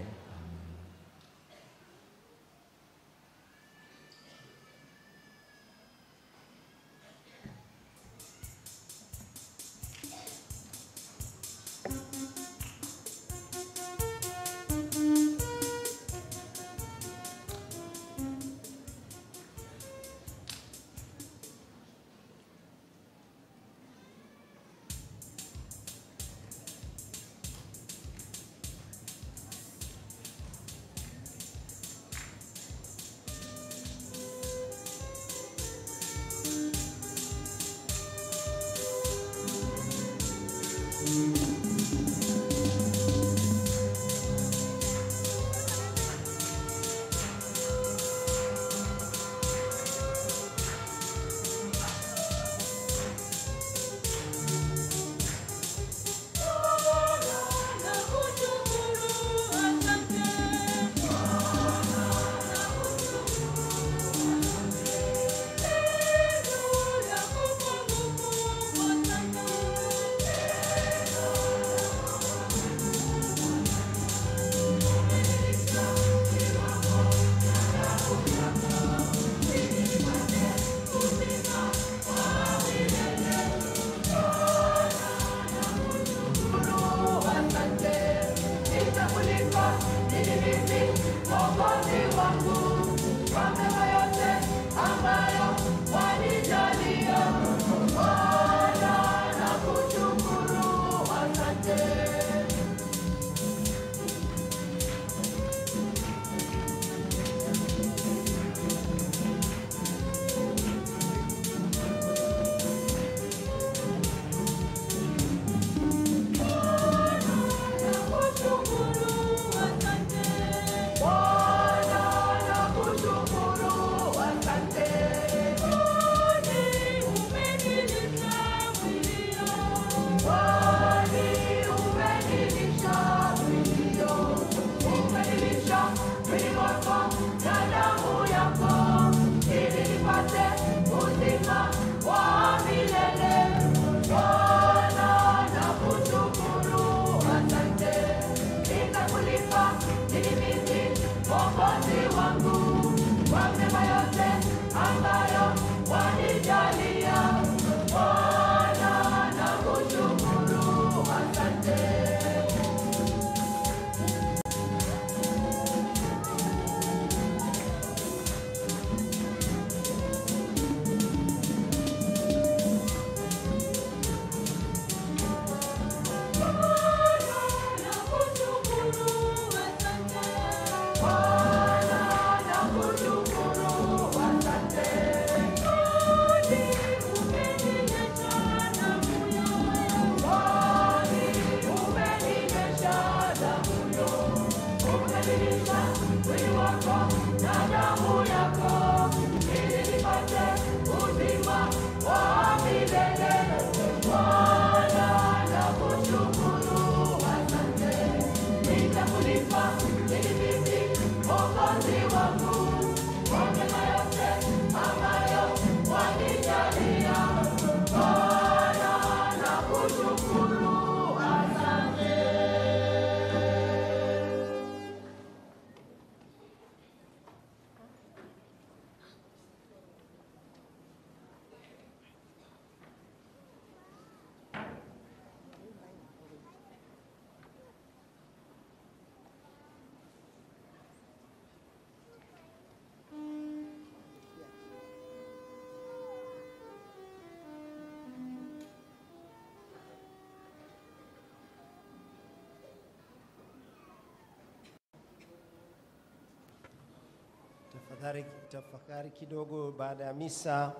Tafadhali tafakari kidogo baada ya misa,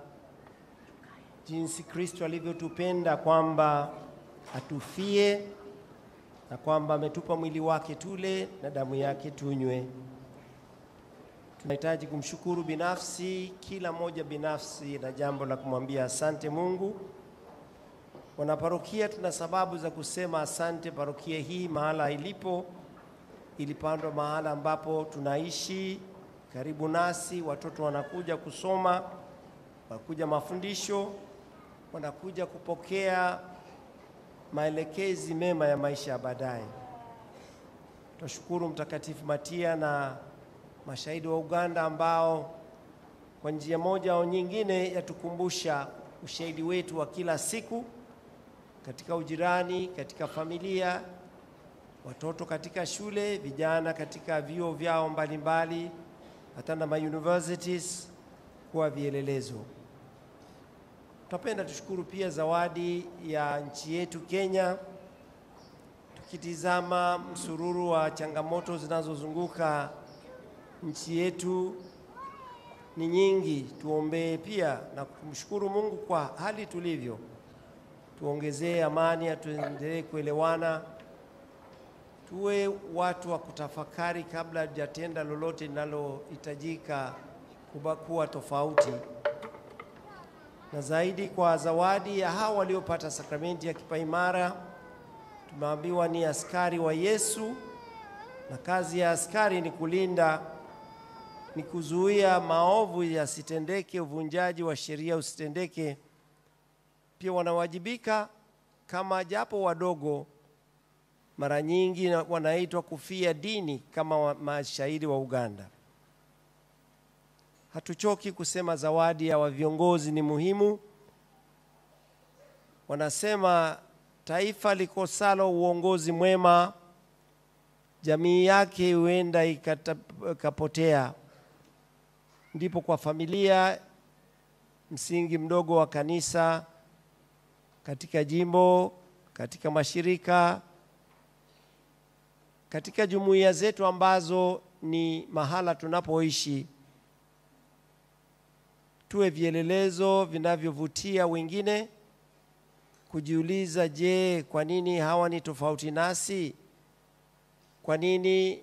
jinsi Kristo alivyotupenda kwamba atufie na kwamba ametupa mwili wake tule na damu yake tunywe. Tunahitaji kumshukuru binafsi, kila mmoja binafsi, na jambo la kumwambia asante Mungu. Wanaparokia, tuna sababu za kusema asante. Parokia hii mahala ilipo, ilipandwa mahala ambapo tunaishi karibu nasi, watoto wanakuja kusoma, wanakuja mafundisho, wanakuja kupokea maelekezi mema ya maisha ya baadaye. Tunashukuru Mtakatifu Matia na mashahidi wa Uganda ambao kwa njia moja au nyingine yatukumbusha ushahidi wetu wa kila siku katika ujirani, katika familia, watoto katika shule, vijana katika vyuo vyao mbalimbali, hata na mauniversities kuwa vielelezo. Tunapenda tushukuru pia zawadi ya nchi yetu Kenya, tukitizama msururu wa changamoto zinazozunguka nchi yetu ni nyingi. Tuombee pia na kumshukuru Mungu kwa hali tulivyo, tuongezee amani, atuendelee kuelewana, tuwe watu wa kutafakari kabla hajatenda lolote linalohitajika kuwa tofauti na zaidi kwa zawadi ya hawa waliopata sakramenti ya kipaimara. Tumeambiwa ni askari wa Yesu, na kazi ya askari ni kulinda, ni kuzuia maovu yasitendeke, uvunjaji wa sheria usitendeke. Pia wanawajibika kama japo wadogo, mara nyingi wanaitwa kufia dini kama mashahidi wa Uganda. Hatuchoki kusema zawadi ya viongozi ni muhimu. Wanasema taifa likosalo uongozi mwema, jamii yake huenda ikapotea. Ndipo kwa familia, msingi mdogo wa kanisa, katika jimbo, katika mashirika, katika jumuiya zetu ambazo ni mahala tunapoishi tuwe vielelezo vinavyovutia wengine kujiuliza, je, kwa nini hawa ni tofauti nasi? Kwa nini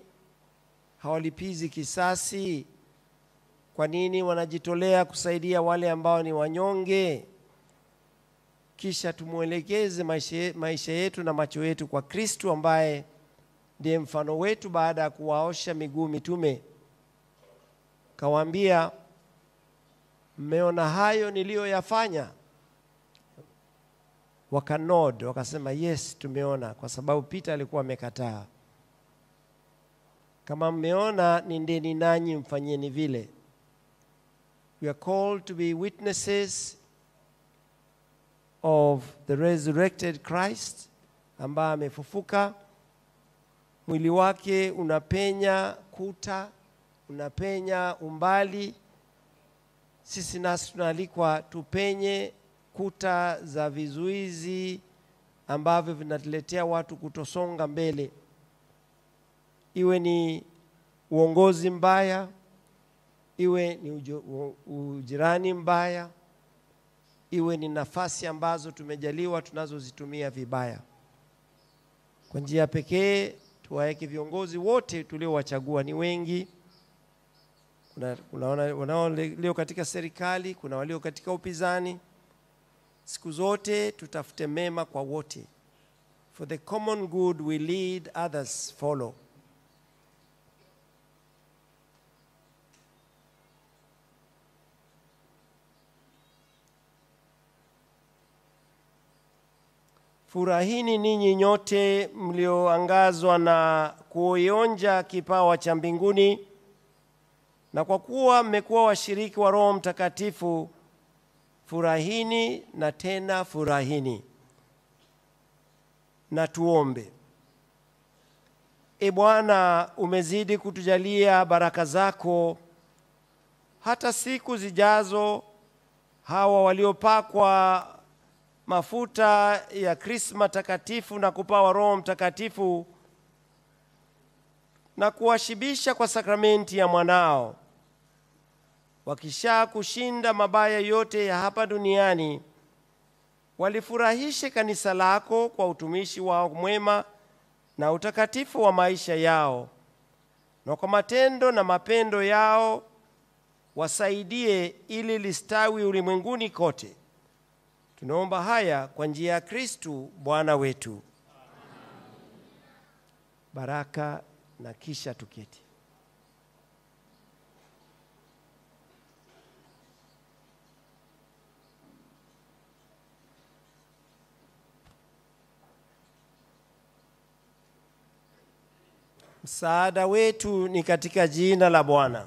hawalipizi kisasi? Kwa nini wanajitolea kusaidia wale ambao ni wanyonge? Kisha tumwelekeze maisha, yetu na macho yetu kwa Kristu ambaye ndiye mfano wetu. Baada ya kuwaosha miguu mitume, kawaambia mmeona hayo niliyoyafanya? Wakanod, wakasema yes, tumeona, kwa sababu Peter alikuwa amekataa. Kama mmeona, nendeni nanyi mfanyeni vile. We are called to be witnesses of the resurrected Christ ambaye amefufuka. Mwili wake unapenya kuta, unapenya umbali sisi nasi tunaalikwa tupenye kuta za vizuizi ambavyo vinatuletea watu kutosonga mbele, iwe ni uongozi mbaya, iwe ni ujirani mbaya, iwe ni nafasi ambazo tumejaliwa tunazozitumia vibaya. Kwa njia pekee tuwaweke viongozi wote tuliowachagua, ni wengi kuna, kuna walio katika serikali, kuna walio katika upinzani. Siku zote tutafute mema kwa wote. For the common good we lead, others follow. Furahini ninyi nyote mlioangazwa na kuionja kipawa cha mbinguni na kwa kuwa mmekuwa washiriki wa Roho Mtakatifu, furahini na tena furahini. Na tuombe. E Bwana, umezidi kutujalia baraka zako, hata siku zijazo hawa waliopakwa mafuta ya Krisma takatifu na kupawa Roho Mtakatifu na kuwashibisha kwa sakramenti ya mwanao wakisha kushinda mabaya yote ya hapa duniani, walifurahishe kanisa lako kwa utumishi wao mwema na utakatifu wa maisha yao, na kwa matendo na mapendo yao wasaidie ili listawi ulimwenguni kote. Tunaomba haya kwa njia ya Kristu Bwana wetu. Baraka na kisha tuketi. Msaada wetu ni katika jina la Bwana.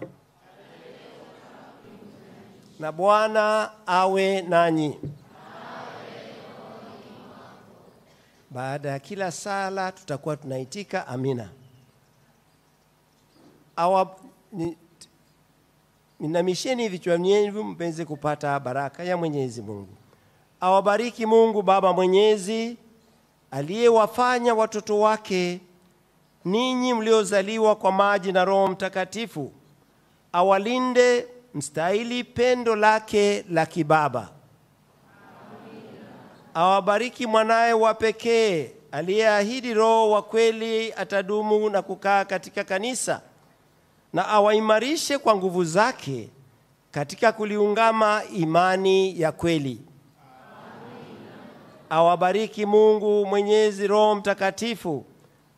Na Bwana awe nanyi. Baada ya kila sala tutakuwa tunaitika amina. Awa, ni, ninamisheni vichwa vyenu mpenze kupata baraka ya Mwenyezi Mungu. Awabariki Mungu Baba Mwenyezi aliyewafanya watoto wake ninyi mliozaliwa kwa maji na Roho Mtakatifu, awalinde mstahili pendo lake la kibaba. Awabariki mwanaye wa pekee aliyeahidi Roho wa kweli atadumu na kukaa katika kanisa, na awaimarishe kwa nguvu zake katika kuliungama imani ya kweli. Awabariki Mungu Mwenyezi, Roho Mtakatifu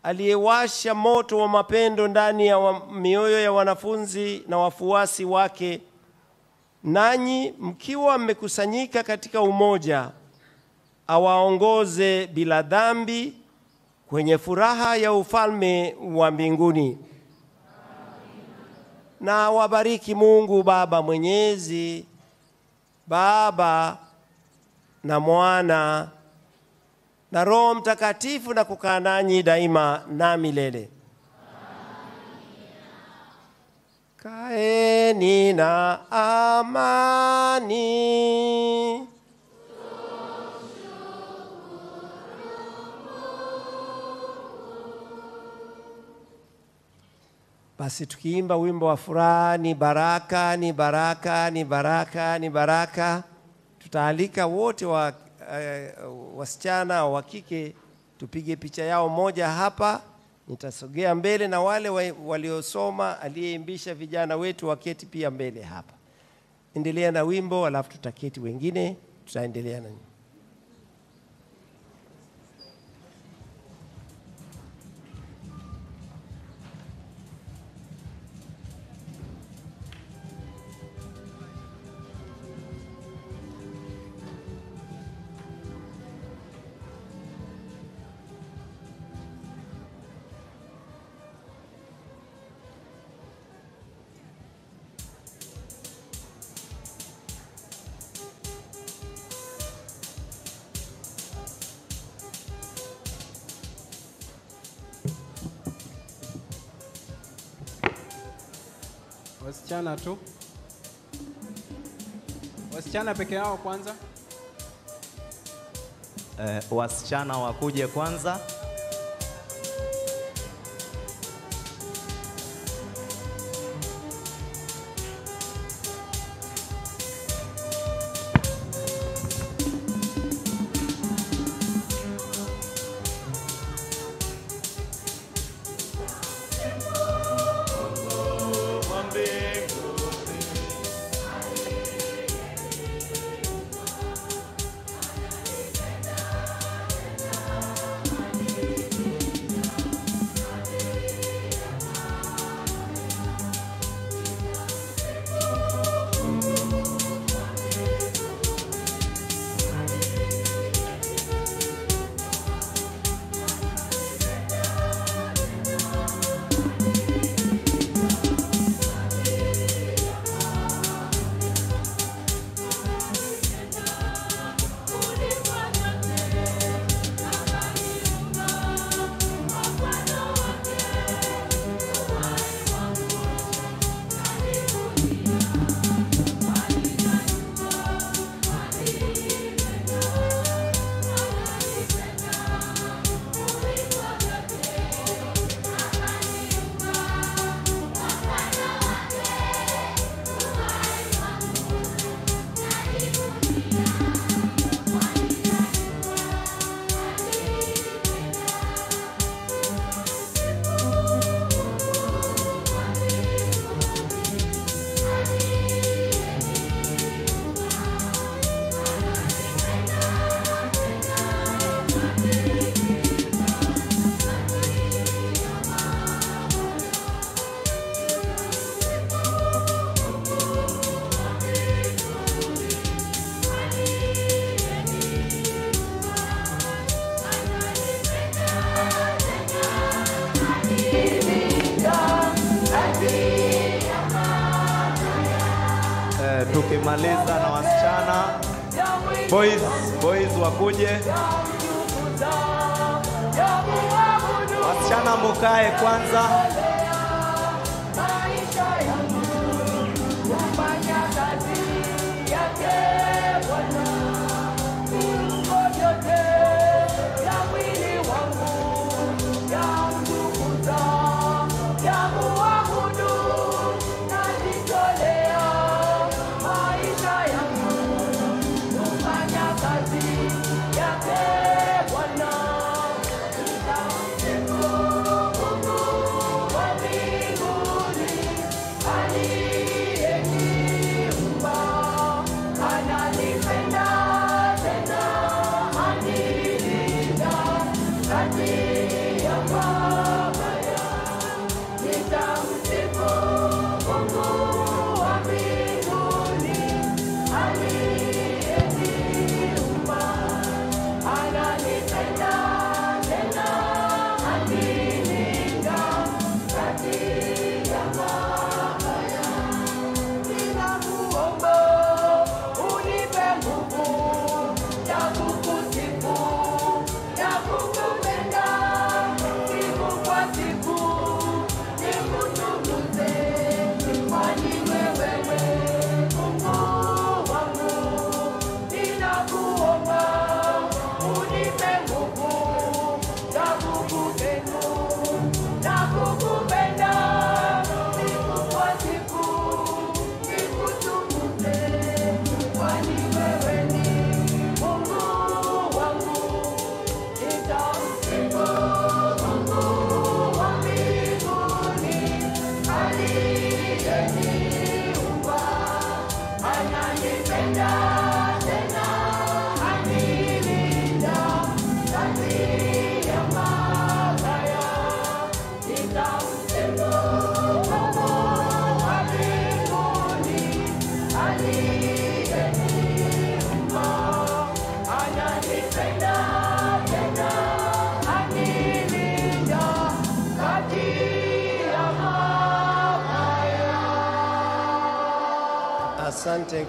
aliyewasha moto wa mapendo ndani ya wa, mioyo ya wanafunzi na wafuasi wake, nanyi mkiwa mmekusanyika katika umoja, awaongoze bila dhambi kwenye furaha ya ufalme wa mbinguni. Na wabariki Mungu Baba Mwenyezi, Baba na Mwana na Roho Mtakatifu na kukaa nanyi daima na milele. Kaeni na amani. Basi tukiimba wimbo wa furaha, ni baraka, ni baraka, ni baraka, ni baraka, tutaalika wote wa uh, wasichana wa kike tupige picha yao moja hapa. Nitasogea mbele na wale wa, waliosoma aliyeimbisha vijana wetu waketi pia mbele hapa. Endelea na wimbo, alafu tutaketi wengine, tutaendelea na Wasichana tu, wasichana peke yao kwanza. Eh, wasichana wakuje kwanza. Boys, boys wakuje. Wasichana mukae kwanza. Asante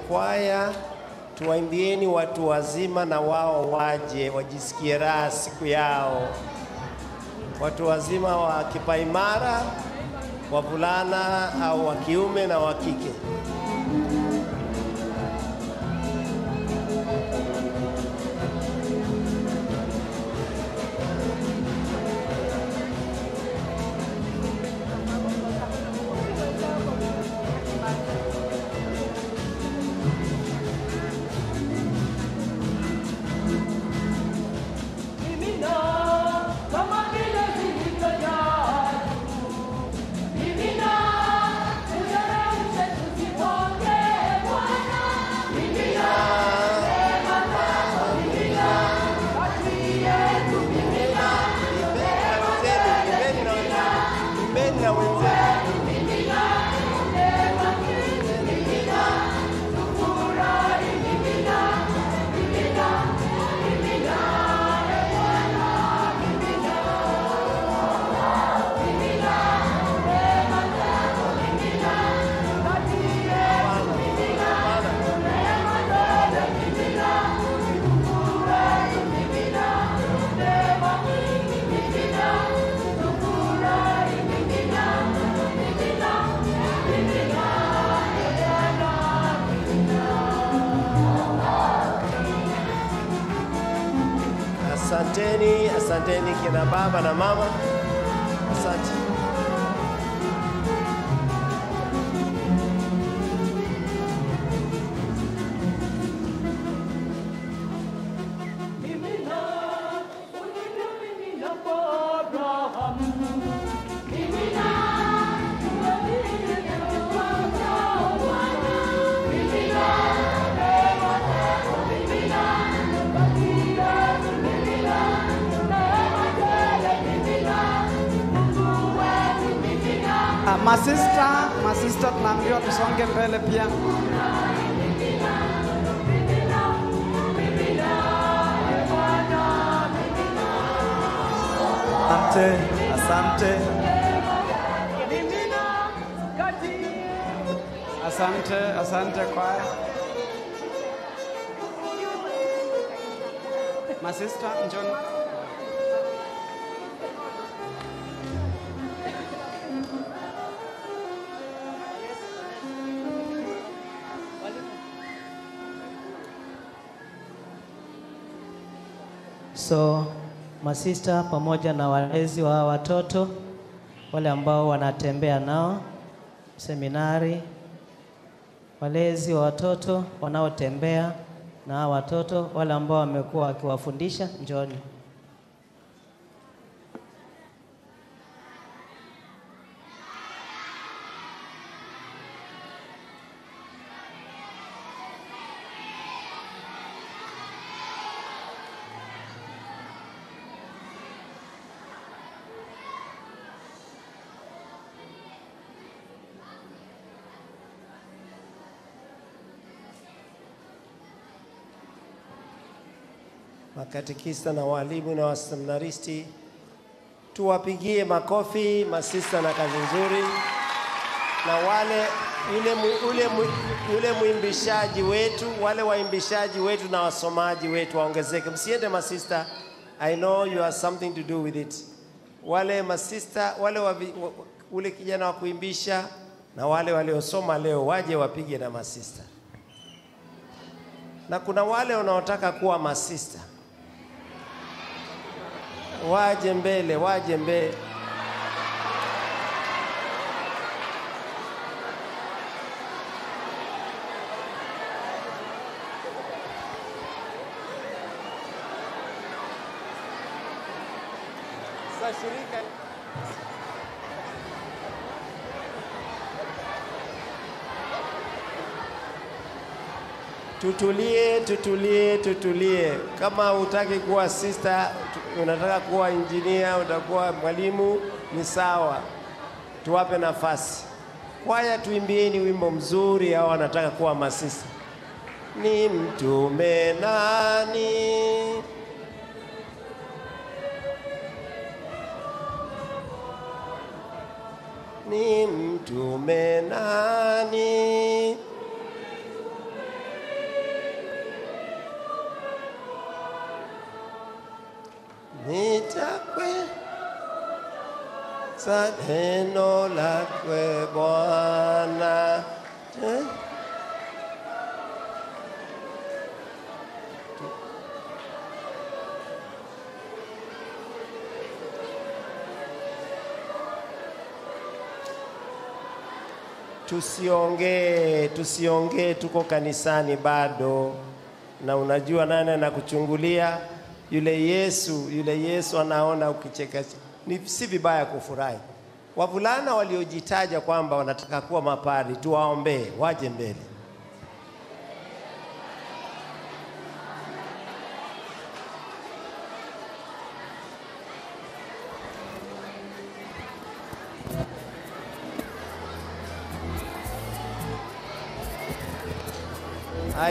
kwaya, tuwaimbieni watu wazima na wao waje wajisikie raha siku yao. Watu wazima wa kipaimara, wavulana au wa kiume na wa kike. Masista njoni. So masista pamoja na walezi wa watoto wale ambao wanatembea nao seminari, walezi wa watoto wanaotembea na watoto, wale ambao wamekuwa wakiwafundisha, njoni. Makatekista na walimu na waseminaristi, tuwapigie makofi masista na kazi nzuri, na wale ule yule, yule mwimbishaji wetu, wale waimbishaji wetu na wasomaji wetu waongezeke. Msiende masista, I know you have something to do with it. Wale masista wale wavi, wa, ule kijana wa kuimbisha na wale waliosoma leo waje wapige na masista, na kuna wale wanaotaka kuwa masista waje mbele, waje mbele. Sasa shirika Tutulie, tutulie, tutulie. Kama utaki kuwa sister, unataka kuwa injinia, utakuwa mwalimu, ni sawa, tuwape nafasi. Kwaya, tuimbieni wimbo mzuri, au wanataka kuwa masista. Ni mtume nani? Ni mtume nani? Nitakwe za neno lakwe Bwana. Eh? Tusiongee, tusiongee, tuko kanisani bado, na unajua nani anakuchungulia? Yule Yesu, yule Yesu anaona ukicheka. Ni si vibaya kufurahi. Wavulana waliojitaja kwamba wanataka kuwa mapari, tuwaombee waje mbele.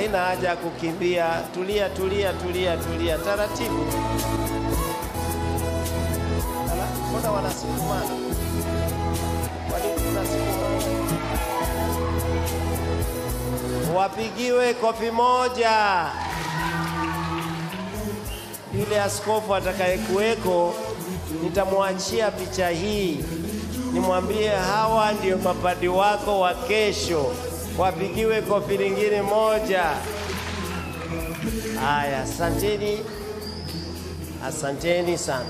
Haina haja ya kukimbia. Tulia, tulia, tulia, tulia, taratibu. Mbona wanasukumana? Wapigiwe kofi moja. Yule askofu atakayekuweko, nitamwachia picha hii, nimwambie hawa ndio mapadi wako wa kesho. Wapigiwe kofi lingine moja. Haya, asanteni, asanteni sana.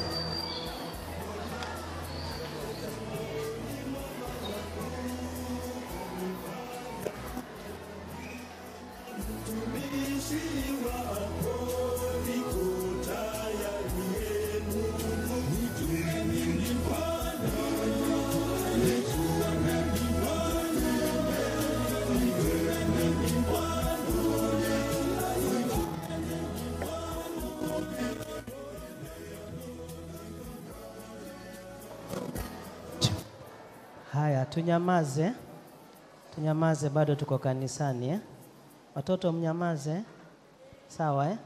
Tunyamaze, tunyamaze, bado tuko kanisani eh? Watoto mnyamaze, sawa eh?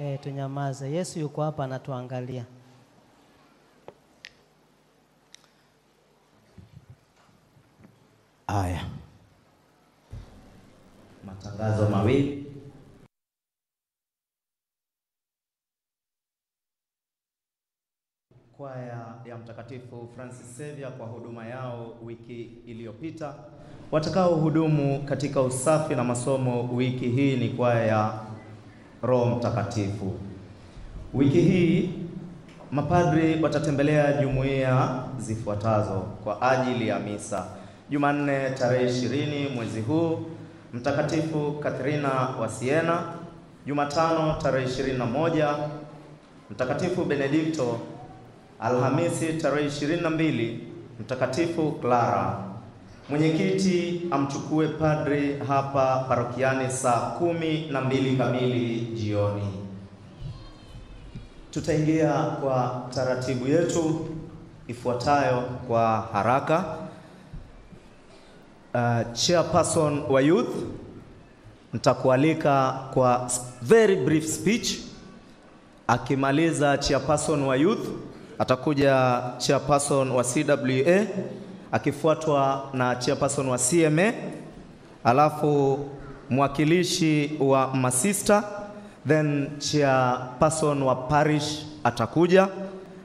Eh, tunyamaze. Yesu yuko hapa anatuangalia. Haya, matangazo mawili kwaya ya Mtakatifu Francis Xavier kwa huduma yao wiki iliyopita. Watakao hudumu katika usafi na masomo wiki hii ni kwaya ya Roho Mtakatifu. Wiki hii mapadri watatembelea jumuiya zifuatazo kwa ajili ya misa. Jumanne tarehe ishirini mwezi huu Mtakatifu Katharina wa Siena. Jumatano tarehe ishirini na moja Mtakatifu Benedikto. Alhamisi tarehe ishirini na mbili Mtakatifu Clara. Mwenyekiti amchukue padri hapa parokiani saa kumi na mbili kamili jioni. Tutaingia kwa taratibu yetu ifuatayo kwa haraka. Uh, chairperson wa youth nitakualika kwa very brief speech. Akimaliza chairperson wa youth atakuja chairperson wa CWA akifuatwa na chairperson wa CMA, alafu mwakilishi wa masista, then chairperson wa parish atakuja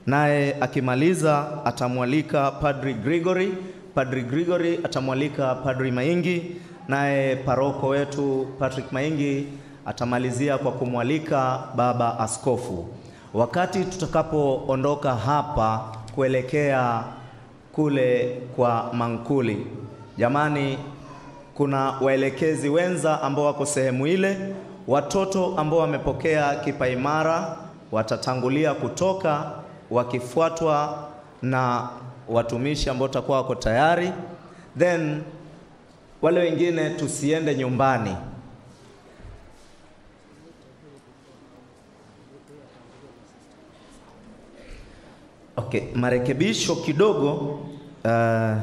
naye. Akimaliza atamwalika Padri Gregory. Padri Gregory atamwalika Padri Maingi, naye paroko wetu Patrick Maingi atamalizia kwa kumwalika baba askofu. Wakati tutakapoondoka hapa kuelekea kule kwa mankuli, jamani, kuna waelekezi wenza ambao wako sehemu ile. Watoto ambao wamepokea kipaimara watatangulia kutoka wakifuatwa na watumishi ambao watakuwa wako tayari, then wale wengine tusiende nyumbani. Okay, marekebisho kidogo. Uh,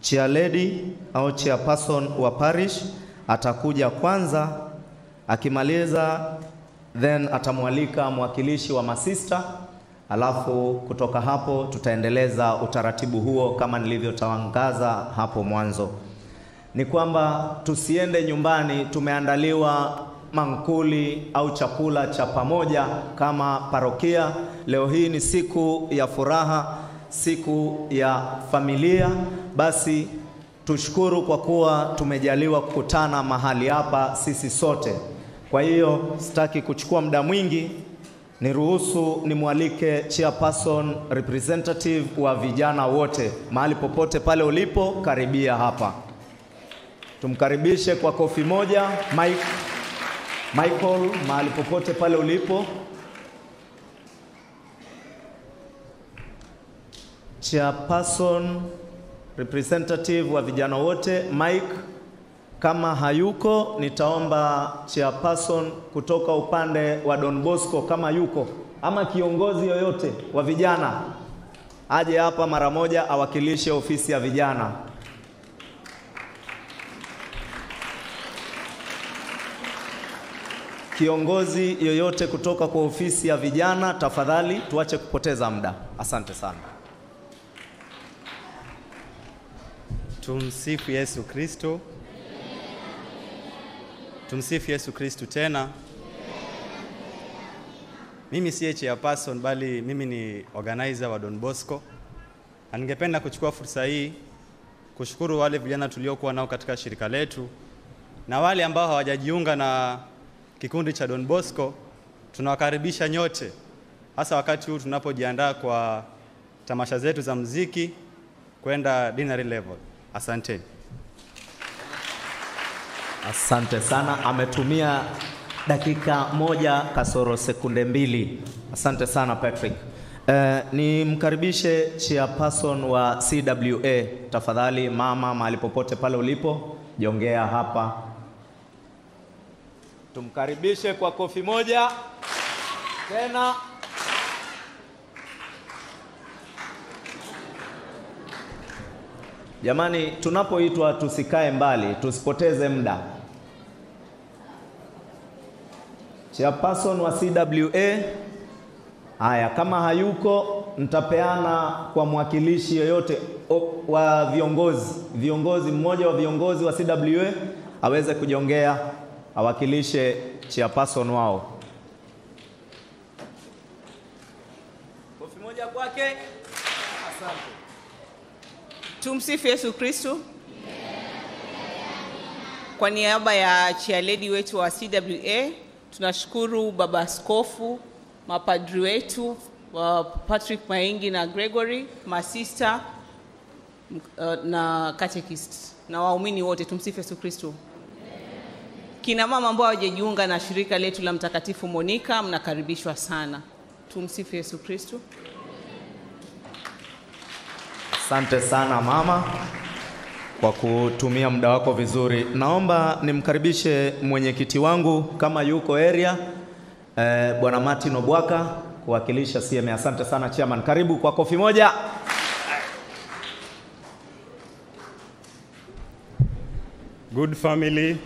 chairlady au chairperson wa parish atakuja kwanza, akimaliza then atamwalika mwakilishi wa masista, alafu kutoka hapo tutaendeleza utaratibu huo kama nilivyotangaza hapo mwanzo. Ni kwamba tusiende nyumbani, tumeandaliwa mankuli au chakula cha pamoja kama parokia. Leo hii ni siku ya furaha, siku ya familia. Basi tushukuru kwa kuwa tumejaliwa kukutana mahali hapa sisi sote. Kwa hiyo sitaki kuchukua muda mwingi, niruhusu nimwalike chairperson representative wa vijana wote, mahali popote pale ulipo, karibia hapa. Tumkaribishe kwa kofi moja Mike. Michael, mahali popote pale ulipo. Chairperson representative wa vijana wote Mike, kama hayuko nitaomba chairperson kutoka upande wa Don Bosco kama yuko, ama kiongozi yoyote wa vijana aje hapa mara moja awakilishe ofisi ya vijana. Kiongozi yoyote kutoka kwa ofisi ya vijana, tafadhali tuache kupoteza muda. Asante sana. Tumsifu Yesu Kristo. Tumsifu Yesu Kristo tena. Mimi siye chairperson bali mimi ni organizer wa Don Bosco. Na ningependa kuchukua fursa hii kushukuru wale vijana tuliokuwa nao katika shirika letu na wale ambao hawajajiunga na kikundi cha Don Bosco. Tunawakaribisha nyote, hasa wakati huu tunapojiandaa kwa tamasha zetu za muziki kwenda dinner level. Asanteni. Asante sana, ametumia dakika moja kasoro sekunde mbili. Asante sana Patrick. Eh, nimkaribishe chairperson wa CWA tafadhali, mama, mahali popote pale ulipo, jongea hapa. Tumkaribishe kwa kofi moja tena. Jamani, tunapoitwa tusikae mbali, tusipoteze muda. Chairperson wa CWA, haya, kama hayuko ntapeana kwa mwakilishi yoyote wa viongozi, viongozi mmoja wa viongozi wa CWA aweze kujongea, awakilishe chairperson wao. Kofi moja kwake. Asante. Tumsifu Yesu Kristo. Kwa niaba ya chairlady wetu wa CWA tunashukuru baba askofu, mapadri wetu wa Patrick Maingi na Gregory, masista uh, na catechist na waumini wote. Tumsifu Yesu Kristo. Kina mama ambao hawajajiunga na shirika letu la Mtakatifu monika mnakaribishwa sana. Tumsifu Yesu Kristo. Asante sana mama kwa kutumia muda wako vizuri. Naomba nimkaribishe mwenyekiti wangu kama yuko area eh, Bwana Martin Obwaka kuwakilisha CMA. Asante sana chairman, karibu kwa kofi moja. Good family,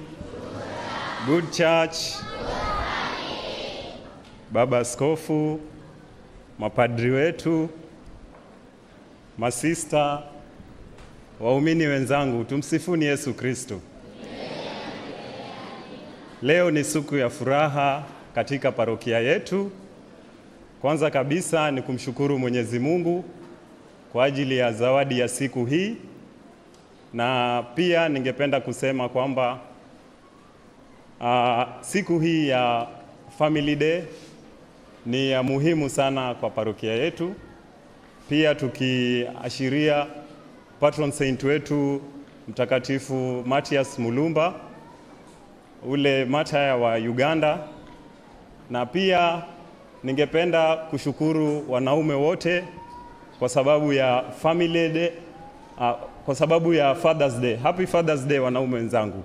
good church, baba askofu, mapadri wetu, masista, waumini wenzangu, tumsifuni Yesu Kristo. Leo ni siku ya furaha katika parokia yetu. Kwanza kabisa ni kumshukuru Mwenyezi Mungu kwa ajili ya zawadi ya siku hii, na pia ningependa kusema kwamba uh, siku hii ya Family Day ni ya muhimu sana kwa parokia yetu, pia tukiashiria patron saint wetu Mtakatifu Matias Mulumba ule mataya wa Uganda, na pia ningependa kushukuru wanaume wote kwa sababu ya family day, uh, kwa sababu ya Father's Day. Happy Father's Day wanaume wenzangu.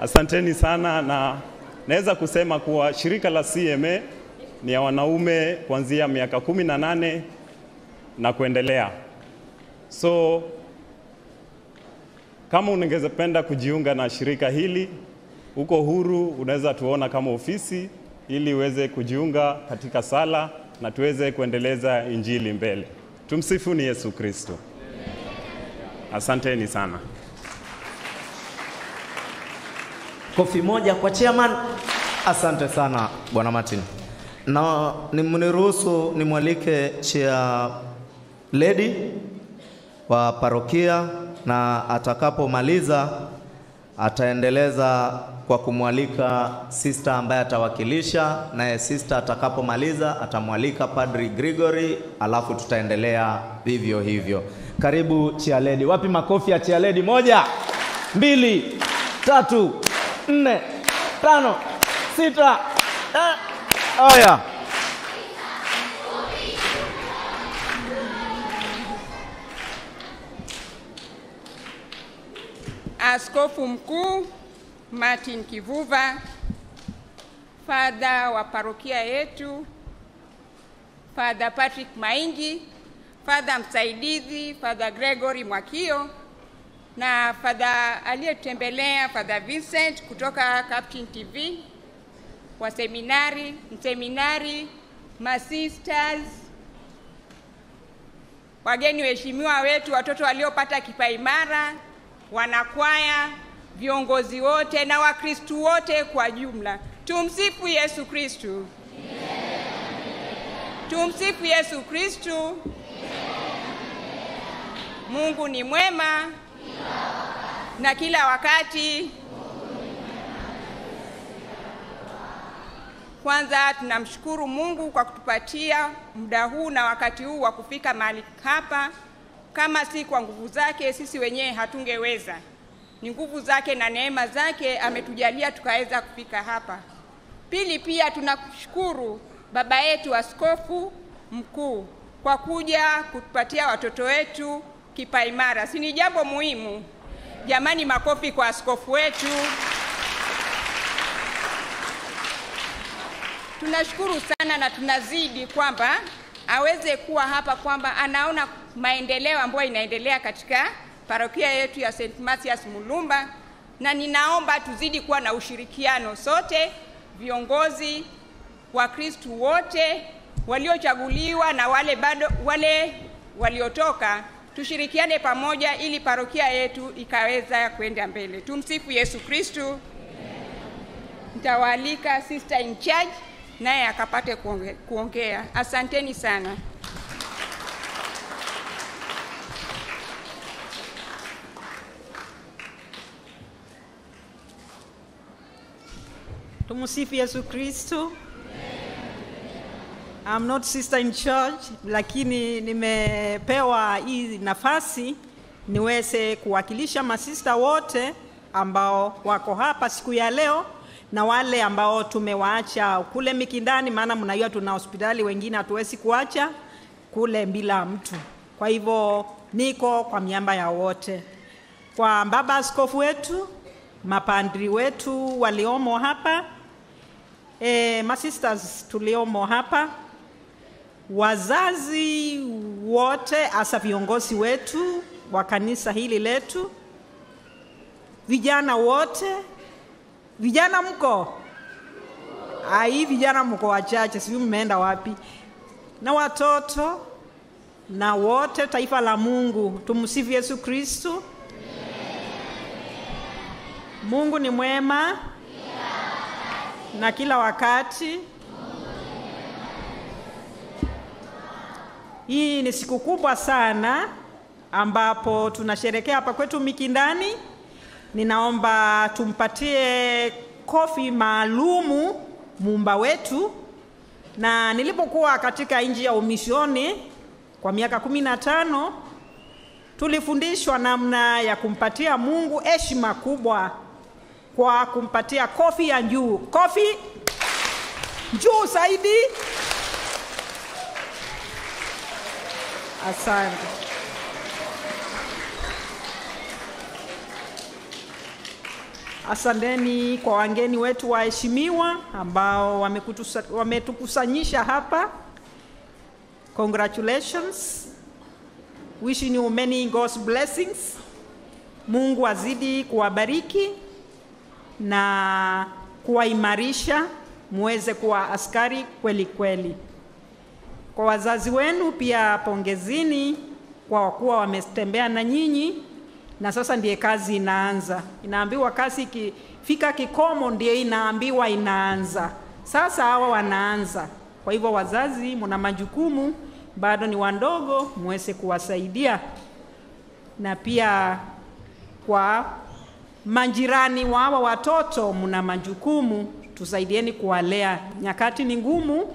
Asanteni sana, na naweza kusema kuwa shirika la CMA ni ya wanaume kuanzia miaka kumi na nane na kuendelea. So kama ungependa kujiunga na shirika hili, uko huru, unaweza tuona kama ofisi ili uweze kujiunga katika sala na tuweze kuendeleza injili mbele. Tumsifuni Yesu Kristo. Asanteni sana. Kofi moja kwa chairman. Asante sana Bwana Martin. Na nimniruhusu nimwalike chair lady wa parokia, na atakapomaliza ataendeleza kwa kumwalika sister ambaye atawakilisha, naye sister atakapomaliza atamwalika Padri Gregory, alafu tutaendelea vivyo hivyo. Karibu chialedi. Wapi makofi ya chialedi? Moja, mbili, tatu, nne, tano, sita. Eh, haya. Askofu Mkuu Martin Kivuva, fadha wa parokia yetu, Fadha Patrick Maingi, fadha msaidizi Fadha Gregory Mwakio na fadha aliyetembelea Fadha Vincent kutoka Captain TV, wa seminari, mseminari, masisters, wageni waheshimiwa wetu, watoto waliopata kipaimara, wanakwaya, viongozi wote na Wakristu wote kwa jumla. Tumsifu Yesu Kristu. Tumsifu Yesu Kristu. Mungu ni mwema na kila wakati. Kwanza tunamshukuru Mungu kwa kutupatia muda huu na wakati huu wa kufika mahali hapa. Kama si kwa nguvu zake, sisi wenyewe hatungeweza. Ni nguvu zake na neema zake ametujalia tukaweza kufika hapa. Pili, pia tunashukuru baba yetu askofu mkuu kwa kuja kutupatia watoto wetu kipaimara. Si ni jambo muhimu? Jamani, makofi kwa askofu wetu. Tunashukuru sana na tunazidi kwamba aweze kuwa hapa, kwamba anaona maendeleo ambayo inaendelea katika parokia yetu ya St. Mathias Mulumba, na ninaomba tuzidi kuwa na ushirikiano sote, viongozi, Wakristu wote waliochaguliwa na wale bado wale waliotoka, tushirikiane pamoja ili parokia yetu ikaweza kwenda mbele. Tumsifu Yesu Kristu. Nitawaalika sister in charge naye akapate kuonge, kuongea. Asanteni sana. Tumsifu Yesu Kristo. I'm not sister in charge, lakini nimepewa hii nafasi niweze kuwakilisha masista wote ambao wako hapa siku ya leo na wale ambao tumewaacha kule Mikindani, maana mnajua tuna hospitali wengine hatuwezi kuacha kule bila mtu. Kwa hivyo niko kwa miamba ya wote, kwa baba askofu wetu, mapandri wetu waliomo hapa, e, masisters tuliomo hapa, wazazi wote, hasa viongozi wetu wa kanisa hili letu, vijana wote, vijana mko ai, vijana mko wachache, sijui mmeenda wapi, na watoto na wote, taifa la Mungu. Tumsifu Yesu Kristu. Mungu ni mwema na kila wakati. Hii ni siku kubwa sana ambapo tunasherekea hapa kwetu Mikindani. Ninaomba tumpatie kofi maalumu muumba wetu. Na nilipokuwa katika nchi ya umishoni kwa miaka kumi na tano tulifundishwa namna ya kumpatia Mungu heshima kubwa kwa kumpatia kofi ya juu, kofi juu zaidi. Asante. Asanteni kwa wageni wetu waheshimiwa ambao wametukusanyisha hapa. Congratulations. Wishing you many God's blessings. Mungu azidi kuwabariki na kuwaimarisha muweze kuwa askari kweli kweli. Kwa wazazi wenu pia pongezini kwa kuwa wametembea na nyinyi, na sasa ndiye kazi inaanza. Inaambiwa kazi ikifika kikomo ndiye inaambiwa inaanza. Sasa hawa wanaanza. Kwa hivyo wazazi, mna majukumu, bado ni wandogo, muweze kuwasaidia na pia kwa majirani wa hawa watoto mna majukumu, tusaidieni kuwalea. Nyakati ni ngumu,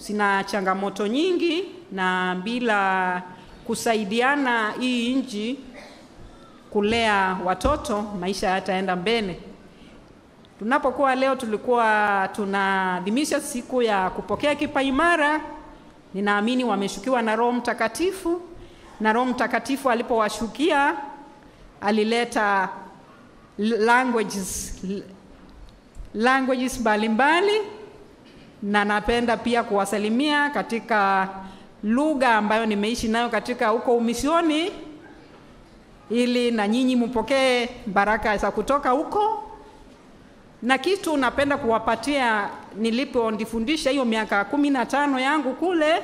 zina changamoto nyingi, na bila kusaidiana hii nchi kulea watoto, maisha yataenda mbele. Tunapokuwa leo, tulikuwa tunaadhimisha siku ya kupokea kipaimara. Ninaamini wameshukiwa na Roho Mtakatifu, na Roho Mtakatifu alipowashukia alileta languages languages mbalimbali, na napenda pia kuwasalimia katika lugha ambayo nimeishi nayo katika huko umisioni, ili na nyinyi mpokee baraka za kutoka huko. Na kitu napenda kuwapatia nilipondifundisha hiyo miaka kumi na tano yangu kule,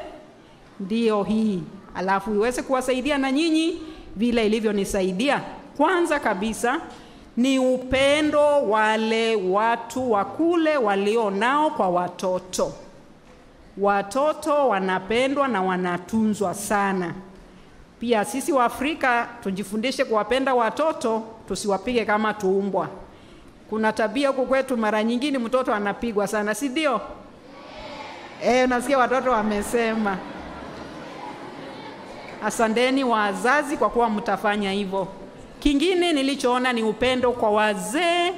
ndio hii, alafu iweze kuwasaidia na nyinyi vile ilivyonisaidia. Kwanza kabisa ni upendo wale watu wa kule walio nao kwa watoto. Watoto wanapendwa na wanatunzwa sana. Pia sisi wa Afrika tujifundishe kuwapenda watoto, tusiwapige kama tuumbwa. Kuna tabia huku kwetu, mara nyingine mtoto anapigwa sana, si ndio? Eh, nasikia watoto wamesema. Asanteni wazazi kwa kuwa mtafanya hivyo. Kingine nilichoona ni upendo kwa wazee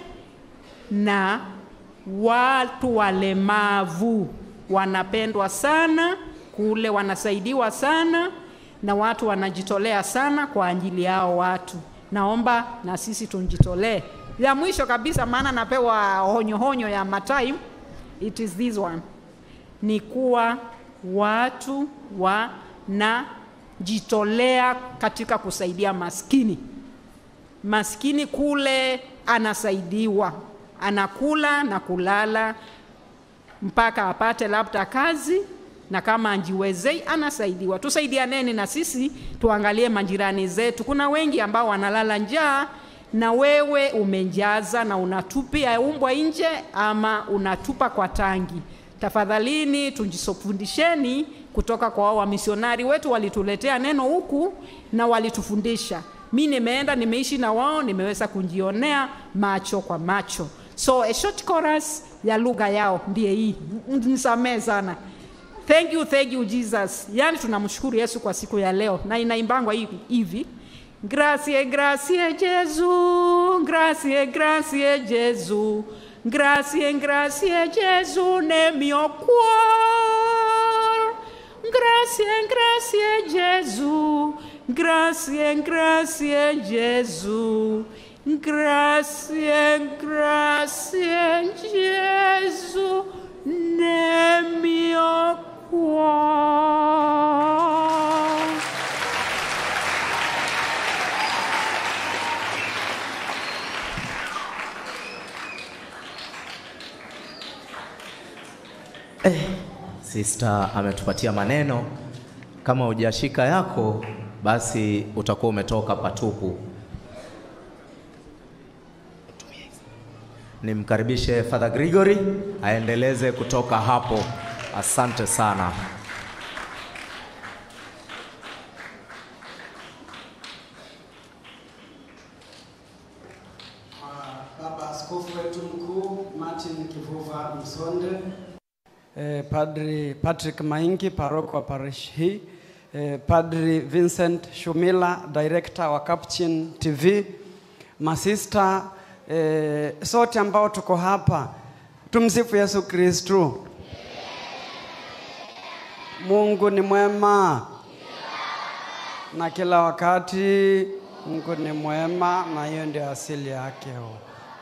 na watu walemavu, wanapendwa sana kule, wanasaidiwa sana na watu wanajitolea sana kwa ajili yao watu. Naomba na sisi tunjitolee. Ya mwisho kabisa, maana napewa honyo honyo ya matime, it is this one, ni kuwa watu wanajitolea katika kusaidia maskini. Maskini kule anasaidiwa, anakula na kulala mpaka apate labda kazi na kama anjiwezei anasaidiwa. Tusaidianeni na sisi, tuangalie majirani zetu. Kuna wengi ambao wanalala njaa na wewe umenjaza na unatupia umbwa nje ama unatupa kwa tangi. Tafadhalini tujisofundisheni kutoka kwa wamisionari wetu, walituletea neno huku na walitufundisha. Mi nimeenda nimeishi na wao, nimeweza kujionea macho kwa macho. So a short chorus ya lugha yao ndiye hii, nisamee sana. Thank you, thank you Jesus. Yaani tunamshukuru Yesu kwa siku ya leo, na inaimbangwa hivi. Hivi grasie jesu. Gesù, grasie jesu. Grasie grazie, jesu Gesù grasie mio jesu grazie, grazie Gesù, grazie, grazie Gesù nel mio cuore. Sister ametupatia maneno. Kama hujashika yako, basi utakuwa umetoka patupu. Nimkaribishe Father Gregory aendeleze kutoka hapo. Asante sana. Baba Askofu wetu mkuu Martin Kivuva Msonde, eh, Padri Patrick Maingi, paroko wa parish hii, eh, Padri Vincent Shumila, director wa Capuchin TV, masista eh, sote ambao tuko hapa, tumsifu Yesu Kristu. Mungu ni mwema na kila wakati Mungu ni mwema na hiyo ndio asili yake.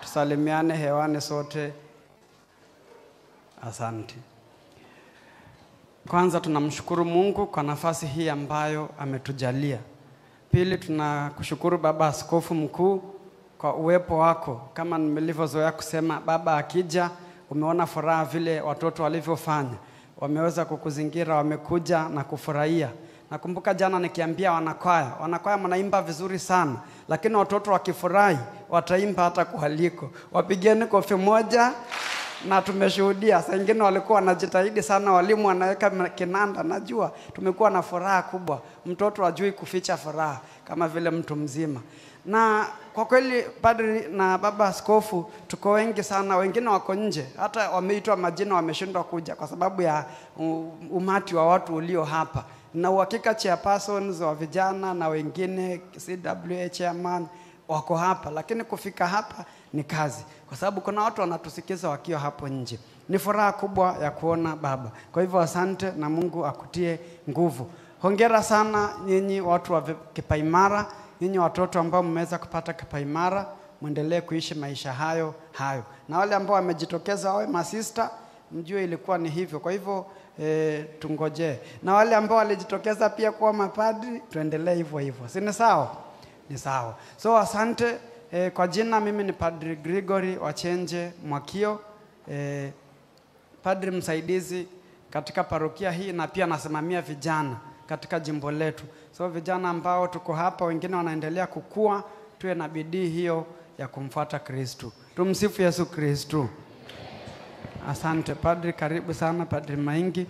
Tusalimiane hewani sote. Asante. Kwanza tunamshukuru Mungu kwa nafasi hii ambayo ametujalia. Pili, tunakushukuru Baba Askofu Mkuu kwa uwepo wako. Kama nilivyozoea kusema, Baba akija, umeona furaha vile watoto walivyofanya, wameweza kukuzingira, wamekuja na kufurahia. Nakumbuka jana nikiambia wanakwaya, wanakwaya mnaimba vizuri sana, lakini watoto wakifurahi wataimba hata kualiko. Wapigeni kofi moja na tumeshuhudia saa ingine walikuwa wanajitahidi sana, walimu wanaweka kinanda. Najua tumekuwa na furaha kubwa, mtoto ajui kuficha furaha kama vile mtu mzima. Na kwa kweli, padri na baba skofu tuko wengi sana, wengine wako nje, hata wameitwa majina wameshindwa kuja kwa sababu ya umati wa watu ulio hapa na uhakika chairpersons wa vijana na wengine CWA chairman wako hapa, lakini kufika hapa ni kazi, kwa sababu kuna watu wanatusikiza wakiwa hapo nje. Ni furaha kubwa ya kuona baba. Kwa hivyo asante na Mungu akutie nguvu. Hongera sana nyinyi watu wa Kipaimara, nyinyi watoto ambao mmeweza kupata Kipaimara, mwendelee kuishi maisha hayo hayo, na wale ambao wamejitokeza wawe masista, mjue ilikuwa ni hivyo. Kwa hivyo E, tungojee na wale ambao walijitokeza pia kuwa mapadri tuendelee hivyo hivyo, si ni sawa? Ni sawa. So asante e, kwa jina mimi ni Padri Gregory Wachenje Mwakio e, padri msaidizi katika parokia hii na pia nasimamia vijana katika jimbo letu. So vijana ambao tuko hapa, wengine wanaendelea kukua, tuwe na bidii hiyo ya kumfuata Kristu. Tumsifu Yesu Kristu. Asante padri, karibu sana Padri Maingi.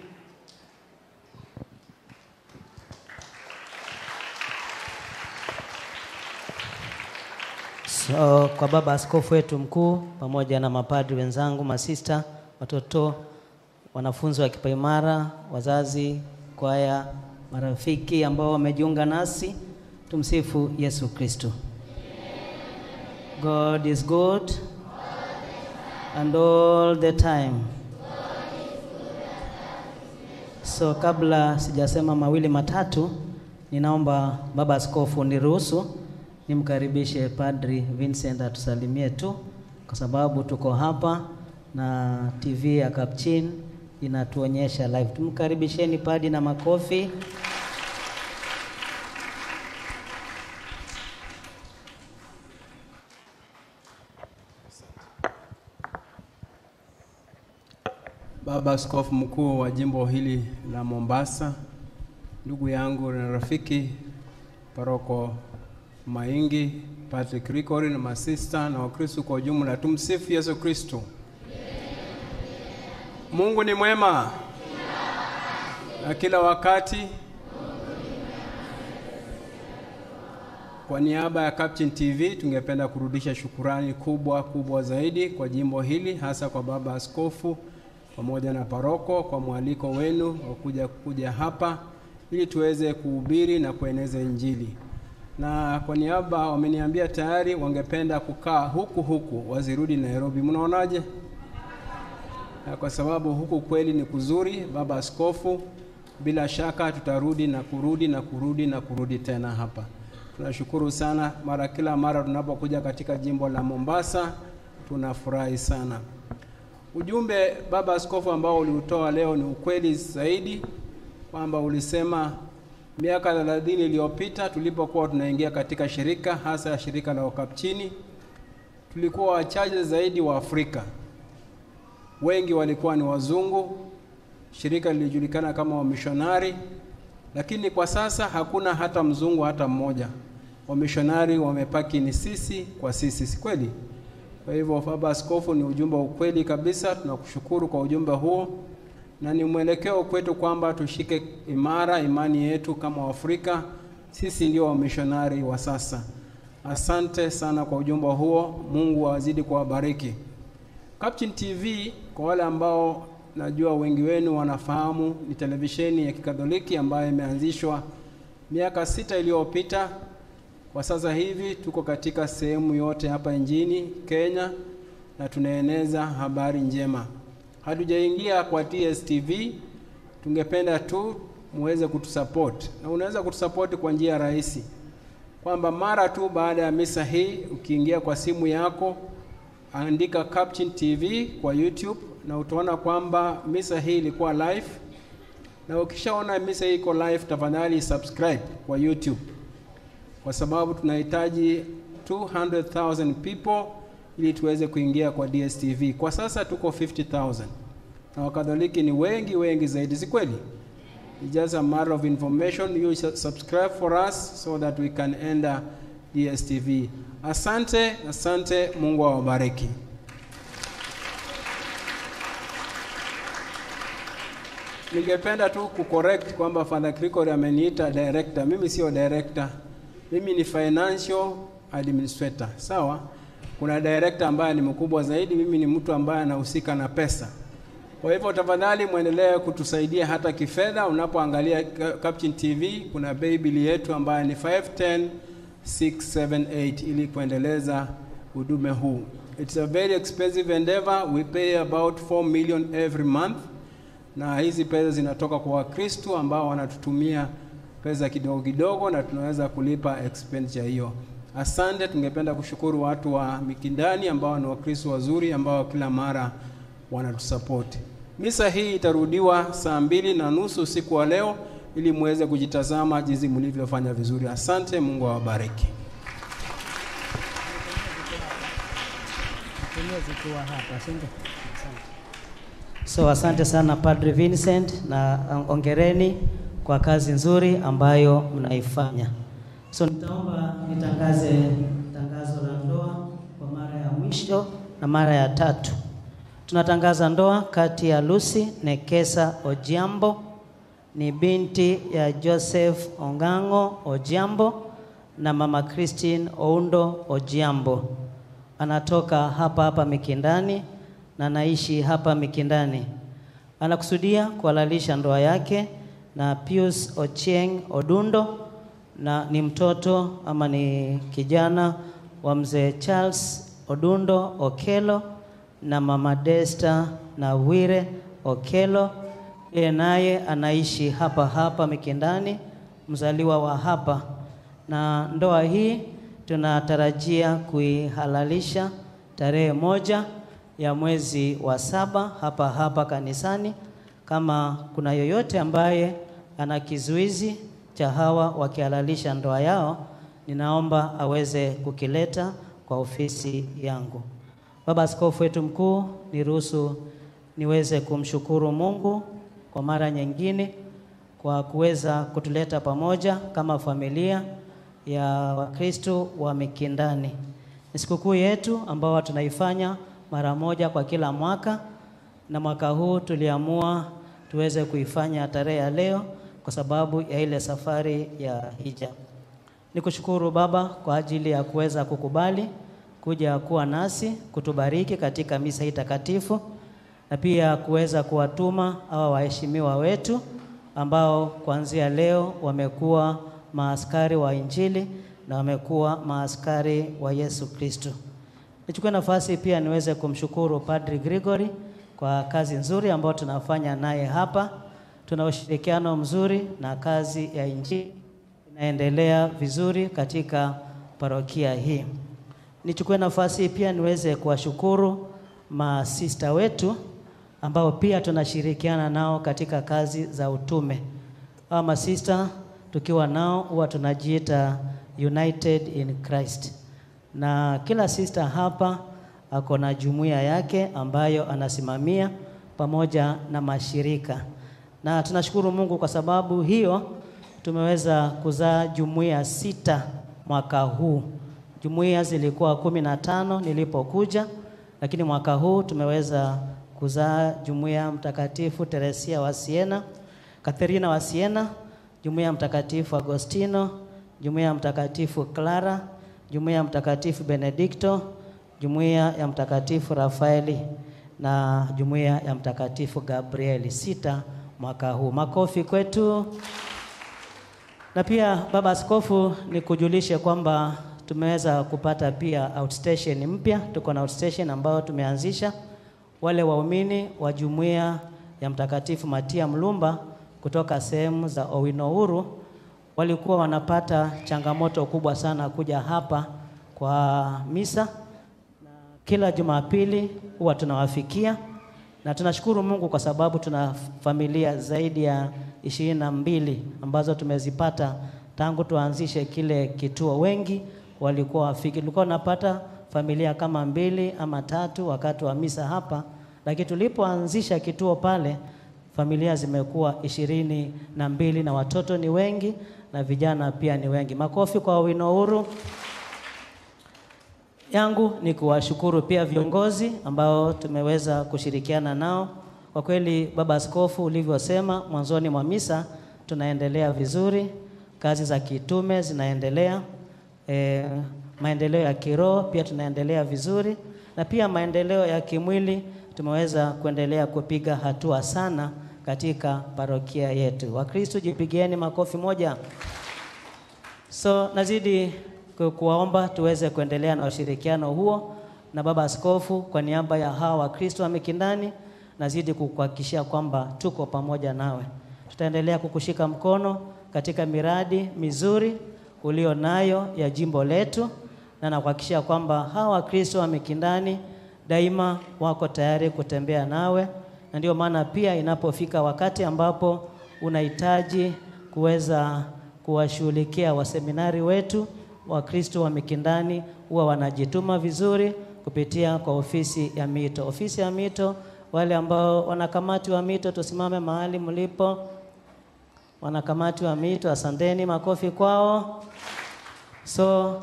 So, kwa baba askofu wetu mkuu pamoja na mapadri wenzangu, masista, watoto, wanafunzi wa Kipaimara, wazazi, kwaya, marafiki ambao wamejiunga nasi, tumsifu Yesu Kristo. God is good and all the time. So kabla sijasema mawili matatu, ninaomba baba askofu niruhusu nimkaribishe Padri Vincent atusalimie tu, kwa sababu tuko hapa na TV ya Kapchin inatuonyesha live. Tumkaribisheni Padri na makofi. Baba Askofu Mkuu wa jimbo hili la Mombasa, ndugu yangu na rafiki Paroko Maingi, Patrick Rikori na masista na Wakristo kwa ujumla, tumsifu Yesu Kristo. Mungu ni mwema na kila wakati. Kwa niaba ya Captain TV tungependa kurudisha shukurani kubwa kubwa zaidi kwa jimbo hili, hasa kwa baba askofu pamoja na paroko kwa mwaliko wenu wa kuja kuja hapa ili tuweze kuhubiri na kueneza Injili. Na kwa niaba wameniambia tayari wangependa kukaa huku huku, wazirudi Nairobi. Mnaonaje? Na kwa sababu huku kweli ni kuzuri, baba askofu, bila shaka tutarudi na kurudi na kurudi na kurudi tena hapa. Tunashukuru sana mara kila mara tunapokuja katika jimbo la Mombasa, tunafurahi sana. Ujumbe baba askofu ambao uliutoa leo ni ukweli zaidi, kwamba ulisema miaka 30 iliyopita tulipokuwa tunaingia katika shirika hasa ya shirika la Okapchini, tulikuwa wachache zaidi wa Afrika, wengi walikuwa ni wazungu. Shirika lilijulikana kama wamishonari, lakini kwa sasa hakuna hata mzungu hata mmoja. Wamishonari wamepaki ni sisi kwa sisi, si kweli? Kwa hivyo baba askofu, ni ujumbe ukweli kabisa. Tunakushukuru kwa ujumbe huo, na ni mwelekeo kwetu kwamba tushike imara imani yetu kama Waafrika. Sisi ndio wamishonari wa sasa. Asante sana kwa ujumbe huo, Mungu azidi kuwabariki. Captain TV, kwa wale ambao najua wengi wenu wanafahamu, ni televisheni ya Kikatoliki ambayo imeanzishwa miaka sita iliyopita. Kwa sasa hivi tuko katika sehemu yote hapa nchini Kenya na tunaeneza habari njema. Hatujaingia kwa TSTV, tungependa tu muweze kutusupport, na unaweza kutusupport kwa njia rahisi, kwamba mara tu baada ya misa hii ukiingia kwa simu yako, andika Caption TV kwa YouTube na utaona kwamba misa hii ilikuwa live, na ukishaona misa hii iko live, tafadhali subscribe kwa YouTube. Kwa sababu tunahitaji 200,000 people ili tuweze kuingia kwa DSTV. Kwa sasa tuko 50,000 na Wakatholiki ni wengi wengi zaidi, si kweli? It's just a matter of information. You subscribe for us so that we can enter DSTV. Asante, asante. Mungu awabariki. Ningependa tu kucorrect kwamba Father Gregory ameniita director. Mimi sio director, mimi ni financial administrator. Sawa, kuna director ambaye ni mkubwa zaidi, mimi ni mtu ambaye anahusika na pesa. Kwa hivyo tafadhali mwendelee kutusaidia hata kifedha. Unapoangalia Captain TV kuna bill yetu ambayo ni 510 678 ili kuendeleza huduma huu. It's a very expensive endeavor. We pay about 4 million every month na hizi pesa zinatoka kwa Wakristo ambao wanatutumia pesa kidogo kidogo, na tunaweza kulipa expenditure hiyo. Asante. Tungependa kushukuru watu wa Mikindani ambao ni Wakristo wazuri ambao kila mara wanatusapoti. Misa hii itarudiwa saa mbili na nusu usiku wa leo ili muweze kujitazama jinsi mlivyofanya vizuri. Asante, Mungu awabariki. So asante sana Padre Vincent na ongereni kwa kazi nzuri ambayo mnaifanya. So nitaomba nitangaze tangazo la ndoa kwa mara ya mwisho na mara ya tatu. Tunatangaza ndoa kati ya Lucy Nekesa Ojiambo, ni binti ya Joseph Ongango Ojiambo na mama Christine Oundo Ojiambo. Anatoka hapa hapa Mikindani na anaishi hapa Mikindani. Anakusudia kuhalalisha ndoa yake na Pius Ochieng Odundo na ni mtoto ama ni kijana wa mzee Charles Odundo Okelo na mama Desta na Wire Okelo. Yeye naye anaishi hapa hapa Mikindani, mzaliwa wa hapa, na ndoa hii tunatarajia kuihalalisha tarehe moja ya mwezi wa saba hapa hapa kanisani. Kama kuna yoyote ambaye ana kizuizi cha hawa wakihalalisha ndoa yao, ninaomba aweze kukileta kwa ofisi yangu. Baba Askofu wetu mkuu, niruhusu niweze kumshukuru Mungu kwa mara nyingine kwa kuweza kutuleta pamoja kama familia ya Wakristo wa Mikindani. Ni sikukuu yetu ambao tunaifanya mara moja kwa kila mwaka, na mwaka huu tuliamua tuweze kuifanya tarehe ya leo kwa sababu ya ile safari ya hija. Nikushukuru Baba kwa ajili ya kuweza kukubali kuja kuwa nasi kutubariki katika misa hii takatifu na pia kuweza kuwatuma hawa waheshimiwa wetu ambao kuanzia leo wamekuwa maaskari wa Injili na wamekuwa maaskari wa Yesu Kristo. Nichukue nafasi pia niweze kumshukuru Padri Gregory kwa kazi nzuri ambayo tunafanya naye hapa. Tuna ushirikiano mzuri na kazi ya Injili inaendelea vizuri katika parokia hii. Nichukue nafasi pia niweze kuwashukuru masista wetu ambao pia tunashirikiana nao katika kazi za utume. Hawa masista tukiwa nao huwa tunajiita United in Christ, na kila sista hapa ako na jumuiya yake ambayo anasimamia pamoja na mashirika, na tunashukuru Mungu kwa sababu hiyo tumeweza kuzaa jumuiya sita mwaka huu. Jumuiya zilikuwa kumi na tano nilipokuja, lakini mwaka huu tumeweza kuzaa jumuiya Mtakatifu Teresia wa Siena, Katherina wa Siena, jumuiya Mtakatifu Agostino, jumuiya Mtakatifu Clara, jumuiya Mtakatifu Benedikto, jumuiya ya Mtakatifu Rafaeli na jumuiya ya Mtakatifu Gabrieli, sita mwaka huu. Makofi kwetu. Na pia Baba Askofu, nikujulishe kwamba tumeweza kupata pia outstation mpya. Tuko na outstation ambayo tumeanzisha. Wale waumini wa jumuiya ya Mtakatifu Matia Mlumba kutoka sehemu za Owinouru walikuwa wanapata changamoto kubwa sana kuja hapa kwa misa, na kila Jumapili huwa tunawafikia na tunashukuru Mungu kwa sababu tuna familia zaidi ya ishirini na mbili ambazo tumezipata tangu tuanzishe kile kituo. Wengi walikuwa wafiki, tulikuwa napata familia kama mbili ama tatu wakati wa misa hapa, lakini tulipoanzisha kituo pale familia zimekuwa ishirini na mbili na watoto ni wengi na vijana pia ni wengi. Makofi kwa Winouru. Yangu ni kuwashukuru pia viongozi ambao tumeweza kushirikiana nao. Kwa kweli, Baba Askofu, ulivyosema mwanzoni mwa misa, tunaendelea vizuri, kazi za kitume zinaendelea, e, maendeleo ya kiroho pia tunaendelea vizuri, na pia maendeleo ya kimwili tumeweza kuendelea kupiga hatua sana katika parokia yetu. Wakristo, jipigieni makofi moja. So nazidi kuwaomba tuweze kuendelea na ushirikiano huo na Baba Askofu, kwa niaba ya hawa Wakristo wa Mikindani, nazidi kukuhakikishia kwamba tuko pamoja nawe. Tutaendelea kukushika mkono katika miradi mizuri ulio nayo ya jimbo letu, na nakuhakikishia kwamba hawa Wakristo wa Mikindani daima wako tayari kutembea nawe, na ndio maana pia inapofika wakati ambapo unahitaji kuweza kuwashughulikia waseminari wetu Wakristo wa Mikindani huwa wanajituma vizuri kupitia kwa ofisi ya mito. Ofisi ya mito, wale ambao wanakamati wa mito, tusimame mahali mlipo. Wanakamati wa mito, asanteni, makofi kwao. So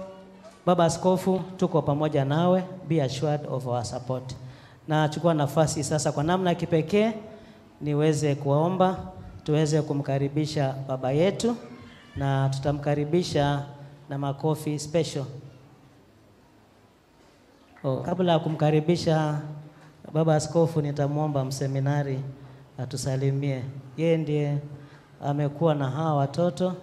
Baba Askofu, tuko pamoja nawe, be assured of our support. Na chukua nafasi sasa kwa namna ya kipekee niweze kuwaomba tuweze kumkaribisha baba yetu, na tutamkaribisha na makofi special. Oh, kabla ya kumkaribisha baba askofu, nitamwomba mseminari atusalimie. Yeye ndiye amekuwa na hawa watoto,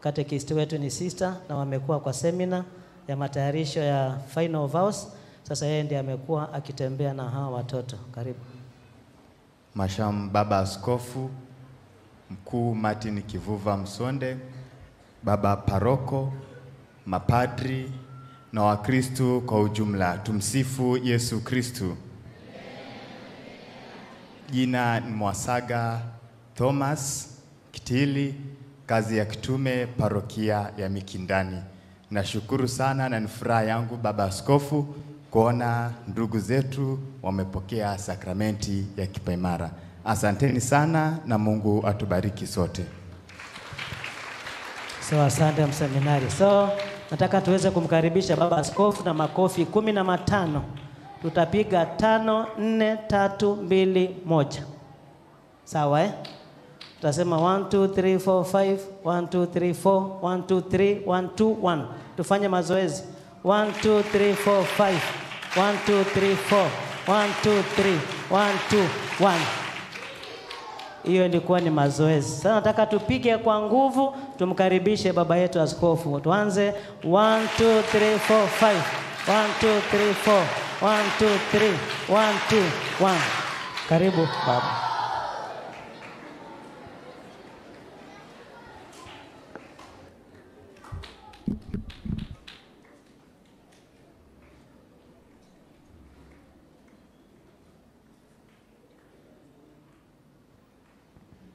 katekisti wetu ni sister, na wamekuwa kwa semina ya matayarisho ya final vows. Sasa yeye ndiye amekuwa akitembea na hawa watoto. Karibu. Masham Baba Askofu Mkuu Martin Kivuva Msonde, Baba Paroko, mapadri na Wakristu kwa ujumla, tumsifu Yesu Kristu. Jina ni Mwasaga Thomas Kitili, kazi ya kitume parokia ya Mikindani. Nashukuru sana na ni furaha yangu Baba Askofu kuona ndugu zetu wamepokea sakramenti ya kipaimara. Asanteni sana na Mungu atubariki sote. So asante mseminari. So nataka tuweze kumkaribisha baba askofu na makofi kumi na matano. Tutapiga tano, nne, tatu, mbili, moja. Sawa eh? Tutasema 1 2 3 4 5 1 2 3 4 1 2 3 1 2 1. Tufanye mazoezi. 1 2 3 4 5 1 2 3 4 1 2 3 1 2 1. Hiyo ilikuwa ni mazoezi. Sasa nataka tupige kwa nguvu, tumkaribishe baba yetu askofu. Tuanze 1 2 3 4 5 1 2 3 4 1 2 3 1 2 1. Karibu baba.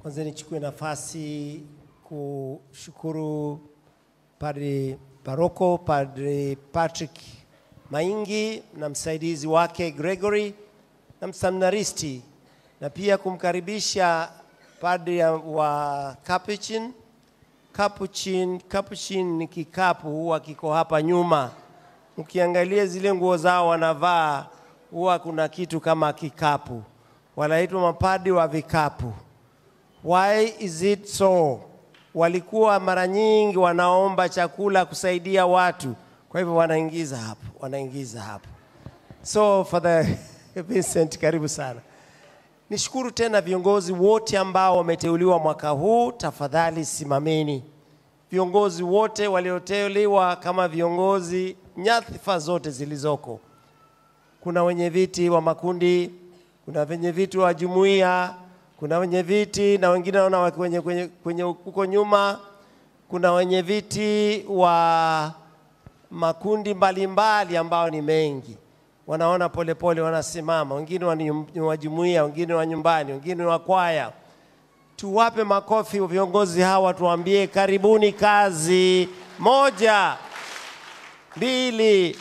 Kwanza nichukue nafasi kushukuru Padre Paroko, Padre Patrick Maingi na msaidizi wake Gregory na msamnaristi na pia kumkaribisha padre wa Capuchin. Capuchin, Capuchin ni kikapu huwa kiko hapa nyuma. Ukiangalia zile nguo zao wanavaa, huwa kuna kitu kama kikapu, wanaitwa mapadi wa vikapu. Why is it so? Walikuwa mara nyingi wanaomba chakula kusaidia watu, kwa hivyo wanaingiza hapo, wanaingiza hapo. So Father Vincent, karibu sana. Nishukuru tena viongozi wote ambao wameteuliwa mwaka huu, tafadhali simameni. Viongozi wote walioteuliwa kama viongozi, nyadhifa zote zilizoko. Kuna wenye viti wa makundi, kuna wenye viti wa jumuiya, kuna wenye viti na wengine naona kwenye kwenye kwenye huko nyuma, kuna wenye viti wa makundi mbalimbali ambao ni mengi, wanaona polepole, wanasimama, wengine wa ni- ni wa jumuiya, wengine wa nyumbani, wengine wa kwaya. Tuwape makofi viongozi hawa, tuwaambie karibuni kazi. Moja, mbili,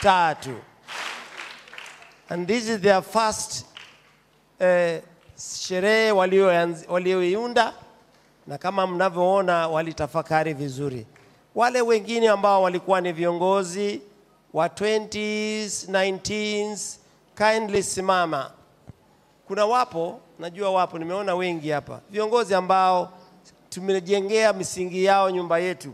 tatu. And this is their first eh, sherehe walioiunda na kama mnavyoona walitafakari vizuri. Wale wengine ambao walikuwa ni viongozi wa 20s, 19s, kindly simama. Kuna wapo, najua wapo, nimeona wengi hapa, viongozi ambao tumejengea misingi yao nyumba yetu.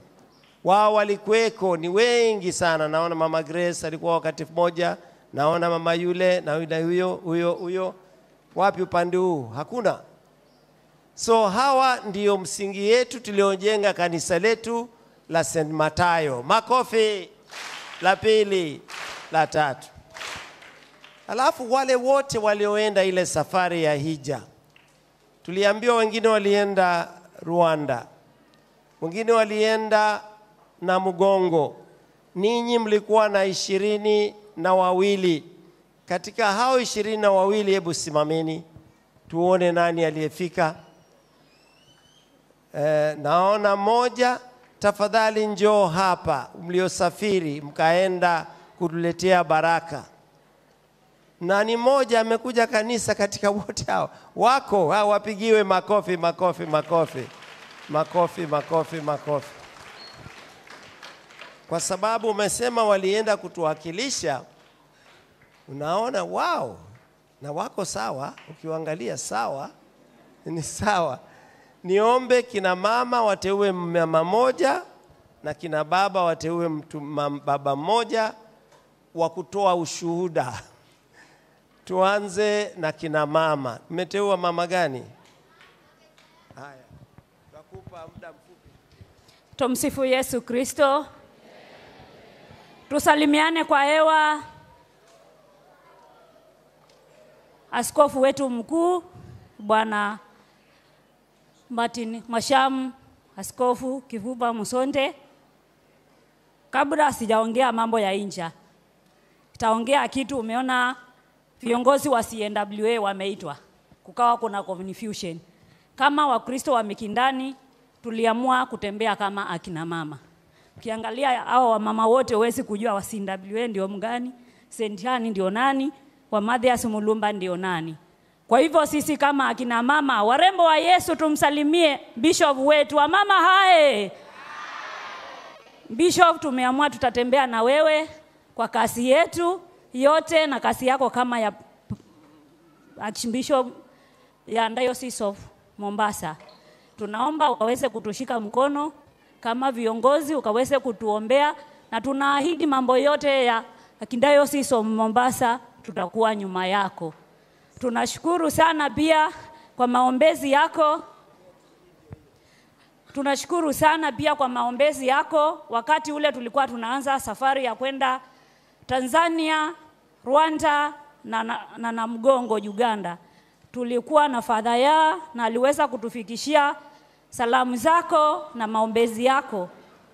Wao walikuweko, ni wengi sana. Naona mama Grace alikuwa wakati mmoja, naona mama yule na yule huyo huyo huyo. Wapi upande huu? Hakuna. So hawa ndiyo msingi yetu tuliojenga kanisa letu la St. Matayo. Makofi. La pili, la tatu. Alafu wale wote walioenda ile safari ya hija, tuliambiwa wengine walienda Rwanda, wengine walienda na Mgongo. Ninyi mlikuwa na ishirini na wawili. Katika hao ishirini na wawili, hebu simameni tuone nani aliyefika. E, naona moja. Tafadhali njoo hapa, mliosafiri mkaenda kutuletea baraka. Na ni moja amekuja kanisa katika wote hao? Wako hao, wapigiwe makofi, makofi, makofi, makofi, makofi, makofi, kwa sababu umesema walienda kutuwakilisha. Unaona, wao na wako sawa, ukiwaangalia sawa, ni sawa. Niombe kina mama wateue mama moja na kina baba wateue mtu baba mmoja wa kutoa ushuhuda. Tuanze na kina mama. Mmeteua mama gani? Haya, tukupa muda mfupi. Tumsifu Yesu Kristo. Tusalimiane kwa hewa. Askofu wetu mkuu Bwana Martin Mwashamu, Askofu Kivuva Musonde. Kabla sijaongea mambo ya inja, taongea kitu. Umeona viongozi wa CNWA wameitwa, kukawa kuna confusion. Kama Wakristo wa Mikindani tuliamua kutembea kama akina mama. Ukiangalia hao wamama wote huwezi kujua wa CNWA ndio mgani, sendiani ndio nani, wa Mathias Mulumba ndio nani. Kwa hivyo sisi kama akina mama warembo wa Yesu tumsalimie bishop wetu wa mama hae. Bishop, tumeamua tutatembea na wewe kwa kasi yetu yote na kasi yako kama ya Archbishop ya Diocese of Mombasa. Tunaomba ukaweze kutushika mkono kama viongozi, ukaweze kutuombea na tunaahidi mambo yote ya Archdiocese of Mombasa tutakuwa nyuma yako. Tunashukuru sana pia kwa maombezi yako. Tunashukuru sana pia kwa maombezi yako wakati ule tulikuwa tunaanza safari ya kwenda Tanzania, Rwanda na, na, na, na Mgongo Uganda. Tulikuwa na fadha ya na aliweza kutufikishia salamu zako na maombezi yako.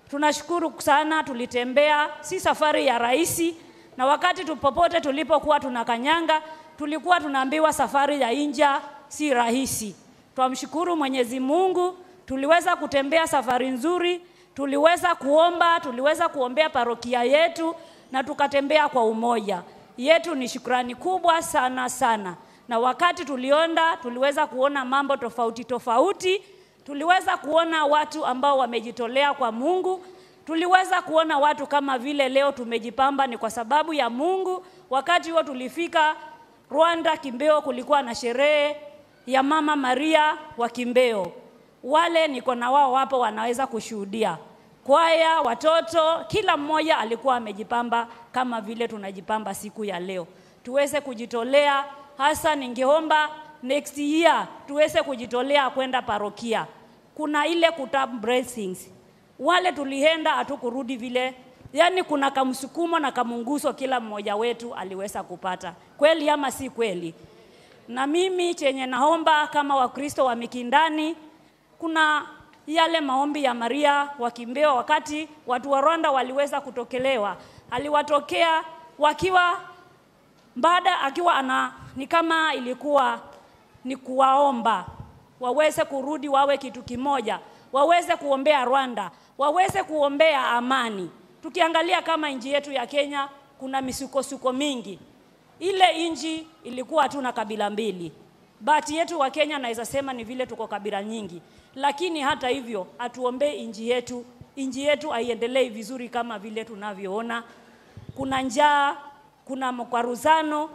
Tunashukuru sana, tulitembea, si safari ya rahisi, na wakati popote tulipokuwa tunakanyanga, tulikuwa tunaambiwa safari ya Inja si rahisi. Twamshukuru Mwenyezi Mungu, tuliweza kutembea safari nzuri, tuliweza kuomba, tuliweza kuombea parokia yetu na tukatembea kwa umoja. Yetu ni shukrani kubwa sana sana, na wakati tulionda, tuliweza kuona mambo tofauti tofauti tuliweza kuona watu ambao wamejitolea kwa Mungu. Tuliweza kuona watu kama vile leo tumejipamba ni kwa sababu ya Mungu. Wakati huo tulifika Rwanda Kimbeo, kulikuwa na sherehe ya Mama Maria wa Kimbeo. Wale niko na wao wapo, wanaweza kushuhudia. Kwaya, watoto, kila mmoja alikuwa amejipamba kama vile tunajipamba siku ya leo. Tuweze kujitolea, hasa ningeomba next year tuweze kujitolea kwenda parokia. Kuna ile kutab blessings. Wale tulienda hatukurudi vile, yaani kuna kamsukumo na kamunguso kila mmoja wetu aliweza kupata. Kweli ama si kweli? Na mimi chenye naomba kama Wakristo wa Mikindani, kuna yale maombi ya Maria wakimbewa wakati watu wa Rwanda waliweza kutokelewa, aliwatokea wakiwa baada akiwa ana ni kama ilikuwa ni kuwaomba waweze kurudi wawe kitu kimoja, waweze kuombea Rwanda, waweze kuombea amani. Tukiangalia kama nchi yetu ya Kenya kuna misukosuko mingi. Ile nchi ilikuwa hatuna kabila mbili. Bahati yetu wa Kenya naweza sema ni vile tuko kabila nyingi, lakini hata hivyo atuombee nchi yetu, nchi yetu haiendelei vizuri kama vile tunavyoona. Kuna njaa, kuna mkwaruzano,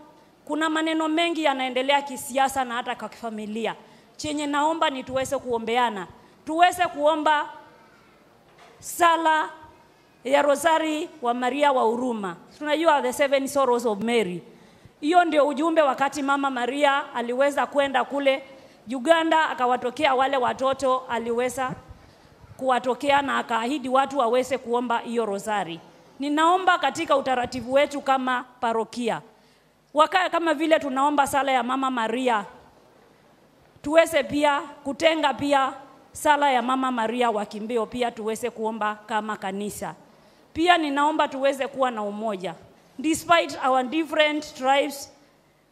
kuna maneno mengi yanaendelea kisiasa na hata kwa kifamilia. Chenye naomba ni tuweze kuombeana, tuweze kuomba sala ya Rosari wa Maria wa Huruma. Tunajua the seven sorrows of Mary. Hiyo ndio ujumbe wakati Mama Maria aliweza kwenda kule Uganda, akawatokea wale watoto, aliweza kuwatokea na akaahidi watu waweze kuomba hiyo rosari. Ninaomba katika utaratibu wetu kama parokia, waka kama vile tunaomba sala ya Mama Maria, tuweze pia kutenga pia sala ya Mama Maria wa Kimbio pia tuweze kuomba kama kanisa. Pia ninaomba tuweze kuwa na umoja despite our different tribes,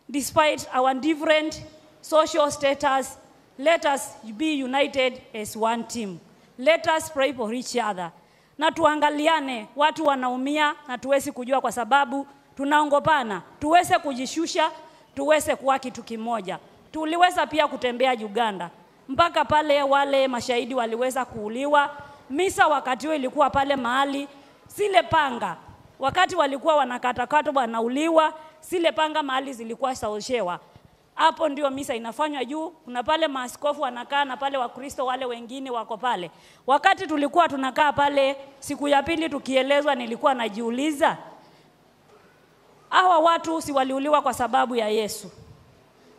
despite our different social status, let us be united as one team. Let us pray for each other. Na tuangaliane, watu wanaumia na tuwezi kujua kwa sababu tunaongopana. Tuweze kujishusha, tuweze kuwa kitu kimoja. Tuliweza pia kutembea Uganda mpaka pale wale mashahidi waliweza kuuliwa. Misa wakati huo ilikuwa pale mahali zile panga wakati walikuwa wanakatakatwa wanauliwa, zile panga mahali zilikuwa saoshewa. Hapo ndio misa inafanywa juu, kuna pale maaskofu wanakaa na pale Wakristo wale wengine wako pale. Wakati tulikuwa tunakaa pale siku ya pili tukielezwa, nilikuwa najiuliza hawa watu si waliuliwa kwa sababu ya Yesu,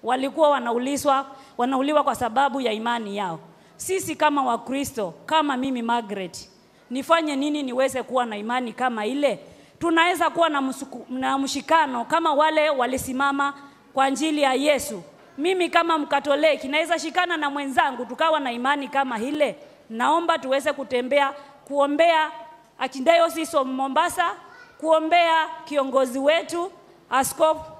walikuwa wanaulizwa, wanauliwa kwa sababu ya imani yao. Sisi kama Wakristo, kama mimi Margaret, nifanye nini niweze kuwa na imani kama ile? tunaweza kuwa na, msuku, na mshikano kama wale walisimama kwa ajili ya Yesu. Mimi kama Mkatoliki naweza shikana na mwenzangu tukawa na imani kama ile. Naomba tuweze kutembea kuombea Archdiocese Mombasa, kuombea kiongozi wetu Askofu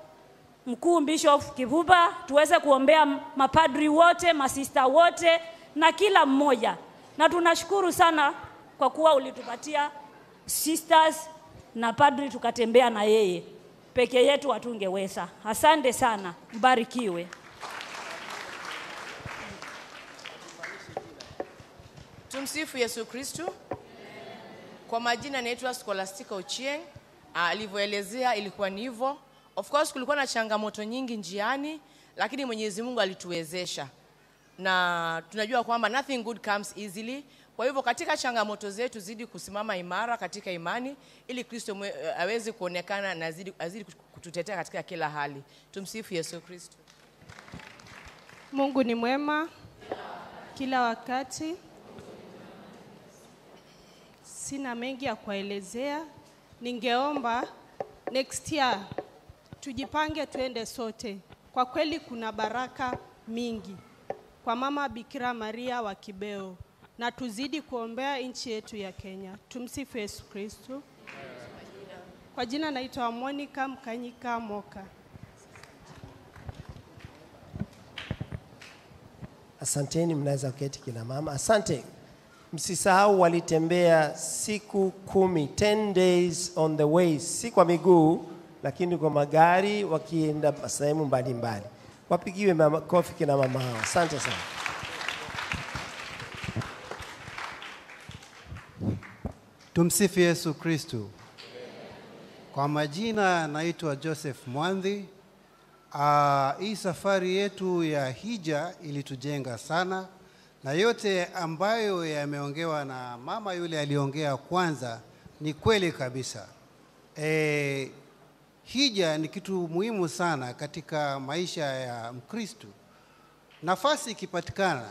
Mkuu Bishop Kivuva, tuweze kuombea mapadri wote, masista wote na kila mmoja, na tunashukuru sana kwa kuwa ulitupatia sisters na padri tukatembea na yeye. peke yetu hatungeweza. Asante sana, mbarikiwe. Tumsifu Yesu Kristu. Kwa majina naitwa Scholastica Ochieng. Ah, Alivyoelezea ilikuwa ni hivyo. Of course kulikuwa na changamoto nyingi njiani, lakini Mwenyezi Mungu alituwezesha, na tunajua kwamba nothing good comes easily. Kwa hivyo katika changamoto zetu zidi kusimama imara katika imani, ili Kristo mwe- aweze kuonekana na azidi, azidi kututetea katika kila hali. Tumsifu Yesu Kristo. Mungu ni mwema kila wakati. Sina mengi ya kuwaelezea, Ningeomba next year tujipange tuende sote. Kwa kweli kuna baraka mingi kwa Mama Bikira Maria wa Kibeo, na tuzidi kuombea nchi yetu ya Kenya. Tumsifu Yesu Kristo. Kwa jina naitwa Monica Mkanyika Moka. Asanteni, mnaweza kuketi kina mama. Asante. Msisahau walitembea siku kumi, 10 days on the way, si kwa miguu lakini kwa magari wakienda sehemu mbalimbali. Wapigiwe mama- kofi kina mama hao. Asante sana. Tumsifu Yesu Kristu. Kwa majina naitwa Joseph Mwandhi. Uh, hii safari yetu ya hija ilitujenga sana, na yote ambayo yameongewa na mama yule aliongea kwanza ni kweli kabisa. E, hija ni kitu muhimu sana katika maisha ya Mkristo. Nafasi ikipatikana,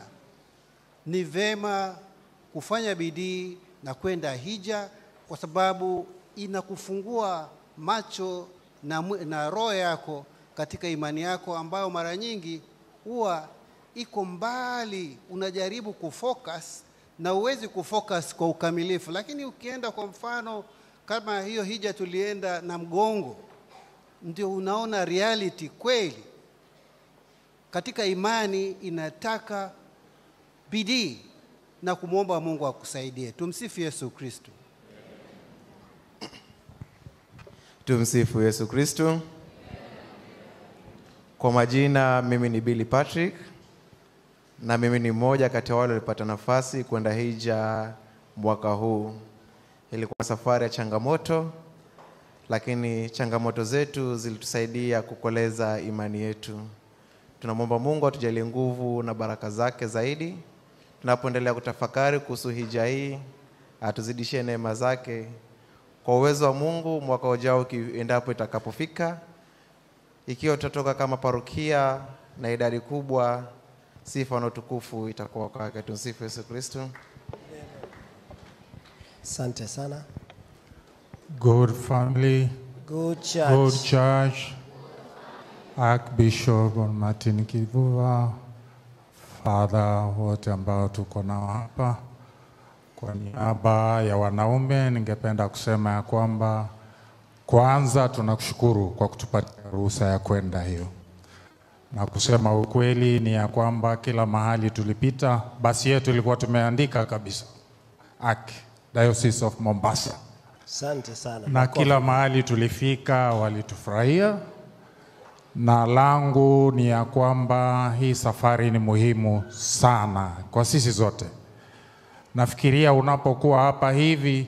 ni vema kufanya bidii na kwenda hija, kwa sababu inakufungua macho na, na roho yako katika imani yako ambayo mara nyingi huwa iko mbali, unajaribu kufocus na uwezi kufocus kwa ukamilifu. Lakini ukienda kwa mfano kama hiyo hija tulienda na mgongo, ndio unaona reality kweli. Katika imani inataka bidii na kumwomba Mungu akusaidie. Tumsifu Yesu Kristo. Tumsifu Yesu Kristo. Kwa majina mimi ni Billy Patrick na mimi ni mmoja kati ya wale walipata nafasi kwenda hija mwaka huu. Ilikuwa safari ya changamoto, lakini changamoto zetu zilitusaidia kukoleza imani yetu. Tunamwomba Mungu atujalie nguvu na baraka zake zaidi tunapoendelea kutafakari kuhusu hija hii, atuzidishie neema zake kwa uwezo wa Mungu mwaka ujao kiendapo itakapofika, ikiwa tutatoka kama parokia na idadi kubwa, sifa na utukufu itakuwa kwake. Tumsifu Yesu Kristo. Asante sana. Good family, Good church. good church, Archbishop Martin Kivuva, Father wote ambao tuko nao hapa, kwa niaba ya wanaume ningependa kusema ya kwamba kwanza tunakushukuru kwa kutupatia ruhusa ya kwenda hiyo, na kusema ukweli ni ya kwamba kila mahali tulipita, basi yetu ilikuwa tumeandika kabisa Ak, Diocese of Mombasa Asante sana. na kila mahali tulifika walitufurahia, na langu ni ya kwamba hii safari ni muhimu sana kwa sisi zote. Nafikiria unapokuwa hapa hivi,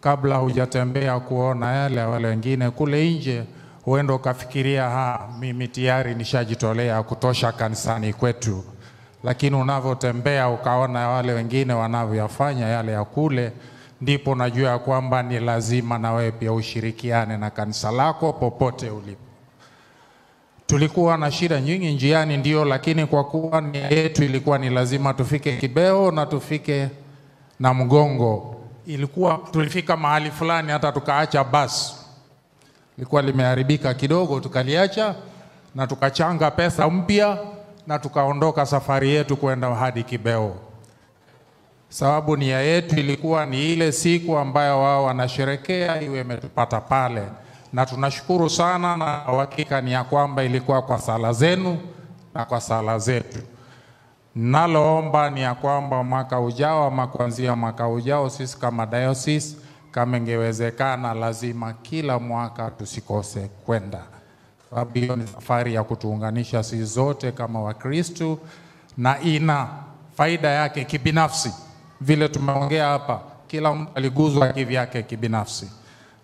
kabla hujatembea kuona yale ya wale wengine kule nje, huenda ukafikiria ha, mimi tayari nishajitolea kutosha kanisani kwetu, lakini unavyotembea ukaona wale wengine wanavyoyafanya yale ya kule, ndipo najua ya kwamba ni lazima na wewe pia ushirikiane na kanisa lako popote ulipo. Tulikuwa na shida nyingi njiani, ndio, lakini kwa kuwa nia yetu ilikuwa ni lazima tufike Kibeo na tufike na Mgongo, ilikuwa tulifika mahali fulani hata tukaacha basi, ilikuwa limeharibika kidogo, tukaliacha na tukachanga pesa mpya na tukaondoka safari yetu kwenda hadi Kibeo, sababu nia yetu ilikuwa ni ile siku ambayo wao wanasherekea iwe imetupata pale, na tunashukuru sana, na uhakika ni ya kwamba ilikuwa kwa sala zenu na kwa sala zetu. Naloomba ni ya kwamba mwaka ujao ama kuanzia mwaka ujao, sisi kama diocese kama ingewezekana, lazima kila mwaka tusikose kwenda, sababu hiyo ni safari ya kutuunganisha sisi zote kama Wakristu na ina faida yake kibinafsi, vile tumeongea hapa, kila mtu aliguzwa kivyake kibinafsi.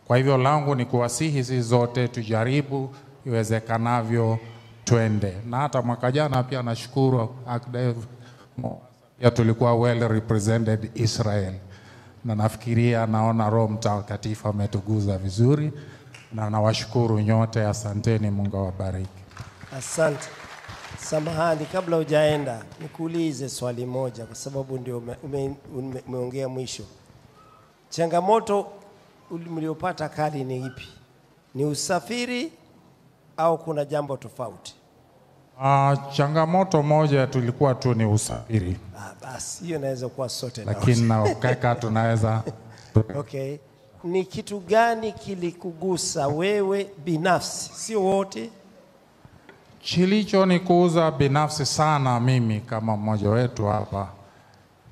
Kwa hivyo langu ni kuwasihi sisi zote tujaribu iwezekanavyo twende, na hata mwaka jana pia nashukuru Akdev pia tulikuwa well represented Israel, na nafikiria naona Roho Mtakatifu ametuguza vizuri, na nawashukuru nyote, asanteni, Mungu awabariki. Asante. Samahani, kabla hujaenda nikuulize swali moja, kwa sababu ndio ume- ume- ume- umeongea mwisho. Changamoto mliopata kali ni ipi? Ni usafiri au kuna jambo tofauti? Uh, changamoto moja tulikuwa tu ni usafiri, Ah, basi hiyo inaweza kuwa sote lakini na tunaweza Okay. Ni kitu gani kilikugusa wewe binafsi, sio wote? Kilicho ni kuuza binafsi sana mimi kama mmoja wetu hapa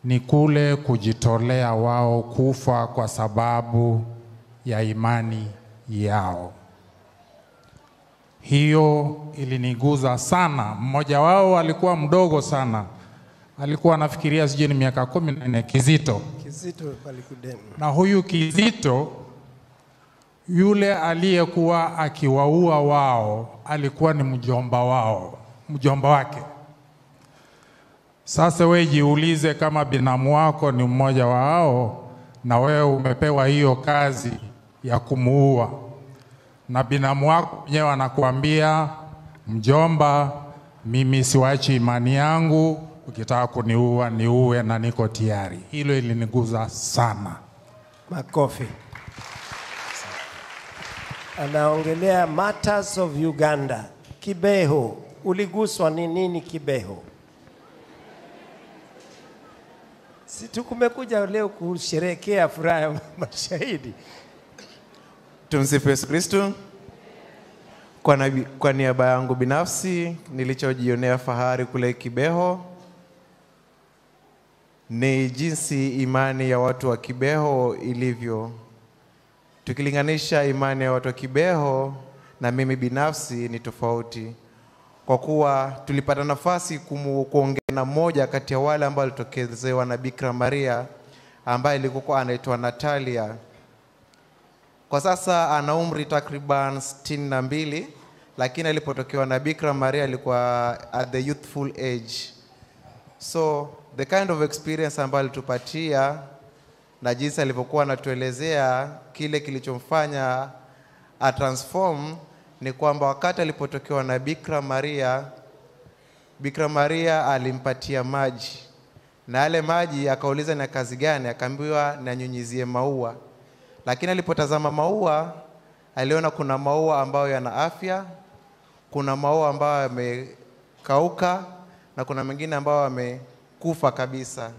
ni kule kujitolea wao kufa kwa sababu ya imani yao. Hiyo iliniguza sana. Mmoja wao alikuwa mdogo sana, alikuwa anafikiria sijui ni miaka kumi na nne, Kizito. Kizito. Na huyu Kizito yule aliyekuwa akiwaua wao alikuwa ni mjomba wao, mjomba wake. Sasa wewe jiulize, kama binamu wako ni mmoja wao na wewe umepewa hiyo kazi ya kumuua, na binamu wako mwenyewe anakuambia mjomba, mimi siwachi imani yangu, ukitaka kuniua niue na niko tayari. Hilo iliniguza sana. Makofi. Anaongelea matters of Uganda. Kibeho, uliguswa ni nini Kibeho? Si tukumekuja leo kusherehekea furaha ya mashahidi. Tumsifu Yesu Kristo. Kwa, kwa niaba yangu binafsi nilichojionea fahari kule Kibeho ni jinsi imani ya watu wa Kibeho ilivyo. Tukilinganisha imani ya watu wa Kibeho na mimi binafsi ni tofauti, kwa kuwa tulipata nafasi kuongea na mmoja kati ya wale ambao walitokezewa na Bikira Maria ambaye ilikuwa anaitwa Natalia. Kwa sasa ana umri takriban sitini na mbili, lakini alipotokewa na Bikira Maria alikuwa at the youthful age. So the kind of experience ambayo alitupatia na jinsi alivyokuwa anatuelezea kile kilichomfanya a transform ni kwamba wakati alipotokewa na bikra Maria, bikra Maria alimpatia maji na yale maji akauliza ni kazi gani, akaambiwa nanyunyizie maua. Lakini alipotazama maua aliona kuna maua ambayo yana afya, kuna maua ambayo yamekauka na kuna mengine ambayo yamekufa kabisa.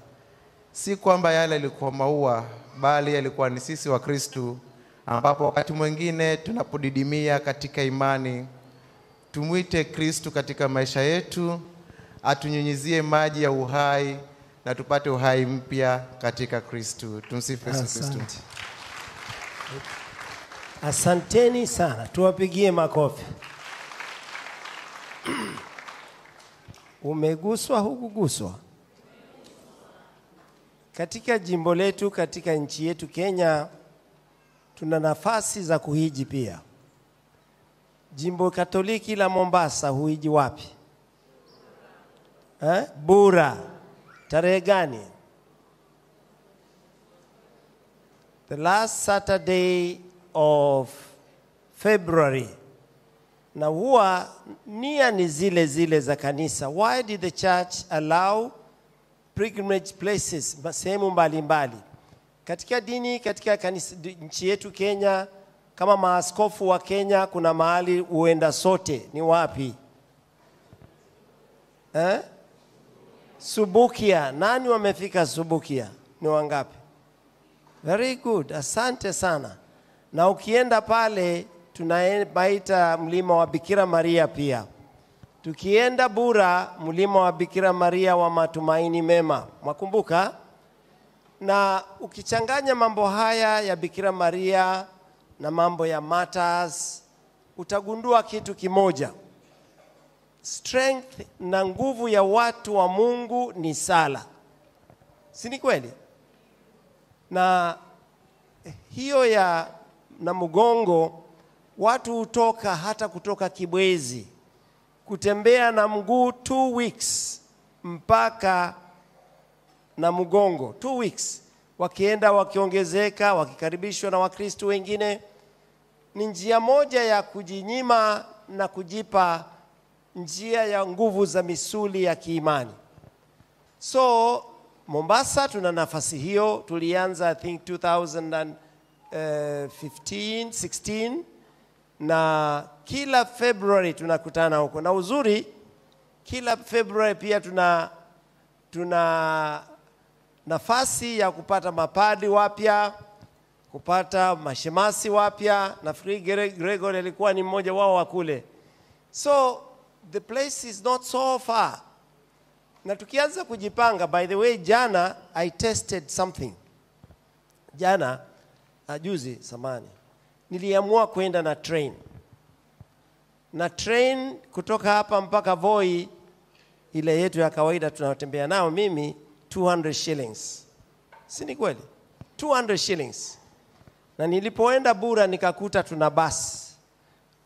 Si kwamba yale yalikuwa maua, bali yalikuwa ni sisi wa Kristu, ambapo wakati mwingine tunapodidimia katika imani, tumwite Kristu katika maisha yetu, atunyunyizie maji ya uhai na tupate uhai mpya katika Kristu. Tumsifu Yesu Kristu. Asante. Asanteni sana, tuwapigie makofi. Umeguswa, hukuguswa? Katika jimbo letu, katika nchi yetu Kenya, tuna nafasi za kuhiji pia. Jimbo Katoliki la Mombasa huiji wapi? Eh? Bura. Tarehe gani? the last Saturday of February, na huwa nia ni zile zile za kanisa. Why did the church allow pilgrimage places sehemu mbalimbali katika dini? Katika kanisa, nchi yetu Kenya, kama maaskofu wa Kenya, kuna mahali huenda sote. Ni wapi eh? Subukia. Nani wamefika Subukia? Ni wangapi? Very good, asante sana. Na ukienda pale tunabaita mlima wa Bikira Maria pia. Tukienda Bura, mlima wa Bikira Maria wa matumaini mema, mwakumbuka? na ukichanganya mambo haya ya Bikira Maria na mambo ya martyrs, utagundua kitu kimoja. Strength na nguvu ya watu wa Mungu ni sala, si ni kweli? Na hiyo ya na mgongo, watu hutoka hata kutoka Kibwezi kutembea na mguu two weeks mpaka na mgongo two weeks, wakienda wakiongezeka, wakikaribishwa na Wakristo wengine. Ni njia moja ya kujinyima na kujipa njia ya nguvu za misuli ya kiimani. So Mombasa tuna nafasi hiyo, tulianza I think 2015 16 na kila February tunakutana huko, na uzuri kila February pia tuna tuna nafasi ya kupata mapadi wapya, kupata mashemasi wapya. Nafikiri Gre- Gregory alikuwa ni mmoja wao wa kule, so the place is not so far. Na tukianza kujipanga, by the way, jana I tested something. Jana ajuzi juzi samani niliamua kwenda na train na train kutoka hapa mpaka Voi, ile yetu ya kawaida tunayotembea nao mimi 200 shillings, si ni kweli? 200 shillings. Na nilipoenda Bura nikakuta tuna basi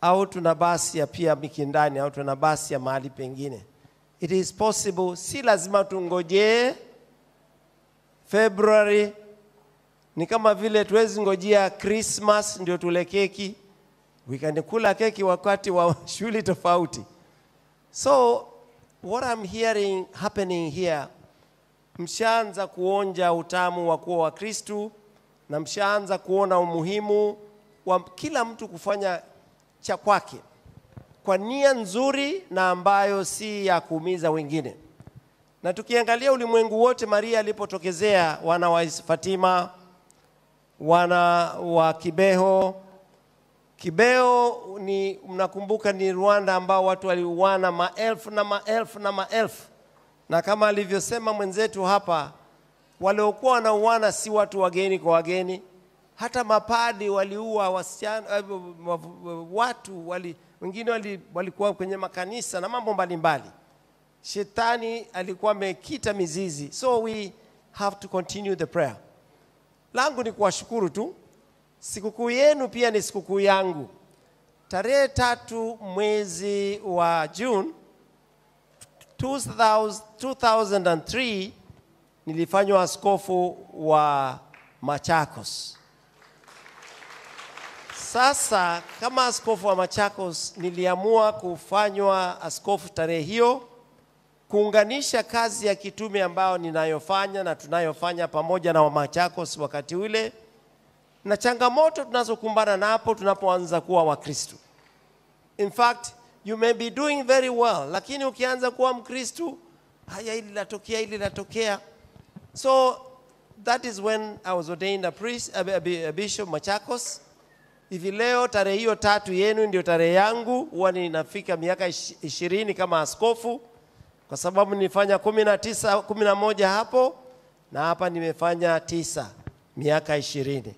au tuna basi ya pia Mikindani au tuna basi ya mahali pengine. It is possible, si lazima tungojee February. Ni kama vile tuwezi ngojia Christmas ndio tule keki, we can kula keki wakati wa shughuli tofauti. So what I'm hearing happening here, mshaanza kuonja utamu wa kuwa Wakristu na mshaanza kuona umuhimu wa kila mtu kufanya cha kwake kwa nia nzuri na ambayo si ya kuumiza wengine. Na tukiangalia ulimwengu wote, Maria alipotokezea, wana wa Fatima, wana wa Kibeho. Kibeho ni mnakumbuka, ni Rwanda ambao watu waliuana maelfu na maelfu na maelfu, na kama alivyosema mwenzetu hapa, waliokuwa wanauana si watu wageni kwa wageni, hata mapadi waliua wasichana, eh, watu wali, wengine wali, walikuwa kwenye makanisa na mambo mbalimbali. Shetani alikuwa amekita mizizi, so we have to continue the prayer. Langu ni kuwashukuru tu. Sikukuu yenu pia ni sikukuu yangu. Tarehe tatu mwezi wa June 2000 2003 nilifanywa askofu wa Machakos. Sasa kama askofu wa Machakos niliamua kufanywa askofu tarehe hiyo kuunganisha kazi ya kitume ambayo ninayofanya na tunayofanya pamoja na Wamachakos wakati ule na changamoto tunazokumbana napo tunapoanza kuwa Wakristo. In fact, you may be doing very well, lakini ukianza kuwa Mkristo, haya hili latokea, hili latokea. So that is when I was ordained a priest, a, bishop Machakos. Hivi leo tarehe hiyo tatu yenu ndio tarehe yangu, huwa ninafika miaka ish- ishirini kama askofu kwa sababu nilifanya kumi na tisa kumi na moja hapo na hapa nimefanya tisa miaka ishirini.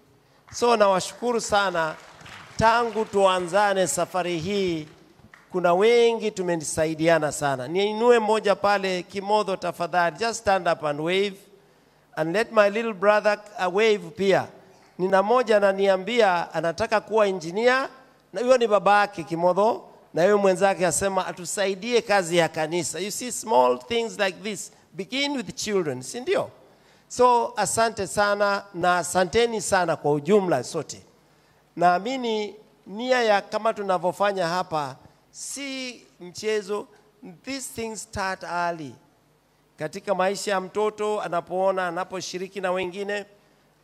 So nawashukuru sana. Tangu tuanzane safari hii kuna wengi tumenisaidiana sana. Niinue mmoja pale kimodho tafadhali just stand up and wave. And let my little brother a wave pia. Nina moja ananiambia anataka kuwa injinia na huyo ni baba yake kimodho na yeye mwenzake asema atusaidie kazi ya kanisa. You see small things like this begin with children si ndio? So asante sana na asanteni sana kwa ujumla sote. Naamini nia ya kama tunavyofanya hapa si mchezo. These things start early. Katika maisha ya mtoto anapoona anaposhiriki na wengine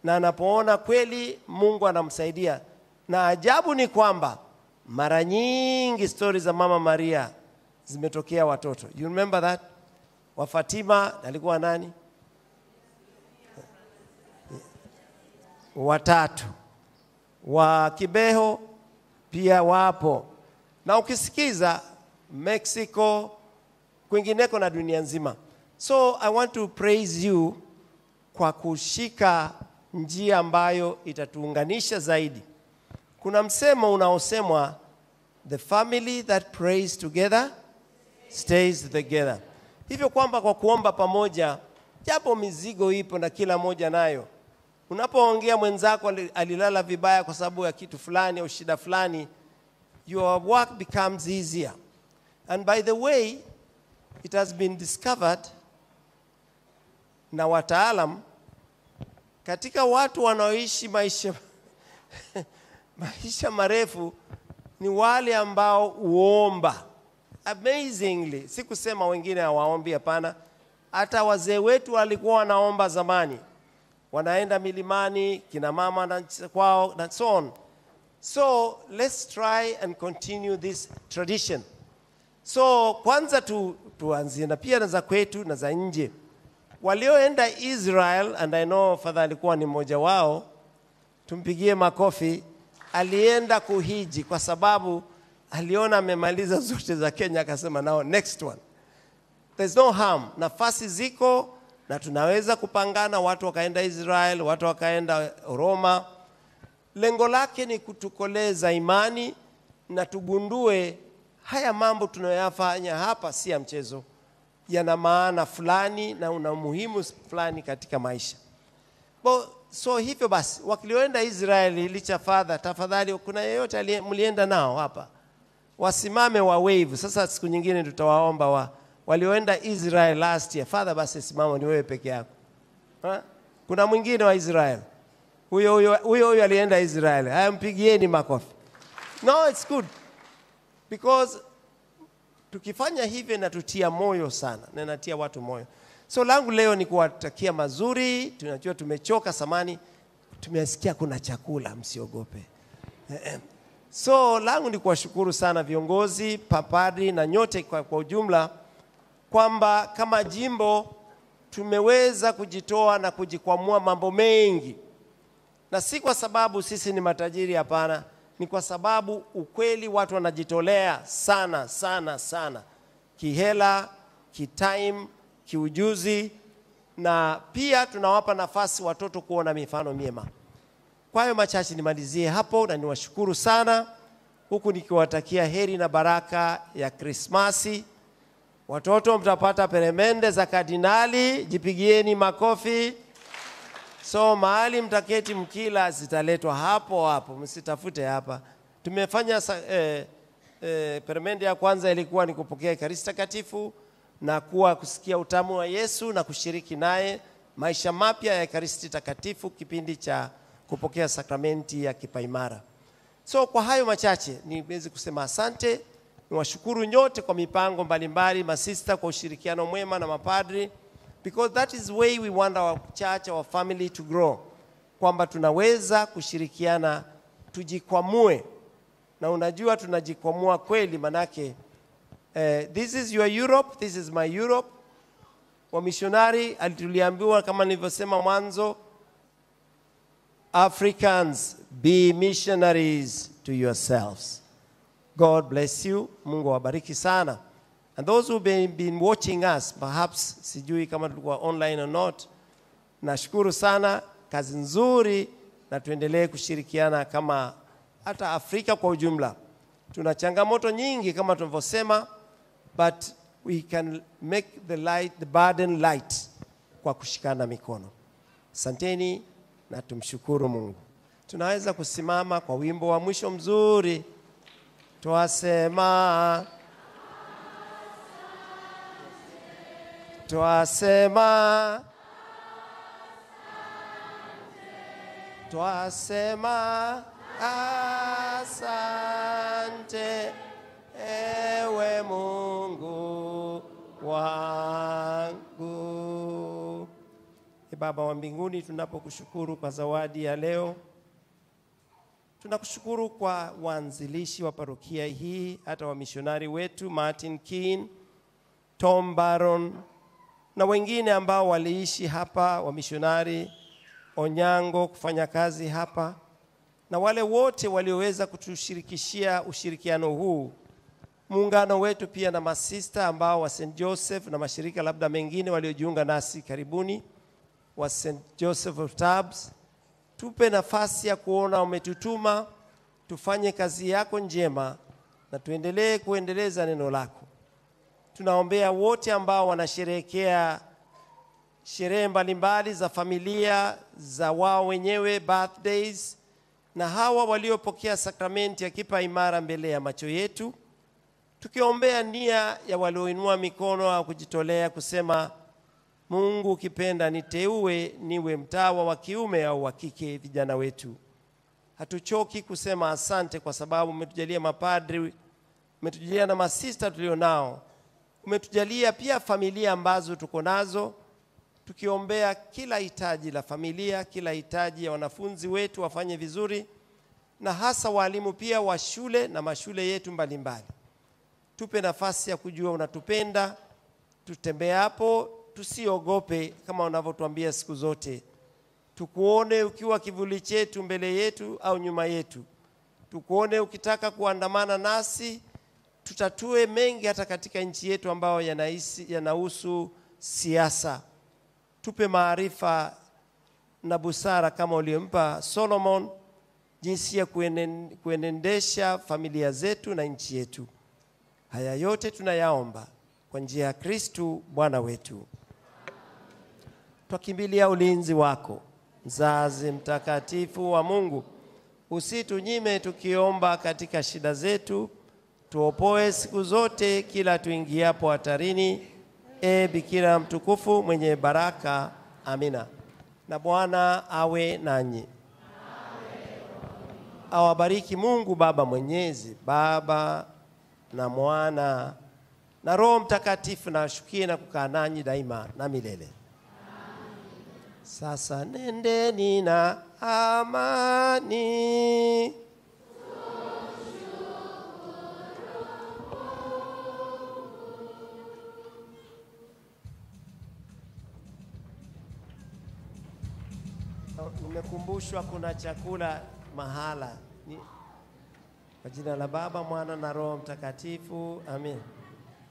na anapoona kweli Mungu anamsaidia. Na ajabu ni kwamba mara nyingi stori za Mama Maria zimetokea watoto. You remember that? Wa Fatima alikuwa nani? Watatu. Wa Kibeho pia wapo, na ukisikiza Mexico, kwingineko na dunia nzima. So I want to praise you kwa kushika njia ambayo itatuunganisha zaidi. Kuna msemo unaosemwa the family that prays together stays together, hivyo kwamba kwa kuomba pamoja, japo mizigo ipo na kila moja nayo, unapoongea mwenzako alilala vibaya kwa sababu ya kitu fulani au shida fulani, your work becomes easier. And by the way, it has been discovered na wataalam katika watu wanaoishi maisha maisha marefu ni wale ambao huomba amazingly. Si kusema wengine hawaombi, hapana. Hata wazee wetu walikuwa wanaomba zamani, wanaenda milimani, kina mama na kwao na so on. So let's try and continue this tradition. So kwanza tu, tuanzie na pia na za kwetu na za nje. Walioenda Israel, and I know Father alikuwa ni mmoja wao, tumpigie makofi. Alienda kuhiji kwa sababu aliona amemaliza zote za Kenya, akasema nao next one. There's no harm, nafasi ziko na tunaweza kupangana, watu wakaenda Israel, watu wakaenda Roma. Lengo lake ni kutukoleza imani na tugundue haya mambo tunayoyafanya hapa si ya mchezo, yana maana fulani na una umuhimu fulani katika maisha. Bo, so hivyo basi wakilioenda Israeli, licha fadha, tafadhali, kuna yeyote mlienda nao hapa, wasimame wa wave. Sasa siku nyingine tutawaomba wa walioenda Israel last year, father, basi simama, ni wewe peke yako ha? Kuna mwingine wa Israel huyo huyo huyo huyo alienda Israel, haya mpigieni makofi. No, it's good because tukifanya hivyo inatutia moyo sana na inatia watu moyo. So langu leo ni kuwatakia mazuri. Tunajua tumechoka samani, tumesikia kuna chakula, msiogope. Eh, eh. So langu ni kuwashukuru sana viongozi, papadi na nyote kwa, kwa ujumla kwamba kama jimbo tumeweza kujitoa na kujikwamua mambo mengi, na si kwa sababu sisi ni matajiri, hapana. Ni kwa sababu ukweli watu wanajitolea sana sana sana, kihela, kitime, kiujuzi, na pia tunawapa nafasi watoto kuona mifano miema. Kwa hayo machache nimalizie hapo na niwashukuru sana, huku nikiwatakia heri na baraka ya Krismasi. Watoto mtapata peremende za kardinali, jipigieni makofi. So mahali mtaketi mkila zitaletwa hapo hapo, msitafute hapa. Tumefanya eh, eh, peremende ya kwanza ilikuwa ni kupokea Ekaristi Takatifu na kuwa kusikia utamu wa Yesu na kushiriki naye maisha mapya ya Ekaristi Takatifu, kipindi cha kupokea sakramenti ya kipaimara. So kwa hayo machache niwezi kusema asante, niwashukuru nyote kwa mipango mbalimbali, masista kwa ushirikiano mwema na mapadri, because that is way we want our church, our family to grow, kwamba tunaweza kushirikiana, tujikwamue, na unajua tunajikwamua kweli, manake eh, this is your Europe, this is my Europe. Wamishonari tuliambiwa kama nilivyosema mwanzo, Africans, be missionaries to yourselves. God bless you. Mungu awabariki sana. And those who been, been watching us, perhaps sijui kama tulikuwa online or not, nashukuru sana, kazi nzuri, na tuendelee kushirikiana kama hata Afrika kwa ujumla. Tuna changamoto nyingi kama tunavyosema, but we can make the light, the burden light kwa kushikana mikono. Asanteni na tumshukuru Mungu. Tunaweza kusimama kwa wimbo wa mwisho mzuri, twasema twasema twasema asante ewe Mungu wangu. E Baba wa mbinguni, tunapokushukuru kwa zawadi ya leo, tunakushukuru kwa waanzilishi wa parokia hii, hata wamishonari wetu Martin Keen, Tom Baron na wengine ambao waliishi hapa, wamishonari Onyango kufanya kazi hapa, na wale wote walioweza kutushirikishia ushirikiano huu, muungano wetu pia na masista ambao wa St Joseph na mashirika labda mengine waliojiunga nasi karibuni wa St. Joseph of Tabs, tupe nafasi ya kuona umetutuma tufanye kazi yako njema na tuendelee kuendeleza neno lako. Tunaombea wote ambao wanasherehekea sherehe mbalimbali za familia za wao wenyewe birthdays, na hawa waliopokea sakramenti ya kipa imara mbele ya macho yetu, tukiombea nia ya walioinua mikono au kujitolea kusema, Mungu ukipenda niteue niwe mtawa wa kiume au wa kike vijana wetu. Hatuchoki kusema asante kwa sababu umetujalia mapadri, umetujalia na masista tulionao, umetujalia pia familia ambazo tuko nazo tukiombea kila hitaji la familia, kila hitaji ya wanafunzi wetu wafanye vizuri, na hasa walimu pia wa shule na mashule yetu mbalimbali. Tupe nafasi ya kujua unatupenda, tutembee hapo, tusiogope, kama unavyotuambia siku zote, tukuone ukiwa kivuli chetu mbele yetu au nyuma yetu, tukuone ukitaka kuandamana nasi, tutatue mengi hata katika nchi yetu ambayo yanahusu siasa. Tupe maarifa na busara kama uliompa Solomon, jinsi ya kuenendesha familia zetu na nchi yetu. Haya yote tunayaomba kwa njia ya Kristu Bwana wetu. Twakimbilia ulinzi wako, mzazi mtakatifu wa Mungu, usitunyime tukiomba katika shida zetu, tuopoe siku zote kila tuingiapo hatarini. E Bikira mtukufu mwenye baraka, amina. Na Bwana awe nanyi, awabariki Mungu Baba Mwenyezi, Baba na Mwana na Roho Mtakatifu, na ashukie na kukaa nanyi daima na milele. Sasa nendeni na amani. Nimekumbushwa kuna chakula mahala. Kwa jina la Baba, Mwana na Roho Mtakatifu, amen.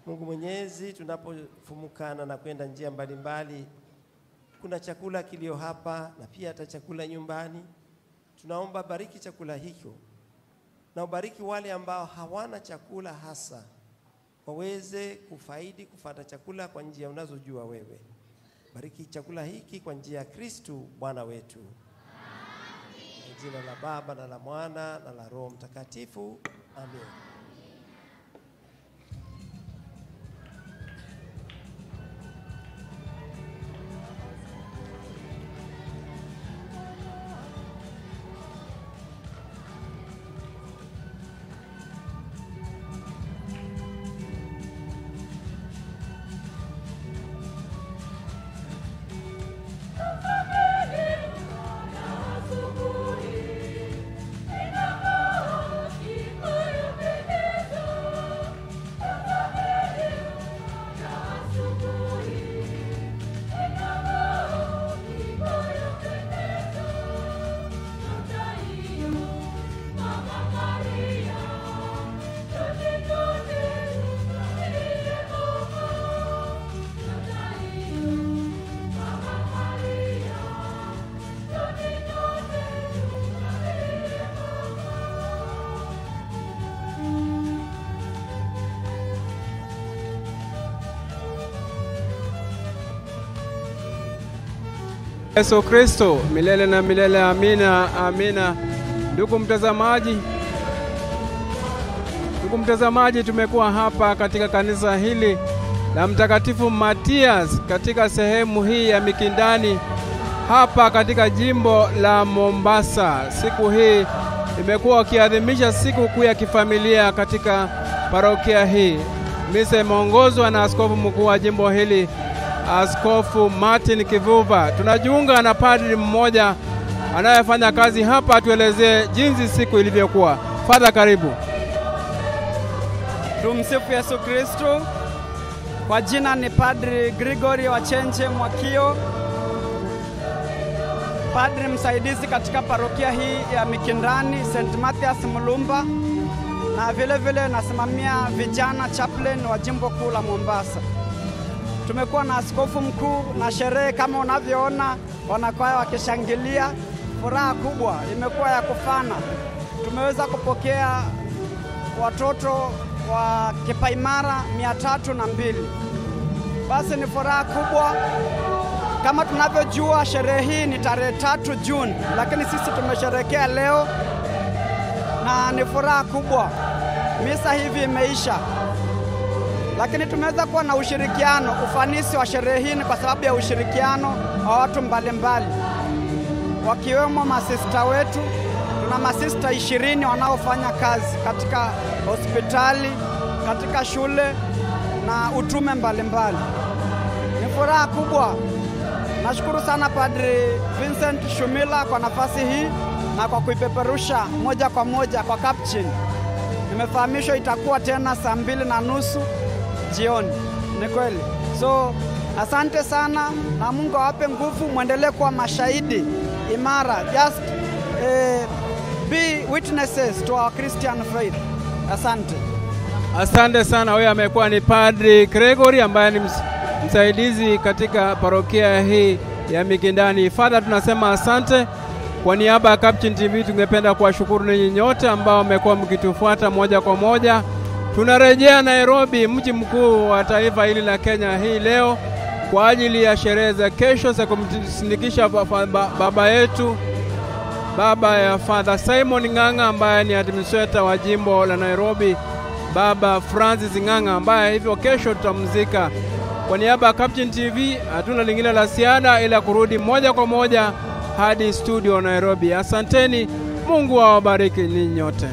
Mungu Mwenyezi, tunapofumukana na kwenda njia mbalimbali, mbali, kuna chakula kilio hapa na pia hata chakula nyumbani. Tunaomba bariki chakula hicho na ubariki wale ambao hawana chakula hasa waweze kufaidi kufata chakula kwa njia unazojua wewe. Bariki chakula hiki kwa njia ya Kristu Bwana wetu. Jina la Baba na la Mwana na la Roho Mtakatifu, amen. Yesu Kristo milele na milele. Amina, amina. Ndugu mtazamaji, ndugu mtazamaji, tumekuwa hapa katika kanisa hili la Mtakatifu Matias katika sehemu hii ya Mikindani hapa katika jimbo la Mombasa. Siku hii imekuwa wakiadhimisha siku kuu ya kifamilia katika parokia hii. Misa imeongozwa na askofu mkuu wa jimbo hili Askofu Martin Kivuva. Tunajiunga na padri mmoja anayefanya kazi hapa, atuelezee jinsi siku ilivyokuwa. Fadha, karibu. Tumsifu Yesu Kristo. Kwa jina ni Padri Gregory Wachenje Mwakio, padri msaidizi katika parokia hii ya Mikindani St. Mathias Mulumba, na vile vile nasimamia vijana chaplain wa jimbo kuu la Mombasa. Tumekuwa na askofu mkuu na sherehe kama unavyoona wanakwaya wakishangilia. Furaha kubwa imekuwa ya kufana. Tumeweza kupokea watoto wa kipaimara mia tatu na mbili. Basi ni furaha kubwa. Kama tunavyojua, sherehe hii ni tarehe tatu Juni, lakini sisi tumesherekea leo na ni furaha kubwa. Misa hivi imeisha, lakini tumeweza kuwa na ushirikiano. Ufanisi wa sherehe hii ni kwa sababu ya ushirikiano wa watu mbalimbali, wakiwemo masista wetu. Tuna masista ishirini wanaofanya kazi katika hospitali, katika shule na utume mbalimbali. Ni furaha kubwa. Nashukuru sana Padri Vincent Shumila kwa nafasi hii na kwa kuipeperusha moja kwa moja kwa Capuchin. Nimefahamishwa itakuwa tena saa mbili na nusu jioni. Ni kweli, so asante sana, na Mungu awape nguvu, mwendelee kuwa mashahidi imara. Just eh, be witnesses to our Christian faith. Asante. Asante sana. Huyo amekuwa ni Padri Gregory ambaye ni msaidizi katika parokia hii ya Mikindani. Father, tunasema asante. Kwa niaba ya Captain TV tungependa kuwashukuru ninyi nyote ambao mmekuwa mkitufuata moja kwa moja. Tunarejea Nairobi, mji mkuu wa taifa hili la Kenya hii leo kwa ajili ya sherehe za kesho za kumsindikisha baba yetu baba ya Father Simon Ng'ang'a ambaye ni administrator wa jimbo la Nairobi, Baba Francis Ng'ang'a ambaye hivyo kesho tutamzika. Kwa niaba ya Captain TV hatuna lingine la ziada ila kurudi moja kwa moja hadi studio Nairobi. Asanteni, Mungu awabariki ninyi nyote.